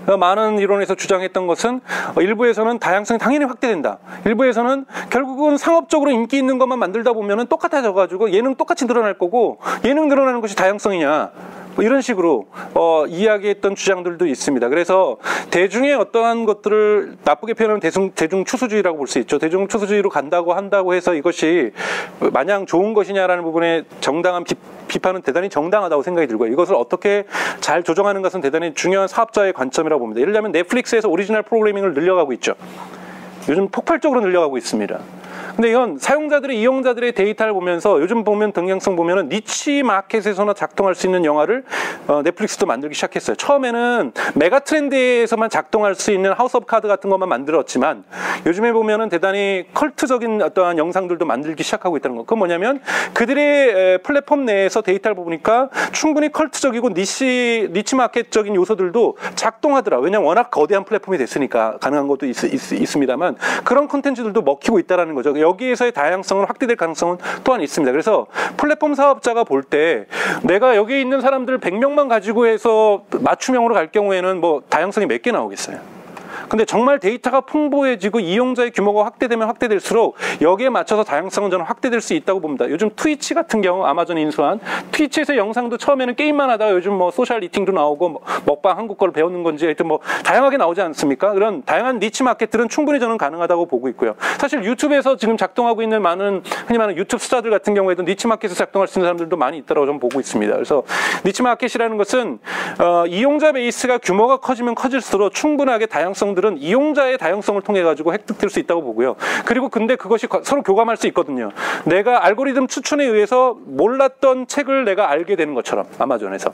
어, 많은 이론에서 주장했던 것은 어, 일부에서는 다양성이 당연히 확대된다. 일부에서는 결국은 상업적으로 인기 있는 것만 만들다 보면은 똑같아져 가지고 예능 똑같이 늘어날 거고 예능 늘어나는 것이 다양성이냐. 뭐 이런 식으로 어, 이야기했던 주장들도 있습니다. 그래서 대중의 어떠한 것들을 나쁘게 표현하면 대중, 추수주의라고 볼 수 있죠. 대중 추수주의로 간다고 한다고 해서 이것이 마냥 좋은 것이냐라는 부분에 정당한 비, 비판은 대단히 정당하다고 생각이 들고요. 이것을 어떻게 잘 조정하는 것은 대단히 중요한 사업자의 관점이라고 봅니다. 예를 들면 넷플릭스에서 오리지널 프로그래밍을 늘려가고 있죠. 요즘 폭발적으로 늘려가고 있습니다. 근데 이건 사용자들의 이용자들의 데이터를 보면서 요즘 보면 동향성 보면은 niche market에서나 작동할 수 있는 영화를 어, 넷플릭스도 만들기 시작했어요. 처음에는 mega trend에서만 작동할 수 있는 하우스 오브 카드 같은 것만 만들었지만 요즘에 보면은 대단히 컬트적인 어떠한 영상들도 만들기 시작하고 있다는 거. 그건 뭐냐면 그들의 에, 플랫폼 내에서 데이터를 보니까 충분히 컬트적이고 niche niche market적인 요소들도 작동하더라. 왜냐면 워낙 거대한 플랫폼이 됐으니까 가능한 것도 있, 있, 습니다만 그런 콘텐츠들도 먹히고 있다라는 거죠. 여기에서의 다양성은 확대될 가능성은 또한 있습니다. 그래서 플랫폼 사업자가 볼 때 내가 여기 있는 사람들 100명만 가지고 해서 맞춤형으로 갈 경우에는 뭐 다양성이 몇 개 나오겠어요. 근데 정말 데이터가 풍부해지고 이용자의 규모가 확대되면 확대될수록 여기에 맞춰서 다양성은 저는 확대될 수 있다고 봅니다. 요즘 트위치 같은 경우 아마존이 인수한 트위치에서 영상도 처음에는 게임만 하다가 요즘 뭐 social eating도 나오고 뭐 먹방 한국 걸 배우는 건지 하여튼 뭐 다양하게 나오지 않습니까? 그런 다양한 niche market들은 충분히 저는 가능하다고 보고 있고요. 사실 유튜브에서 지금 작동하고 있는 많은 흔히 말하는 유튜브 스타들 같은 경우에도 niche market에서 작동할 수 있는 사람들도 많이 있다고 저는 보고 있습니다. 그래서 niche market이라는 것은 어, 이용자 베이스가 규모가 커지면 커질수록 충분하게 다양성 들은 이용자의 다양성을 통해 가지고 획득될 수 있다고 보고요. 그리고 근데 그것이 서로 교감할 수 있거든요. 내가 알고리즘 추천에 의해서 몰랐던 책을 내가 알게 되는 것처럼 아마존에서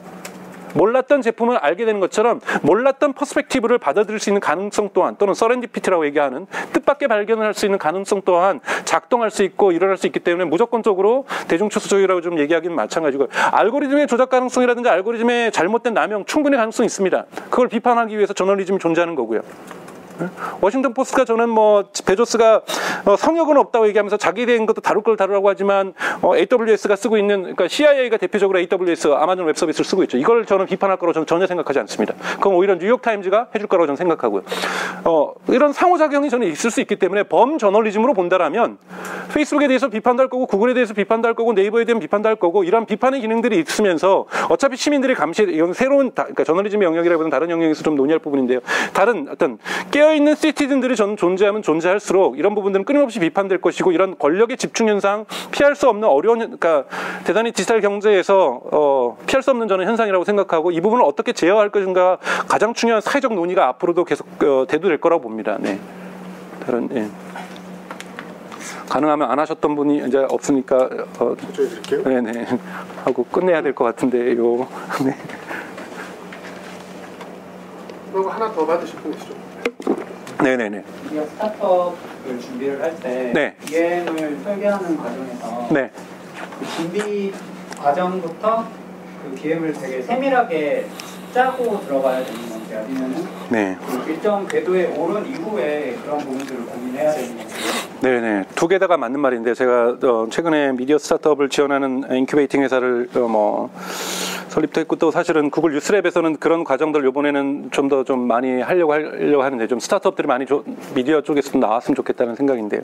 몰랐던 제품을 알게 되는 것처럼 몰랐던 perspective를 받아들일 수 있는 가능성 또한 또는 serendipity라고 얘기하는 뜻밖의 발견을 할 수 있는 가능성 또한 작동할 수 있고 일어날 수 있기 때문에 무조건적으로 대중추수적이라고 좀 얘기하기는 마찬가지고 알고리즘의 조작 가능성이라든가 알고리즘의 잘못된 남용 충분히 가능성이 있습니다. 그걸 비판하기 위해서 저널리즘이 존재하는 거고요. 워싱턴 포스트가 저는 뭐 베조스가 어, 성역은 없다고 얘기하면서 자기에 대한 것도 다룰 걸 다루라고 하지만 어, AWS가 쓰고 있는 그러니까 CIA가 대표적으로 AWS 아마존 웹 서비스를 쓰고 있죠. 이걸 저는 비판할 거라고 저는 전혀 생각하지 않습니다. 그건 오히려 뉴욕 타임즈가 해줄 거라고 저는 생각하고요. 어, 이런 상호작용이 저는 있을 수 있기 때문에 범 저널리즘으로 본다라면 페이스북에 대해서 비판도 할 거고 구글에 대해서 비판도 할 거고 네이버에 대한 비판도 할 거고 이런 비판의 기능들이 있으면서 어차피 시민들이 감시 이건 새로운 다, 그러니까 저널리즘의 영역이라기보다는 다른 영역에서 좀 논의할 부분인데요. 다른 어떤 깨어 있는 시티즌들이 저는 존재하면 존재할수록 이런 부분들은 끊임없이 비판될 것이고 이런 권력의 집중 현상 피할 수 없는 어려운 현- 그러니까 대단히 디지털 경제에서 어, 피할 수 없는 저는 현상이라고 생각하고 이 부분을 어떻게 제어할 것인가 가장 중요한 사회적 논의가 앞으로도 계속 어, 대두될 거라고 봅니다. 네. 다른 예. 가능하면 안 하셨던 분이 이제 없으니까 어. 네네 하고 끝내야 될 것 같은데요. 네. 그리고 하나 더 받으실 분 있죠? 네네네. 우리가 스타트업을 준비를 할때 네. BM을 설계하는 과정에서 네. 그 준비 과정부터 그 BM을 되게 세밀하게 짜고 들어가야 되는 건지 아니면은 네. 그 일정 궤도에 오른 이후에 그런 부분들을 고민해야 되는 건지 네네 두 개 다가 맞는 말인데 제가 어, 최근에 미디어 스타트업을 지원하는 인큐베이팅 회사를 어, 뭐 설립도 했고 또 사실은 구글 뉴스랩에서는 그런 과정들 이번에는 좀더좀 많이 하려고 하려고 하는데 좀 스타트업들이 많이 조- 미디어 쪽에서 좀 나왔으면 좋겠다는 생각인데요.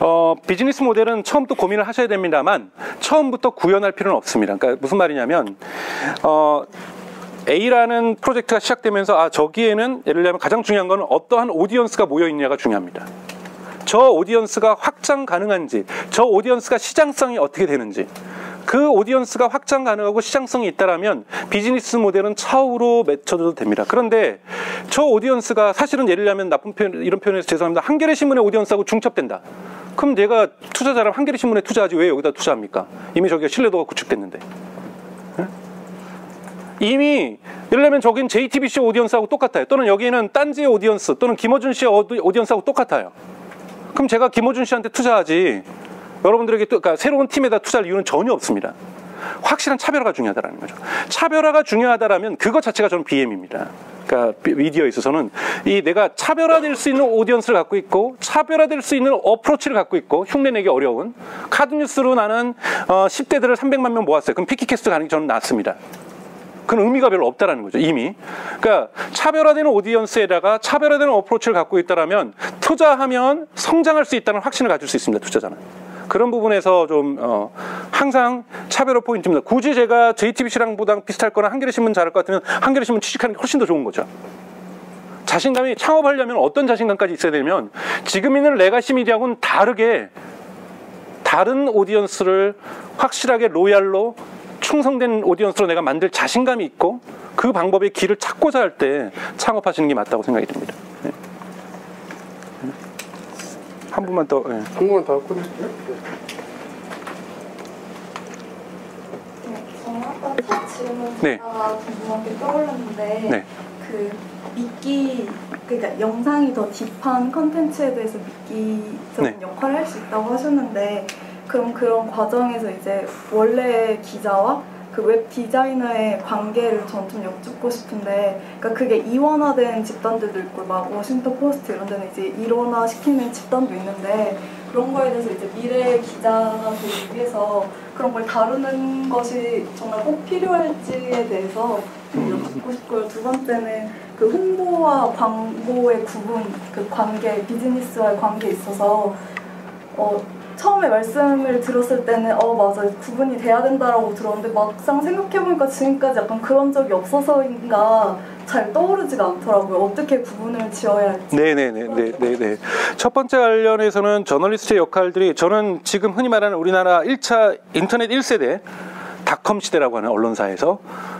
어, 비즈니스 모델은 처음부터 고민을 하셔야 됩니다만 처음부터 구현할 필요는 없습니다. 그러니까 무슨 말이냐면 어, A라는 프로젝트가 시작되면서 아 저기에는 예를 들면 가장 중요한 거는 어떠한 audience가 모여 있냐가 중요합니다. 저 audience가 확장 가능한지, 저 audience가 시장성이 어떻게 되는지, 그 audience가 확장 가능하고 시장성이 있다라면 비즈니스 모델은 차후로 미뤄도 됩니다. 그런데 저 audience가 사실은 예를 들면 나쁜 표현, 이런 표현에서 죄송합니다. 한겨레 신문의 audience하고 중첩된다. 그럼 내가 투자자라면 한겨레 신문에 투자하지 왜 여기다 투자합니까? 이미 저기가 신뢰도가 구축됐는데. 이미 예를 들면 저긴 JTBC audience하고 똑같아요. 또는 여기는 딴지의 audience 또는 김어준 씨의 audi- audience하고 똑같아요. 그럼 제가 김어준 씨한테 투자하지 여러분들에게 또 그러니까 새로운 팀에다 투자할 이유는 전혀 없습니다. 확실한 차별화가 중요하다는 거죠. 차별화가 중요하다라면 그것 자체가 저는 BM입니다. 그러니까 비- 미디어에 있어서는 이 내가 차별화될 수 있는 오디언스를 갖고 있고 차별화될 수 있는 어프로치를 갖고 있고 흉내내기 어려운 카드뉴스로 나는 어, 10대들을 300만 명 모았어요. 그럼 피키캐스트 가는 게 저는 낫습니다. 그건 의미가 별로 없다라는 거죠 이미. 그러니까 차별화되는 오디언스에다가 차별화되는 어프로치를 갖고 있다라면 투자하면 성장할 수 있다는 확신을 가질 수 있습니다 투자자는. 그런 부분에서 좀 어, 항상 차별화 포인트입니다. 굳이 제가 JTBC랑 보다 비슷할 거나 한겨레 신문 잘할 것 같으면 한겨레 신문 취직하는 게 훨씬 더 좋은 거죠. 자신감이 창업하려면 어떤 자신감까지 있어야 되면 지금 있는 legacy 미디어하고는 다르게 다른 audience를 확실하게 loyal로 충성된 audience로 내가 만들 자신감이 있고 그 방법의 길을 찾고자 할 때 창업하시는 게 맞다고 생각이 듭니다. 네. 한 분만 더. 예. 한 번만 더 질문 네. 궁금한 게 떠올랐는데 네. 그 믿기 그러니까 영상이 더 딥한 컨텐츠에 대해서 믿기적인 네. 역할을 할 수 있다고 하셨는데 그럼 그런 과정에서 이제 원래 기자와 그 웹 디자이너의 관계를 전 좀 여쭙고 싶은데 그러니까 그게 이원화된 집단들도 있고 막 워싱턴 포스트 이런 데는 이제 일원화 시키는 집단도 있는데 그런 거에 대해서 이제 미래 기자가 되기 위해서 그런 걸 다루는 것이 정말 꼭 필요할지에 대해서 좀 여쭙고 싶고요. 두 번째는 그 홍보와 광고의 구분, 그 관계, 비즈니스와의 관계에 있어서 어, 처음에 말씀을 들었을 때는 어 맞아 구분이 돼야 된다라고 들었는데 막상 생각해보니까 지금까지 약간 그런 적이 없어서인가 잘 떠오르지가 않더라고요. 어떻게 구분을 지어야 할지. 네네네네네. 첫 번째 관련해서는 저널리스트의 역할들이 저는 지금 흔히 말하는 우리나라 1차 인터넷 1세대 닷컴 시대라고 하는 언론사에서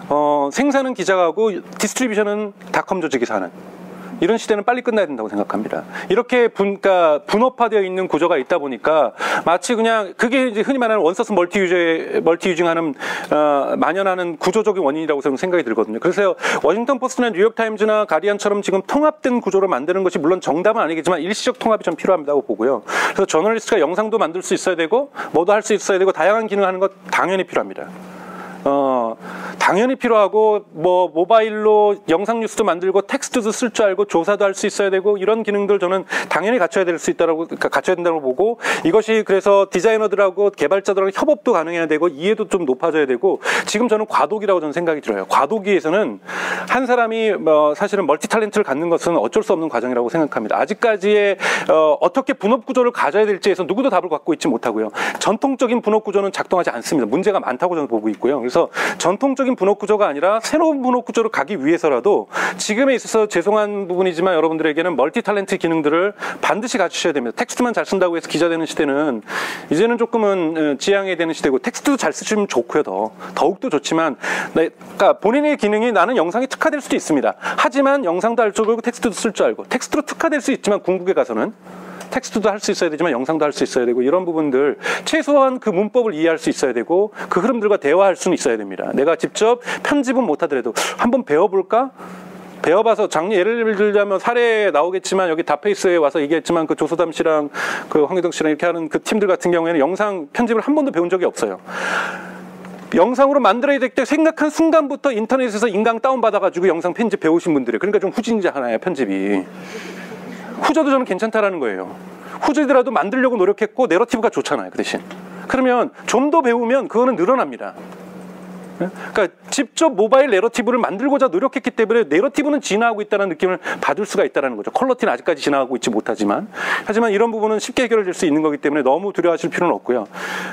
어, 생산은 기자가 하고 디스트리뷰션은 닷컴 조직에서 하는 이런 시대는 빨리 끝나야 된다고 생각합니다. 이렇게 분, 그러니까 분업화되어 있는 구조가 있다 보니까 마치 그냥 그게 이제 흔히 말하는 one source multi use multi using하는 어, 만연하는 구조적인 원인이라고 저는 생각이 들거든요. 그래서 워싱턴 포스트나 뉴욕 타임즈나 가디언처럼 지금 통합된 구조를 만드는 것이 물론 정답은 아니겠지만 일시적 통합이 좀 필요하다고 보고요. 그래서 저널리스트가 영상도 만들 수 있어야 되고 뭐도 할 수 있어야 되고 다양한 기능을 하는 것 당연히 필요합니다. 어, 당연히 필요하고 뭐 모바일로 영상 뉴스도 만들고 텍스트도 쓸 줄 알고 조사도 할 수 있어야 되고 이런 기능들 저는 당연히 갖춰야 될 수 있다라고 그러니까 갖춰야 된다고 보고 이것이 그래서 디자이너들하고 개발자들하고 협업도 가능해야 되고 이해도 좀 높아져야 되고 지금 저는 과도기라고 저는 생각이 들어요. 과도기에서는 한 사람이 뭐 사실은 멀티 탤런트를 갖는 것은 어쩔 수 없는 과정이라고 생각합니다. 아직까지의 어, 어떻게 분업 구조를 가져야 될지에서 누구도 답을 갖고 있지 못하고요. 전통적인 분업 구조는 작동하지 않습니다. 문제가 많다고 저는 보고 있고요. 그래서 전통적인 분업 구조가 아니라 새로운 분업 구조를 가기 위해서라도 지금에 있어서 죄송한 부분이지만 여러분들에게는 multi talent 기능들을 반드시 갖추셔야 됩니다. 텍스트만 잘 쓴다고 해서 기자 되는 시대는 이제는 조금은 어, 지양해야 되는 시대고 텍스트도 잘 쓰시면 좋고요. 더 더욱더 좋지만 네, 그러니까 본인의 기능이 나는 영상에 특화될 수도 있습니다. 하지만 영상도 할줄 알고 텍스트도 쓸 줄 알고 텍스트로 특화될 수 있지만 궁극에 가서는 텍스트도 할 수 있어야 되지만 영상도 할 수 있어야 되고 이런 부분들 최소한 그 문법을 이해할 수 있어야 되고 그 흐름들과 대화할 수는 있어야 됩니다. 내가 직접 편집은 못하더라도 한번 배워볼까? 배워봐서 작년 예를 들자면 사례 나오겠지만 여기 다페이스에 와서 얘기했지만 그 조소담 씨랑 그 황희동 씨랑 이렇게 하는 그 팀들 같은 경우에는 영상 편집을 한 번도 배운 적이 없어요. 영상으로 만들어야 될 때 생각한 순간부터 인터넷에서 인강 다운받아가지고 영상 편집 배우신 분들이 그러니까 좀 후진자 하나예요 편집이 후져도 저는 괜찮다라는 거예요. 후지더라도 만들려고 노력했고 내러티브가 좋잖아요 그 대신. 그러면 좀 더 배우면 그거는 늘어납니다. 그러니까 직접 모바일 내러티브를 만들고자 노력했기 때문에 내러티브는 진화하고 있다는 느낌을 받을 수가 있다는 거죠. 컬러티는 아직까지 진화하고 있지 못하지만. 하지만 이런 부분은 쉽게 해결될 수 있는 거기 때문에 너무 두려워하실 필요는 없고요.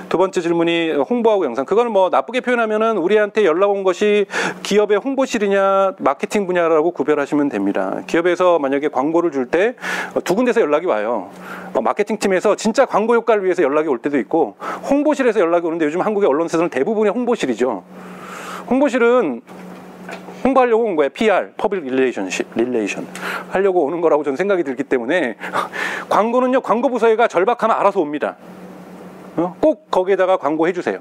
두 번째 질문이 홍보하고 영상. 그거는 뭐 나쁘게 표현하면은 우리한테 연락 온 것이 기업의 홍보실이냐 마케팅 분야라고 구별하시면 됩니다. 기업에서 만약에 광고를 줄 때 두 군데서 연락이 와요. 어, 마케팅 팀에서 진짜 광고 효과를 위해서 연락이 올 때도 있고 홍보실에서 연락이 오는데 요즘 한국의 언론사들은 대부분이 홍보실이죠. 홍보실은 홍보하려고 온 거예요. PR, public relationship, relation 하려고 오는 거라고 저는 생각이 들기 때문에 *laughs* 광고는요. 광고 부서가 절박하면 알아서 옵니다. 어? 꼭 거기에다가 광고 해 주세요.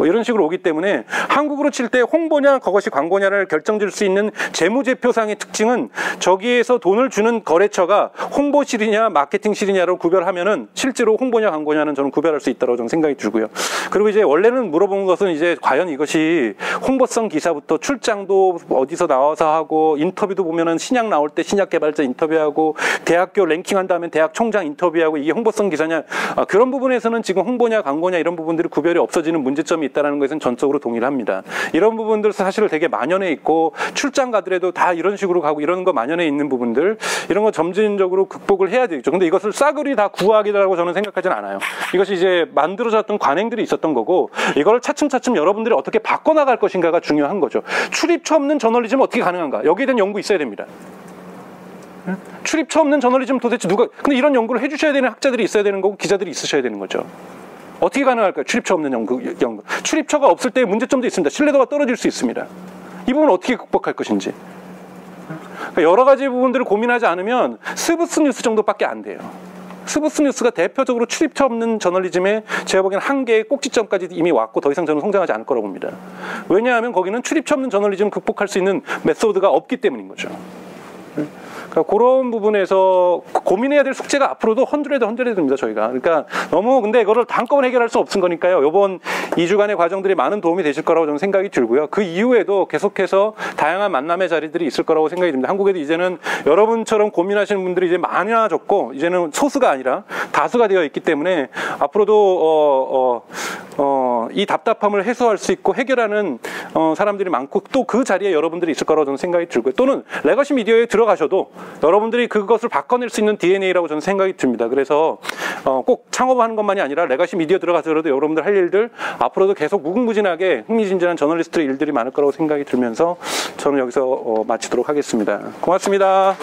뭐 이런 식으로 오기 때문에 한국으로 칠 때 홍보냐 그것이 광고냐를 결정지을 수 있는 재무제표상의 특징은 저기에서 돈을 주는 거래처가 홍보실이냐 마케팅실이냐로 구별하면은 실제로 홍보냐 광고냐는 저는 구별할 수 있다고 저는 생각이 들고요. 그리고 이제 원래는 물어본 것은 이제 과연 이것이 홍보성 기사부터 출장도 어디서 나와서 하고 인터뷰도 보면은 신약 나올 때 신약 개발자 인터뷰하고 대학교 랭킹한 다음에 대학 총장 인터뷰하고 이게 홍보성 기사냐 아, 그런 부분에서는 지금 홍보냐 광고냐 이런 부분들이 구별이 없어지는 문제점이 있다는 것은 전적으로 동의를 합니다. 이런 부분들 사실 되게 만연해 있고 출장 가더라도 다 이런 식으로 가고 이런 거 만연해 있는 부분들 이런 거 점진적으로 극복을 해야 되겠죠. 근데 이것을 싸그리 다 구하기라고 저는 생각하지는 않아요. 이것이 이제 만들어졌던 관행들이 있었던 거고 이걸 차츰차츰 여러분들이 어떻게 바꿔나갈 것인가가 중요한 거죠. 출입처 없는 저널리즘 어떻게 가능한가? 여기에 대한 연구 있어야 됩니다. 출입처 없는 저널리즘 도대체 누가 근데 이런 연구를 해주셔야 되는 학자들이 있어야 되는 거고 기자들이 있으셔야 되는 거죠. 어떻게 가능할까요? 출입처 없는 연구, 연구. 출입처가 없을 때 문제점도 있습니다. 신뢰도가 떨어질 수 있습니다. 이 부분 어떻게 극복할 것인지. 그러니까 여러 가지 부분들을 고민하지 않으면 스브스 뉴스 정도밖에 안 돼요. 스브스 뉴스가 대표적으로 출입처 없는 저널리즘의 제가 보기에는 한계의 꼭지점까지 이미 왔고 더 이상 저는 성장하지 않을 거라고 봅니다. 왜냐하면 거기는 출입처 없는 저널리즘을 극복할 수 있는 method가 없기 때문인 거죠. 그러니까 그런 부분에서 고민해야 될 숙제가 앞으로도 hundred hundred입니다 저희가. 그러니까 너무 근데 이거를 한꺼번에 해결할 수 없은 거니까요. 이번 2주간의 과정들이 많은 도움이 되실 거라고 저는 생각이 들고요. 그 이후에도 계속해서 다양한 만남의 자리들이 있을 거라고 생각이 듭니다. 한국에도 이제는 여러분처럼 고민하시는 분들이 이제 많아졌고 이제는 소수가 아니라 다수가 되어 있기 때문에 앞으로도 어, 어, 어, 이 답답함을 해소할 수 있고 해결하는 어, 사람들이 많고 또 그 자리에 여러분들이 있을 거라고 저는 생각이 들고요. 또는 레거시 미디어에 들어가셔도 여러분들이 그것을 바꿔낼 수 있는 DNA라고 저는 생각이 듭니다. 그래서 어, 꼭 창업하는 것만이 아니라 레가시 미디어 들어가서라도 여러분들 할 일들 앞으로도 계속 무궁무진하게 흥미진진한 저널리스트의 일들이 많을 거라고 생각이 들면서 저는 여기서 어, 마치도록 하겠습니다. 고맙습니다.